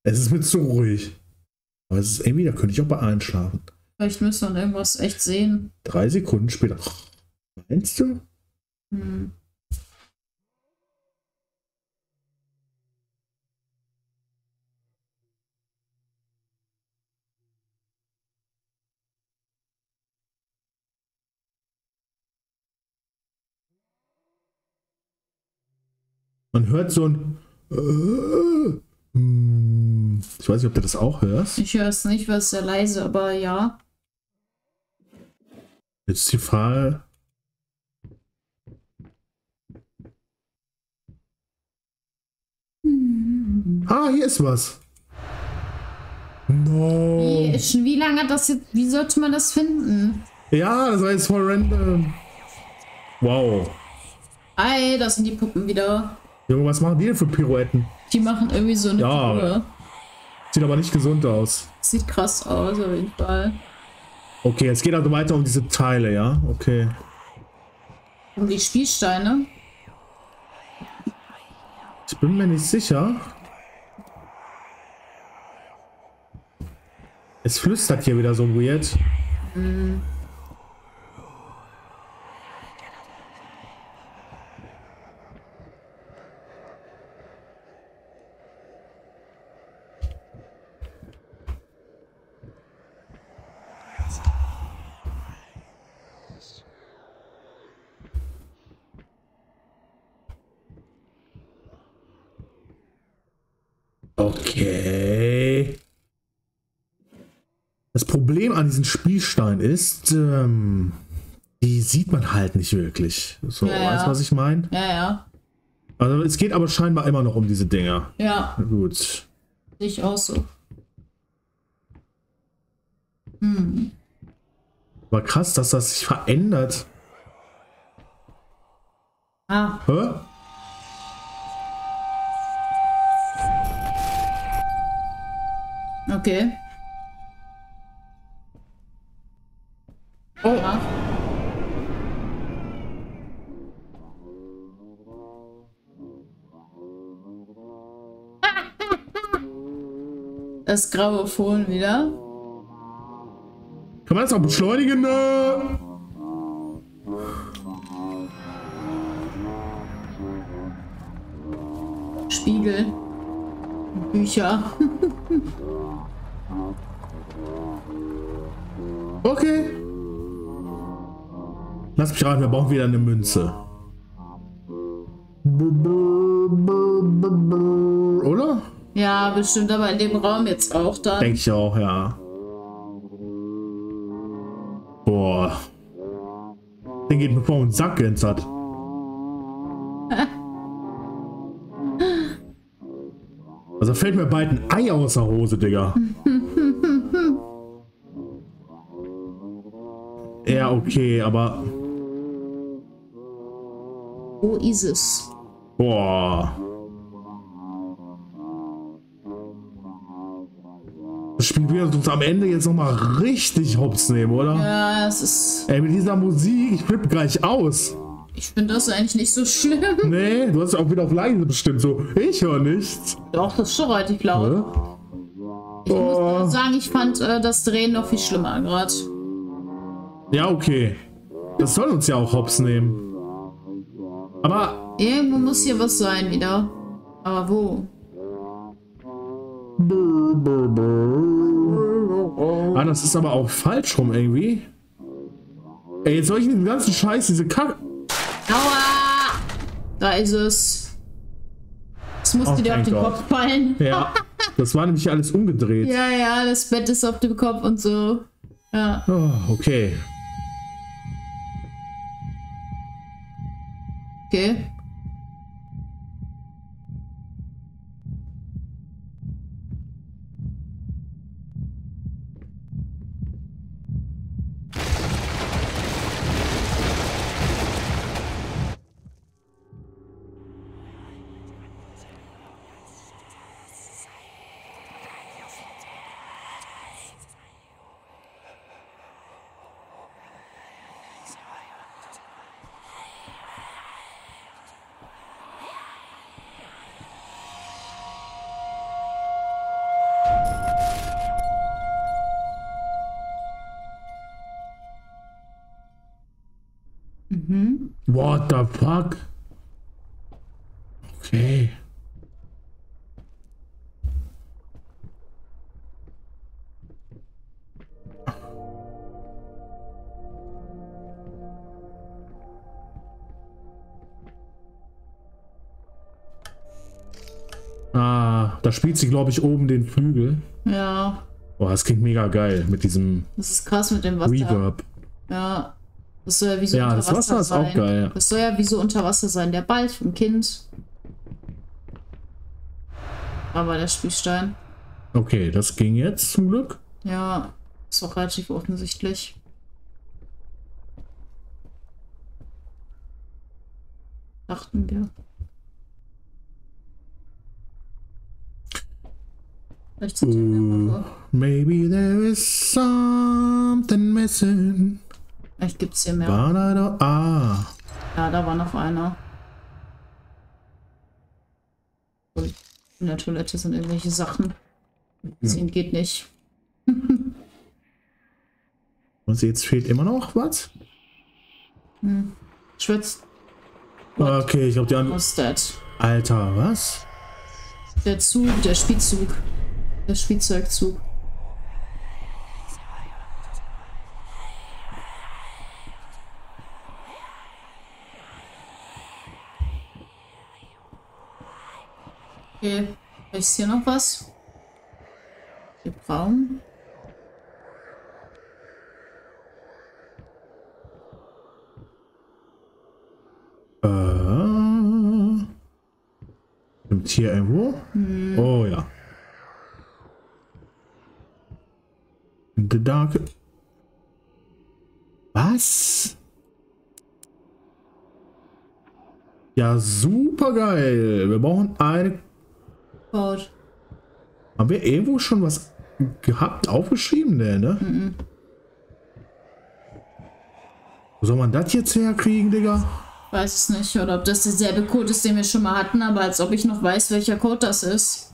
Es ist mir zu ruhig. Aber es ist irgendwie, da könnte ich auch bei einschlafen. Vielleicht müssen wir irgendwas echt sehen. Drei Sekunden später. Meinst du? Hm. Man hört so ein. äh, hm. Ich weiß nicht, ob du das auch hörst. Ich höre es nicht, weil es sehr leise, aber ja. Jetzt die Frage. Ah, hier ist was. No. Wie, schon wie lange hat das jetzt, wie sollte man das finden? Ja, das war jetzt voll random. Wow. Ei, da sind die Puppen wieder. Junge, was machen die denn für Pirouetten? Die machen irgendwie so eine Ja. Figur. Sieht aber nicht gesund aus. Sieht krass aus, auf jeden Fall. Okay, es geht also weiter um diese Teile, ja? Okay. Um die Spielsteine. Ich bin mir nicht sicher. Es flüstert hier wieder so weird. Okay. Das Problem an diesen Spielsteinen ist, ähm, die sieht man halt nicht wirklich. So, Ja, ja. weißt du, was ich meine? Ja, ja. Also es geht aber scheinbar immer noch um diese Dinger. Ja, Gut. sehe ich auch so. Hm. Aber krass, dass das sich verändert. Ah, Hä? Okay. Oh, Ja. Das graue Fohlen wieder. kann man das auch beschleunigen? Ne? Spiegel. Bücher. Okay. Lass mich raten, wir brauchen wieder eine Münze. Oder? Ja, bestimmt aber in dem Raum jetzt auch dann. Denke ich auch, ja. Boah. Den geht mir vor den Sack jetzt hat. Also fällt mir bald ein Ei aus der Hose, Digga. ja, okay, aber. Wo ist es? Boah. Das Spiel wird uns am Ende jetzt nochmal richtig hops nehmen, oder? Ja, es ist. Ey, mit dieser Musik, ich flippe gleich aus. Ich finde das eigentlich nicht so schlimm. Nee, du hast ja auch wieder auf leise bestimmt. So, ich höre nichts. Doch, das ist schon relativ laut. Hä? Ich muss Oh. sagen, ich fand äh, das Drehen noch viel schlimmer gerade. Ja, okay. Das soll uns ja auch hops nehmen. Aber Irgendwo muss hier was sein wieder. Aber wo? ah, das ist aber auch falsch rum irgendwie. Ey, jetzt soll ich den ganzen Scheiß, diese Kacke. Aua! Da ist es. Es musste Oh, dir auf den God. Kopf fallen. Ja, das war nämlich alles umgedreht. Ja, ja, das Bett ist auf dem Kopf und so. Ja. Oh, okay. Okay. Spielt sie, glaube ich, oben den Flügel. Ja. Boah, das klingt mega geil mit diesem Das ist krass mit dem Wasser. Reverb. Ja. Das soll ja wie so Ja, unter das Wasser Wasser ist auch sein. geil, ja. Das soll ja wie so unter Wasser sein. Der Ball vom Kind. Aber der Spielstein. Okay, das ging jetzt zum Glück. Ja. Ist auch relativ offensichtlich. Dachten wir. Vielleicht Ooh, wir maybe there is something missing. Vielleicht gibt's hier mehr. Ah. Ja, da war noch einer. In der Toilette sind irgendwelche Sachen. Sehen geht nicht. Und jetzt fehlt immer noch was? Schwitzt. Okay, ich glaube, die das? Alter, was? Der Zug, der Spielzug. Der Spielzeugzug. Okay, ist hier noch was? Hier braun. Äh. Hier irgendwo? Oh ja. The dark. Was? Ja, super geil. Wir brauchen eine. Code. Haben wir irgendwo schon was gehabt, aufgeschrieben? Ne? Wo soll man das jetzt herkriegen, Digga? Weiß es nicht, oder ob das derselbe Code ist, den wir schon mal hatten, aber als ob ich noch weiß, welcher Code das ist.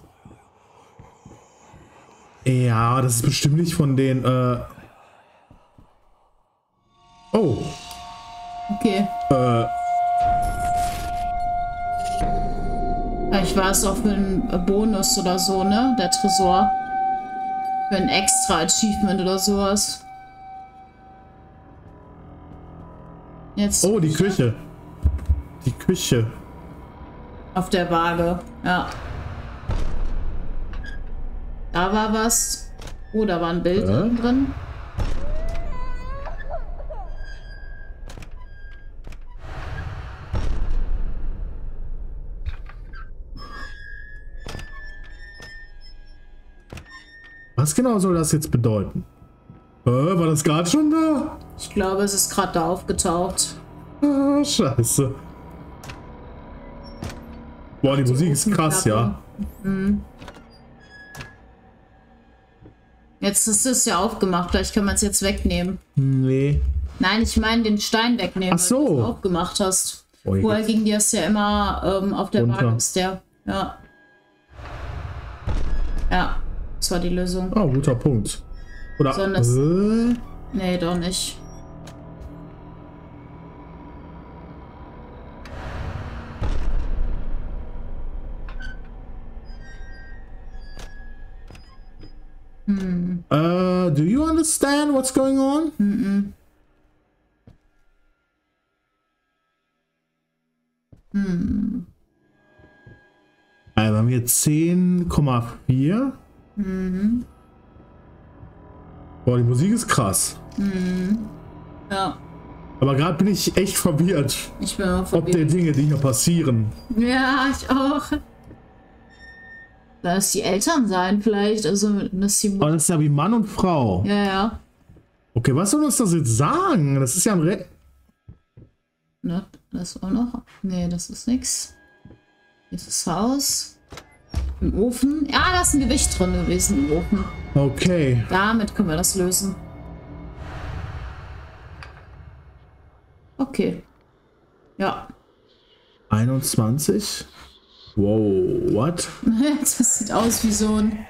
Ja, das ist bestimmt nicht von den, äh. Oh, Okay. äh, Vielleicht war es auch für einen Bonus oder so, ne? Der Tresor. Für ein extra Achievement oder sowas. Jetzt Oh, die Küche. Die Küche. auf der Waage. Ja. Da war was. Oh, da war ein Bild Ja. drin. Was genau soll das jetzt bedeuten? Äh, war das gerade schon da? Ich glaube, es ist gerade da aufgetaucht. Ah, scheiße. Boah, die Musik ist krass, ja. Jetzt ist es ja aufgemacht. Vielleicht können wir es jetzt wegnehmen. Nee. Nein, ich meine den Stein wegnehmen, Ach so. weil du es aufgemacht hast. Oh, Vorher ging dir das ja immer ähm, auf der. Waage ist der. Ja. Ja, das war die Lösung. Ah, guter Punkt. Oder. Das- Äh, Nee, doch nicht. Uh, do you understand what's going on? Also haben wir 10,4. Boah, die Musik ist krass. Ja, Aber gerade bin ich echt verwirrt, ich bin mal ob der verwirrt. Dinge, die hier passieren. Ja, ich auch. Lass es die Eltern sein, vielleicht. Also, das die. Aber das ist ja wie Mann und Frau. Ja, ja. Okay, was soll uns das jetzt sagen? Das ist ja ein Re Ne, das auch noch. Nee, das ist nix. Hier ist das Haus. Im Ofen. Ja, da ist ein Gewicht drin gewesen im Ofen. Okay. Damit können wir das lösen. Okay. Ja. 21. Wow, what? Das sieht aus wie so ein.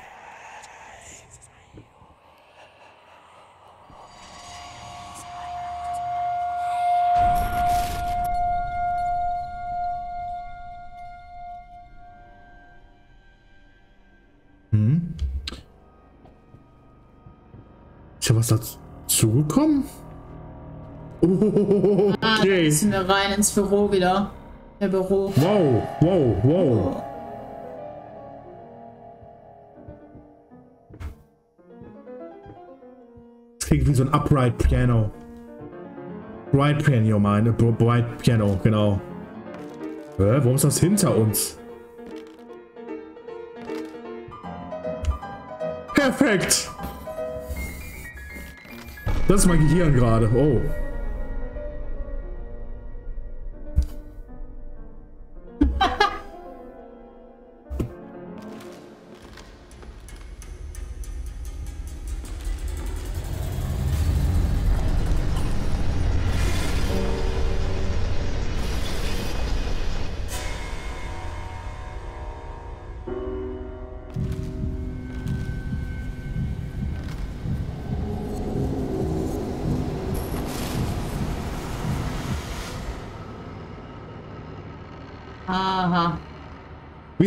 Ist ja was dazugekommen? Oh, Ah, da okay. müssen wir rein ins Büro wieder. Der Büro. Wow, wow, wow. Das klingt wie so ein Upright Piano. Bright Piano, meine. Br- Bright Piano, genau. Hä, warum ist das hinter uns? Perfekt! Das ist mein Gehirn gerade. Oh.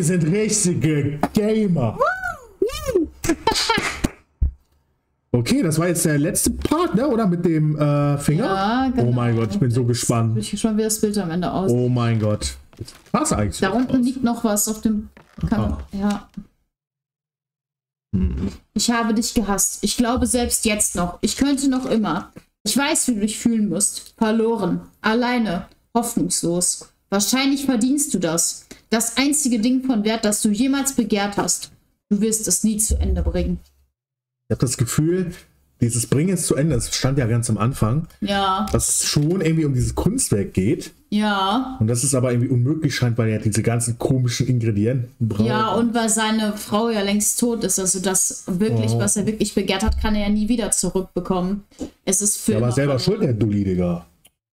Wir sind richtige Gamer. Okay, das war jetzt der letzte Part, ne? Oder mit dem äh, Finger? Ja, genau. Oh mein Gott, ich bin so Bin gespannt. ich gespannt, wie das Bild am Ende aussieht. Oh mein Gott. Krass eigentlich. Da unten liegt noch was auf dem. Kann, Ah. Ja. Hm. Ich habe dich gehasst. Ich glaube selbst jetzt noch. Ich könnte noch immer. Ich weiß, wie du dich fühlen musst. Verloren. Alleine. Hoffnungslos. Wahrscheinlich verdienst du das. Das einzige Ding von Wert, das du jemals begehrt hast. Du wirst es nie zu Ende bringen. Ich habe das Gefühl, dieses Bringen es zu Ende, das stand ja ganz am Anfang, Ja, dass es schon irgendwie um dieses Kunstwerk geht. ja. Und das ist aber irgendwie unmöglich scheint, weil er diese ganzen komischen Ingredienten braucht. Ja, und weil seine Frau ja längst tot ist, also das wirklich, Oh. was er wirklich begehrt hat, kann er ja nie wieder zurückbekommen. Es ist für Der war selber schuld, der Dulli, Digga.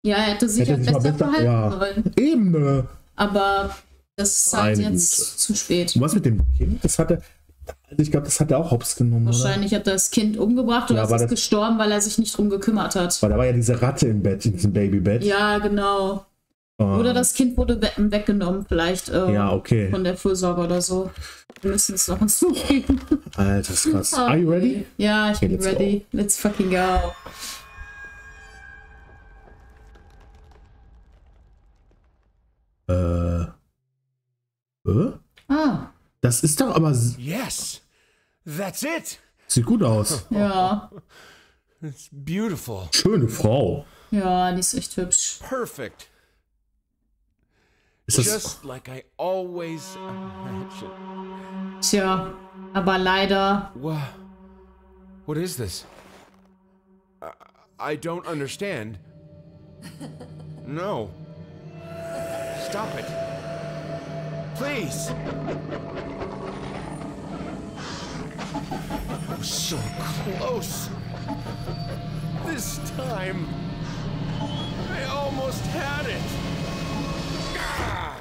Ja, er hätte sich Hätte mal besser besser- verhalten ja. sollen. Eben, ne? Aber das ist halt Nein, jetzt gut. zu spät. Und was mit dem Kind? Das hat er. Also ich glaube, das hat er auch hops genommen. Wahrscheinlich oder? hat er das Kind umgebracht oder ja, ist das, gestorben, weil er sich nicht drum gekümmert hat. Weil da war ja diese Ratte im Bett, in diesem Babybett. Ja, genau. Ah. Oder das Kind wurde weggenommen, vielleicht ähm, ja, okay. von der Fürsorge oder so. Wir müssen es noch hinzufügen. Alter, ist krass. Ah, Are you ready? Ja, ich okay, bin ready. Go. Let's fucking go. Äh. Das ist doch aber. Yes, that's it. Sieht gut aus. Ja. It's beautiful. Schöne Frau. Ja, die ist echt hübsch. Perfect. Ist das. Just like I always imagined. Tja, aber leider. What? What is this? I, I don't understand. No. Stop it. Please. I was so close. This time. I almost had it. Ah!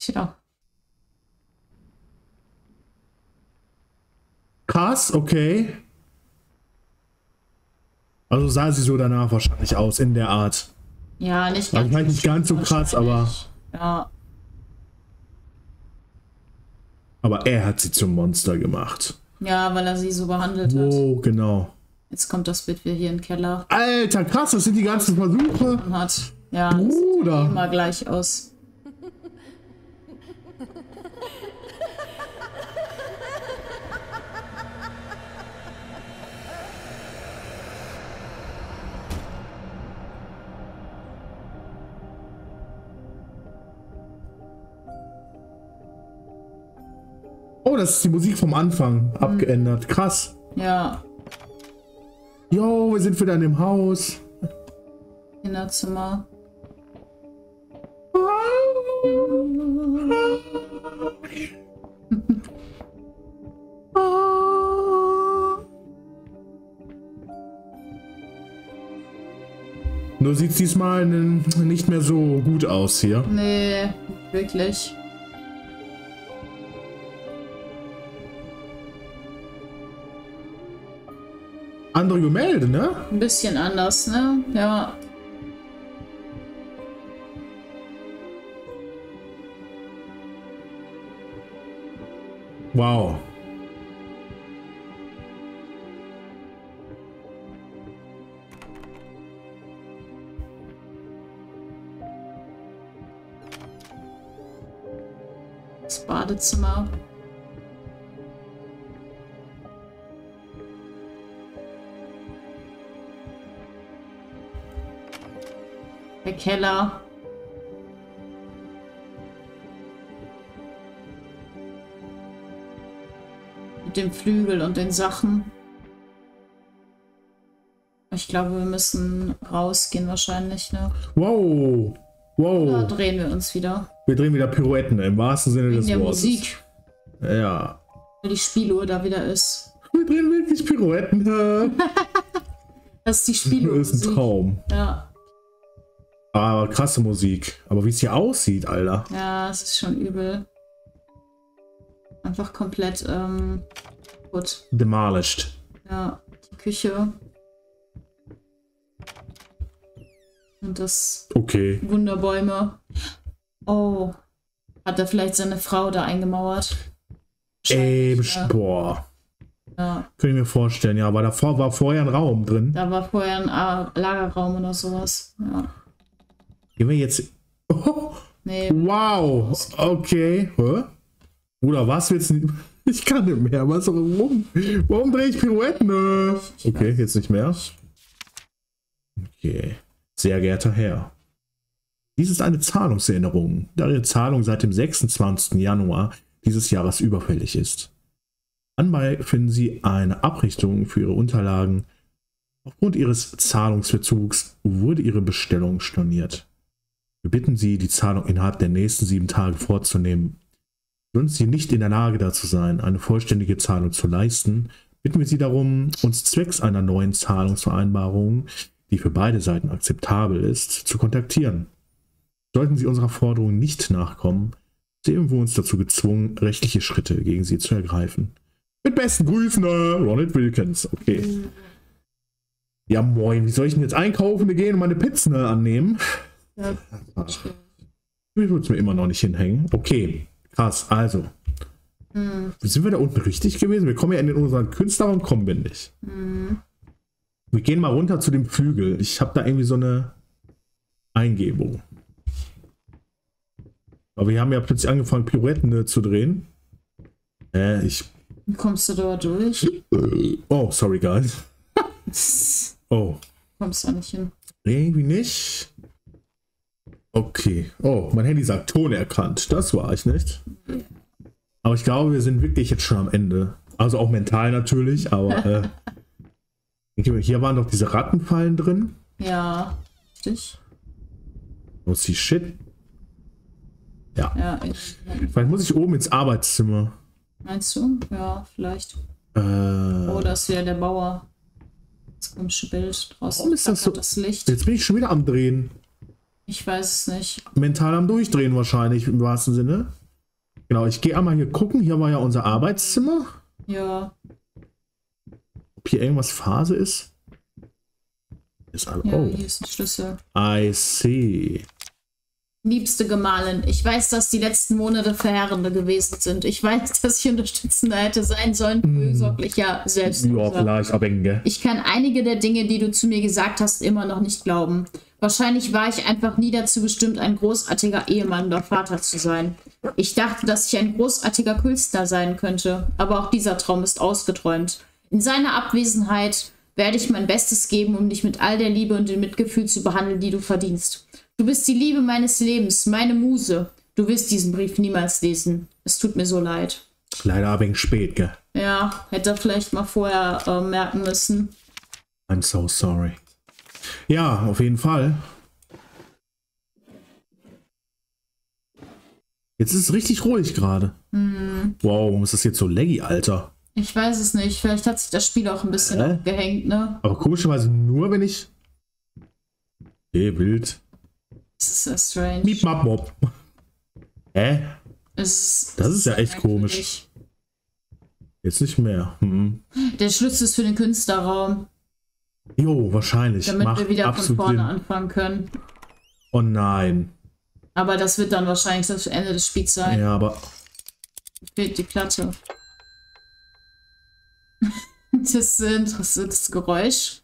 Tja. Krass, okay. Also sah sie so danach wahrscheinlich aus, in der Art. Ja, nicht Also vielleicht nicht ganz so krass, aber, Ja, aber er hat sie zum Monster gemacht. ja, weil er sie so behandelt hat. Oh, genau. Jetzt kommt das Bild wieder hier in den Keller Alter, krass, das sind die ganzen Versuche. hat. Ja, das sieht Bruder. immer gleich aus. Oh, das ist die Musik vom Anfang abgeändert. Krass. Ja, Jo, wir sind wieder in dem Haus. Kinderzimmer. Nur sieht es diesmal nicht mehr so gut aus hier. Nee, wirklich. Andere Gemälde, ne? Ein bisschen anders, ne? Ja. Wow. Das Badezimmer. Der Keller. Mit dem Flügel und den Sachen. Ich glaube, wir müssen rausgehen wahrscheinlich, ne? Wow. Da Wow. drehen wir uns wieder. Wir drehen wieder Pirouetten im wahrsten Sinne In des der Wortes. Musik, Ja. weil die Spieluhr da wieder ist. Wir drehen wirklich Pirouetten. Das ist die Spieluhr. Das ist ein Traum. Ja, Aber krasse Musik. Aber wie es hier aussieht, Alter. ja, es ist schon übel. Einfach komplett, ähm, gut. Demolished. Ja, die Küche. Und das Okay. Wunderbäume. Oh. Hat er vielleicht seine Frau da eingemauert? Wahrscheinlich, best- boah. Ja. Könnte ich mir vorstellen, ja. Aber davor war vorher ein Raum drin. Da war vorher ein A- Lagerraum oder sowas. Ja. Gehen wir jetzt. Oh, Nee, wow. Okay. Hä? Bruder, was willst du? Ich kann nicht mehr. Was? Warum? Warum drehe ich Pirouetten? Äh? Okay, jetzt nicht mehr. Okay. Sehr geehrter Herr. Dies ist eine Zahlungserinnerung, da Ihre Zahlung seit dem 26. Januar dieses Jahres überfällig ist. Anbei finden Sie eine Abrichtung für Ihre Unterlagen. Aufgrund Ihres Zahlungsverzugs wurde Ihre Bestellung storniert. Wir bitten Sie, die Zahlung innerhalb der nächsten sieben Tage vorzunehmen. Sollten Sie nicht in der Lage dazu sein, eine vollständige Zahlung zu leisten, bitten wir Sie darum, uns zwecks einer neuen Zahlungsvereinbarung, die für beide Seiten akzeptabel ist, zu kontaktieren. Sollten Sie unserer Forderung nicht nachkommen, sehen wir uns dazu gezwungen, rechtliche Schritte gegen Sie zu ergreifen. Mit besten Grüßen, Ronald Wilkins. Okay. Ja, moin, wie soll ich denn jetzt einkaufen gehen und meine Pizzen annehmen? Ja, Ich würde es mir immer noch nicht hinhängen. Okay, krass. Also. Sind wir da unten richtig gewesen? Wir kommen ja in unseren Künstlerraum, kommen wir nicht. Wir gehen mal runter zu dem Flügel. Ich habe da irgendwie so eine Eingebung. Aber wir haben ja plötzlich angefangen, Pirouetten äh, zu drehen. Äh, ich. Kommst du da durch? Oh, sorry, guys. Oh, Kommst da nicht hin. irgendwie nicht. Okay. Oh, mein Handy sagt Ton erkannt. Das war ich nicht. Aber ich glaube, wir sind wirklich jetzt schon am Ende. Also auch mental natürlich, aber äh, hier waren doch diese Rattenfallen drin. Ja. Richtig? Oh, sie shit. Ja. Ja, ich, Vielleicht muss ich oben ins Arbeitszimmer. meinst du? Ja, vielleicht. Äh, Oh, das ist wieder der Bauer. Das komische Bild draußen. Warum ist das so- Das Licht. jetzt bin ich schon wieder am Drehen. Ich weiß es nicht. Mental am Durchdrehen wahrscheinlich, im wahrsten Sinne. Genau, ich gehe einmal hier gucken. Hier war ja unser Arbeitszimmer. Ja, Ob hier irgendwas Phase ist. Ist all ja, oh, hier ist ein Schlüssel. I see. Liebste Gemahlin, ich weiß, dass die letzten Monate verheerende gewesen sind. Ich weiß, dass ich unterstützender hätte sein sollen, fürsorglicher, Ja, selbstloser. vielleicht abhängen, gell? Ich kann einige der Dinge, die du zu mir gesagt hast, immer noch nicht glauben. Wahrscheinlich war ich einfach nie dazu bestimmt, ein großartiger Ehemann oder Vater zu sein. Ich dachte, dass ich ein großartiger Künstler sein könnte, aber auch dieser Traum ist ausgeträumt. In seiner Abwesenheit werde ich mein Bestes geben, um dich mit all der Liebe und dem Mitgefühl zu behandeln, die du verdienst. Du bist die Liebe meines Lebens, meine Muse. Du wirst diesen Brief niemals lesen. Es tut mir so leid. Leider abhängen spät, gell? Ja, hätte er vielleicht mal vorher äh, merken müssen. I'm so sorry. Ja, auf jeden Fall. Jetzt ist es richtig ruhig gerade. Mhm. Wow, warum ist das jetzt so laggy, Alter? Ich weiß es nicht. Vielleicht hat sich das Spiel auch ein bisschen Hä? gehängt, ne? Aber komischerweise nur, wenn ich. Okay, wild. Das ist sehr strange. Miep, map, mop. Hä? Es ist, Das ist ja echt merkwürdig. Jetzt nicht mehr. Hm. Der Schlüssel ist für den Künstlerraum, Jo, wahrscheinlich. damit Macht wir wieder von vorne Sinn. anfangen können. Oh nein. Aber das wird dann wahrscheinlich das Ende des Spiels sein. Ja, aber. Fehlt die Platte. Das ist ein interessantes Geräusch.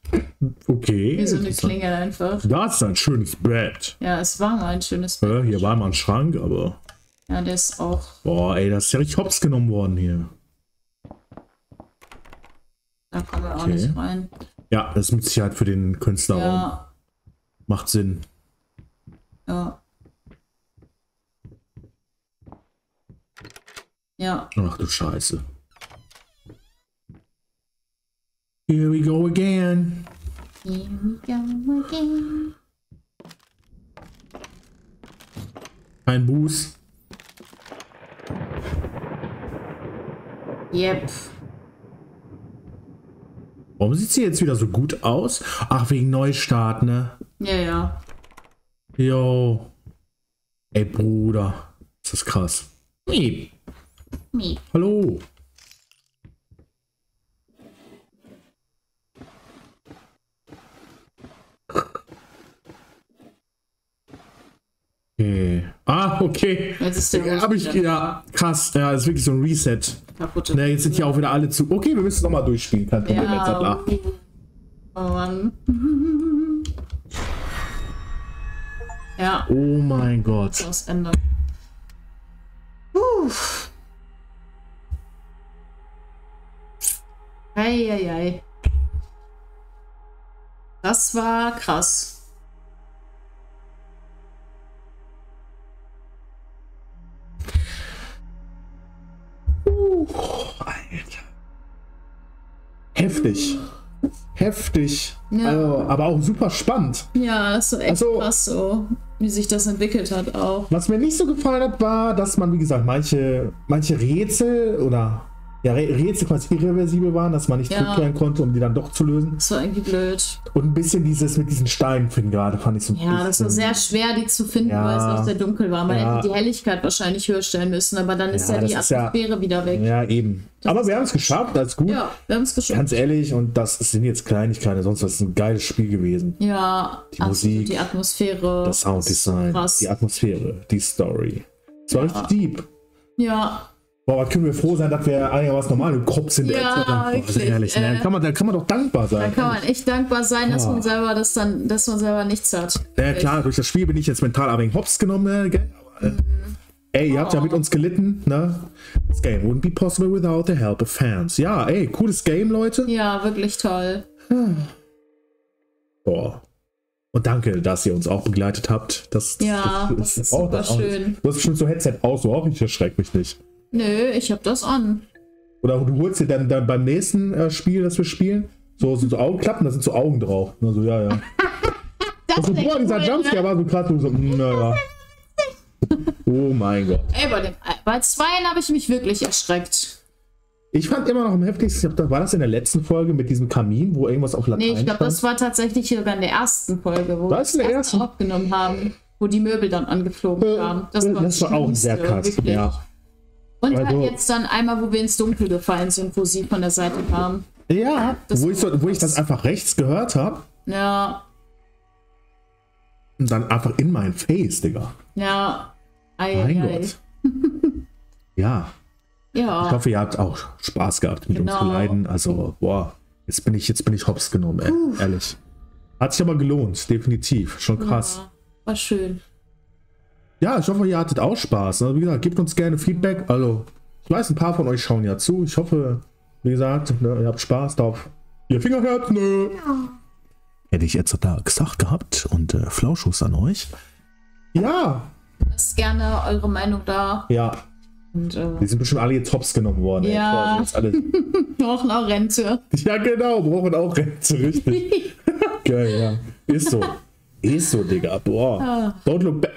Okay. Wie so eine. Klingel einfach. Das ist ein schönes Bett. Ja, es war mal ein schönes Ja, hier war mal ein Schrank, aber. Ja, der ist auch. Boah, ey, das ist ja richtig hops genommen worden hier. Da kommen wir auch Okay. nicht rein. Ja, das ist mit Sicherheit für den Künstlerraum. Ja, Macht Sinn. ja. Ja, Ach du Scheiße. Here we go again. Here we go again. Kein Buß. Yep. Warum sieht sie jetzt wieder so gut aus? Ach, wegen Neustart, ne? Ja, ja. Jo. Ey, Bruder. Ist das krass. Miep. Miep. Hallo. Okay. Ah, okay. Jetzt ist der Ja, hab ich, ja, krass. Ja, das ist wirklich so ein Reset. kaputte. Ne, jetzt sind hier auch wieder alle zu. Okay, wir müssen nochmal durchspielen. Kein Problem. Ja. Jetzt. Oh Mann. Ja, Oh mein Gott. das Ende. Puh. Eieiei. Das war krass. Alter. Heftig. Heftig. Ja. Also, aber auch super spannend. Ja, das ist so echt Also- krass so, wie sich das entwickelt hat auch. Was mir nicht so gefallen hat, war, dass man, wie gesagt, manche, manche Rätsel oder ja, Rä- Rätsel quasi irreversibel waren, dass man nicht Ja. zurückkehren konnte, um die dann doch zu lösen. Das war irgendwie blöd. Und ein bisschen dieses mit diesen Steinen finden gerade, fand ich so ein Ja, das war bisschen- sehr schwer, die zu finden, Ja. weil es auch sehr dunkel war. Man Ja. hätte die Helligkeit wahrscheinlich höher stellen müssen, aber dann ist Ja, die das Atmosphäre wieder weg. Ja, eben. aber ist wir haben es geschafft, alles gut. Ja, wir haben es geschafft. Ganz ehrlich, und das sind jetzt Kleinigkeiten, sonst was ist ein geiles Spiel gewesen. Ja, Die Musik, die Atmosphäre. Das Sounddesign, die Atmosphäre, die Story. Es war richtig deep. Ja, Boah, können wir froh sein, dass wir einigermaßen normal im Kopf sind. Ja, wirklich, ehrlich, ne? äh. da, kann man, da kann man doch dankbar sein. da kann man echt dankbar sein, dass Ah. man selber das dann, dass man selber nichts hat. Ja, klar, durch das Spiel bin ich jetzt mental abhängig hops genommen. Äh, gell? Aber, äh, Ey, ihr habt ja mit uns gelitten, ne? This game wouldn't be possible without the help of fans. Ja, ey, cooles Game, Leute. Ja, wirklich toll. Boah. Und danke, dass ihr uns auch begleitet habt. Das, Ja, das ist oh, super das auch schön. Du hast bestimmt so Headset aus, so auch ich erschreck mich nicht. Nö, ich hab das an. Oder du holst dir dann, dann beim nächsten äh, Spiel, das wir spielen, so, so, so Augenklappen, da sind so Augen drauf. Also, ja, ja. Das Also, boah, dieser cool, Jumpscare ne? war so krass, so, mm, naja. Oh mein Gott. Ey, bei, dem, bei zweien habe ich mich wirklich erschreckt. Ich fand immer noch am heftigsten, ich glaub, war das in der letzten Folge mit diesem Kamin, wo irgendwas auf Latein Nee, ich glaube, das war tatsächlich sogar in der ersten Folge, wo War wir das erste aufgenommen haben, wo die Möbel dann angeflogen Äh, kamen. das war auch sehr krass, wirklich. ja. Und Also- halt jetzt dann einmal, wo wir ins Dunkel gefallen sind, wo sie von der Seite kamen. Ja, Das wo ich, so, wo ich das einfach rechts gehört habe Ja, und dann einfach in mein Face, Digga. ja. Ei, Mein ei, ei. Gott. Ja, Ja. ich hoffe, ihr habt auch Spaß gehabt mit Genau. uns Leiden. Also, boah, jetzt bin ich, jetzt bin ich hops genommen, ey, ehrlich. Hat sich aber gelohnt, definitiv. Schon krass. Ja, war schön. Ja, ich hoffe, ihr hattet auch Spaß. Also, wie gesagt, gebt uns gerne Feedback. Also, ich weiß, ein paar von euch schauen ja zu. Ich hoffe, wie gesagt, ne, ihr habt Spaß drauf. Ihr Fingerherz, nö. Hätte ich jetzt da gesagt gehabt und äh, Flauschus an euch. Ja, Lasst gerne eure Meinung da. ja. Und äh, Die sind bestimmt alle jetzt hops genommen worden. ey. Ja. Alle, brauchen auch Rente. ja, genau, brauchen auch Rente, richtig. Geil, ja. Ist so. Ist so, Digga. Boah. Don't look back.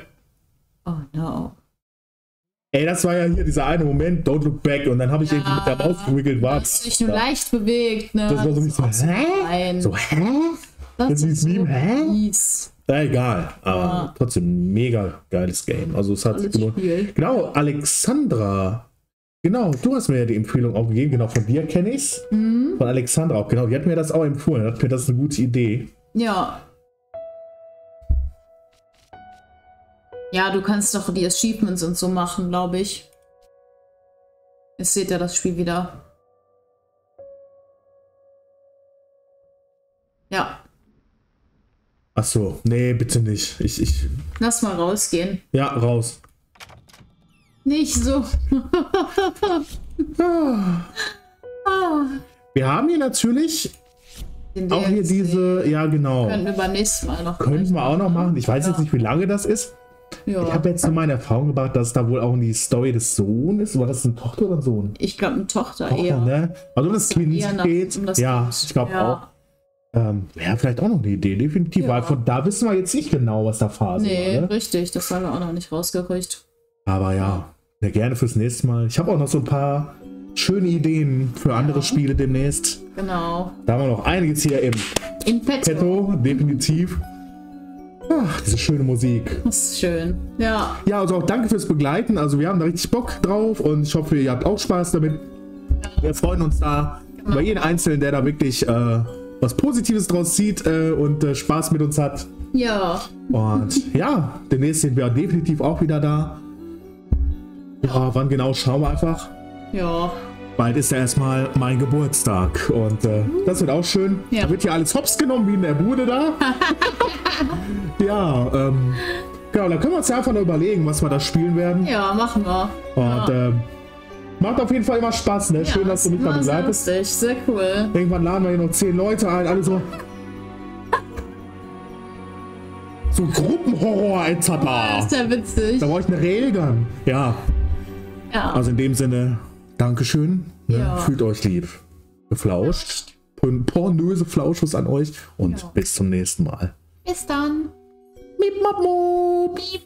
Oh no. Ey, das war ja hier dieser eine Moment, don't look back. Und dann habe ich irgendwie mit der Maus gewickelt, war Hast dich nur leicht bewegt, ne? Das war so richtig so, hä? Nein. So, hä? das das ist Meme, hä? Mies. Ja, egal. Aber Ja. trotzdem mega geiles Game. Also es hat sich. Spiel. Genau, Alexandra. Genau, du hast mir ja die Empfehlung auch gegeben. Genau, von dir kenne ich's. Mhm. Von Alexandra auch. Genau, die hat mir das auch empfohlen. Hat mir das eine gute Idee. Ja. Ja, du kannst doch die Achievements und so machen, glaube ich. Jetzt seht ihr das Spiel wieder. Ja, Ach so, nee, bitte nicht. Ich, ich, lass mal rausgehen. ja, raus. Nicht so. Wir haben hier natürlich auch hier diese, ja genau. Könnten wir beim nächsten Mal noch. Könnten wir auch noch machen. Ich weiß jetzt nicht, wie lange das ist. Ja. Ich habe jetzt nur meine Erfahrung gebracht, dass da wohl auch die Story des Sohnes, war das eine Tochter oder ein Sohn? Ich glaube, eine Tochter, Tochter, eher. ne? Also das Kind geht. um das ja, Kind. ich glaube Ja. auch. Ähm, ja, vielleicht auch noch eine Idee, definitiv. Ja. Weil von da wissen wir jetzt nicht genau, was da Phase Nee, war. Ne? richtig, das haben wir auch noch nicht rausgekriegt. Aber ja, ja, gerne fürs nächste Mal. Ich habe auch noch so ein paar schöne Ideen für andere Spiele demnächst. Genau. Da haben wir noch einiges hier im In petto. Petto, definitiv. Ach, diese schöne Musik. Das ist schön. Ja, Ja, also auch danke fürs Begleiten. Also wir haben da richtig Bock drauf und ich hoffe, ihr habt auch Spaß damit. Wir freuen uns da über jeden Einzelnen, der da wirklich äh, was Positives draus zieht äh, und äh, Spaß mit uns hat. ja. Und ja, demnächst sind wir definitiv auch wieder da. Ja, wann genau schauen wir einfach. Ja. Bald ist ja erstmal mein Geburtstag und äh, das wird auch schön. Ja. Da wird hier alles hops genommen wie in der Bude da. ja, ähm, genau, dann können wir uns ja einfach noch überlegen, was wir da spielen werden. Ja, machen wir. Und ähm, macht auf jeden Fall immer Spaß, ne? Schön, ja, dass du mich sehr begleitest. lustig, sehr cool. Irgendwann laden wir hier noch zehn Leute ein, alle so. So Gruppenhorror etc. Das ist ja witzig. Da brauche ich eine Regeln. Ja, Ja. also in dem Sinne, Dankeschön. Ne? Ja. Fühlt euch lieb. Geflauscht. Porn- Pornöse Flauschus an euch und Ja. bis zum nächsten Mal. Bis dann. Miep, map, mop. Piep.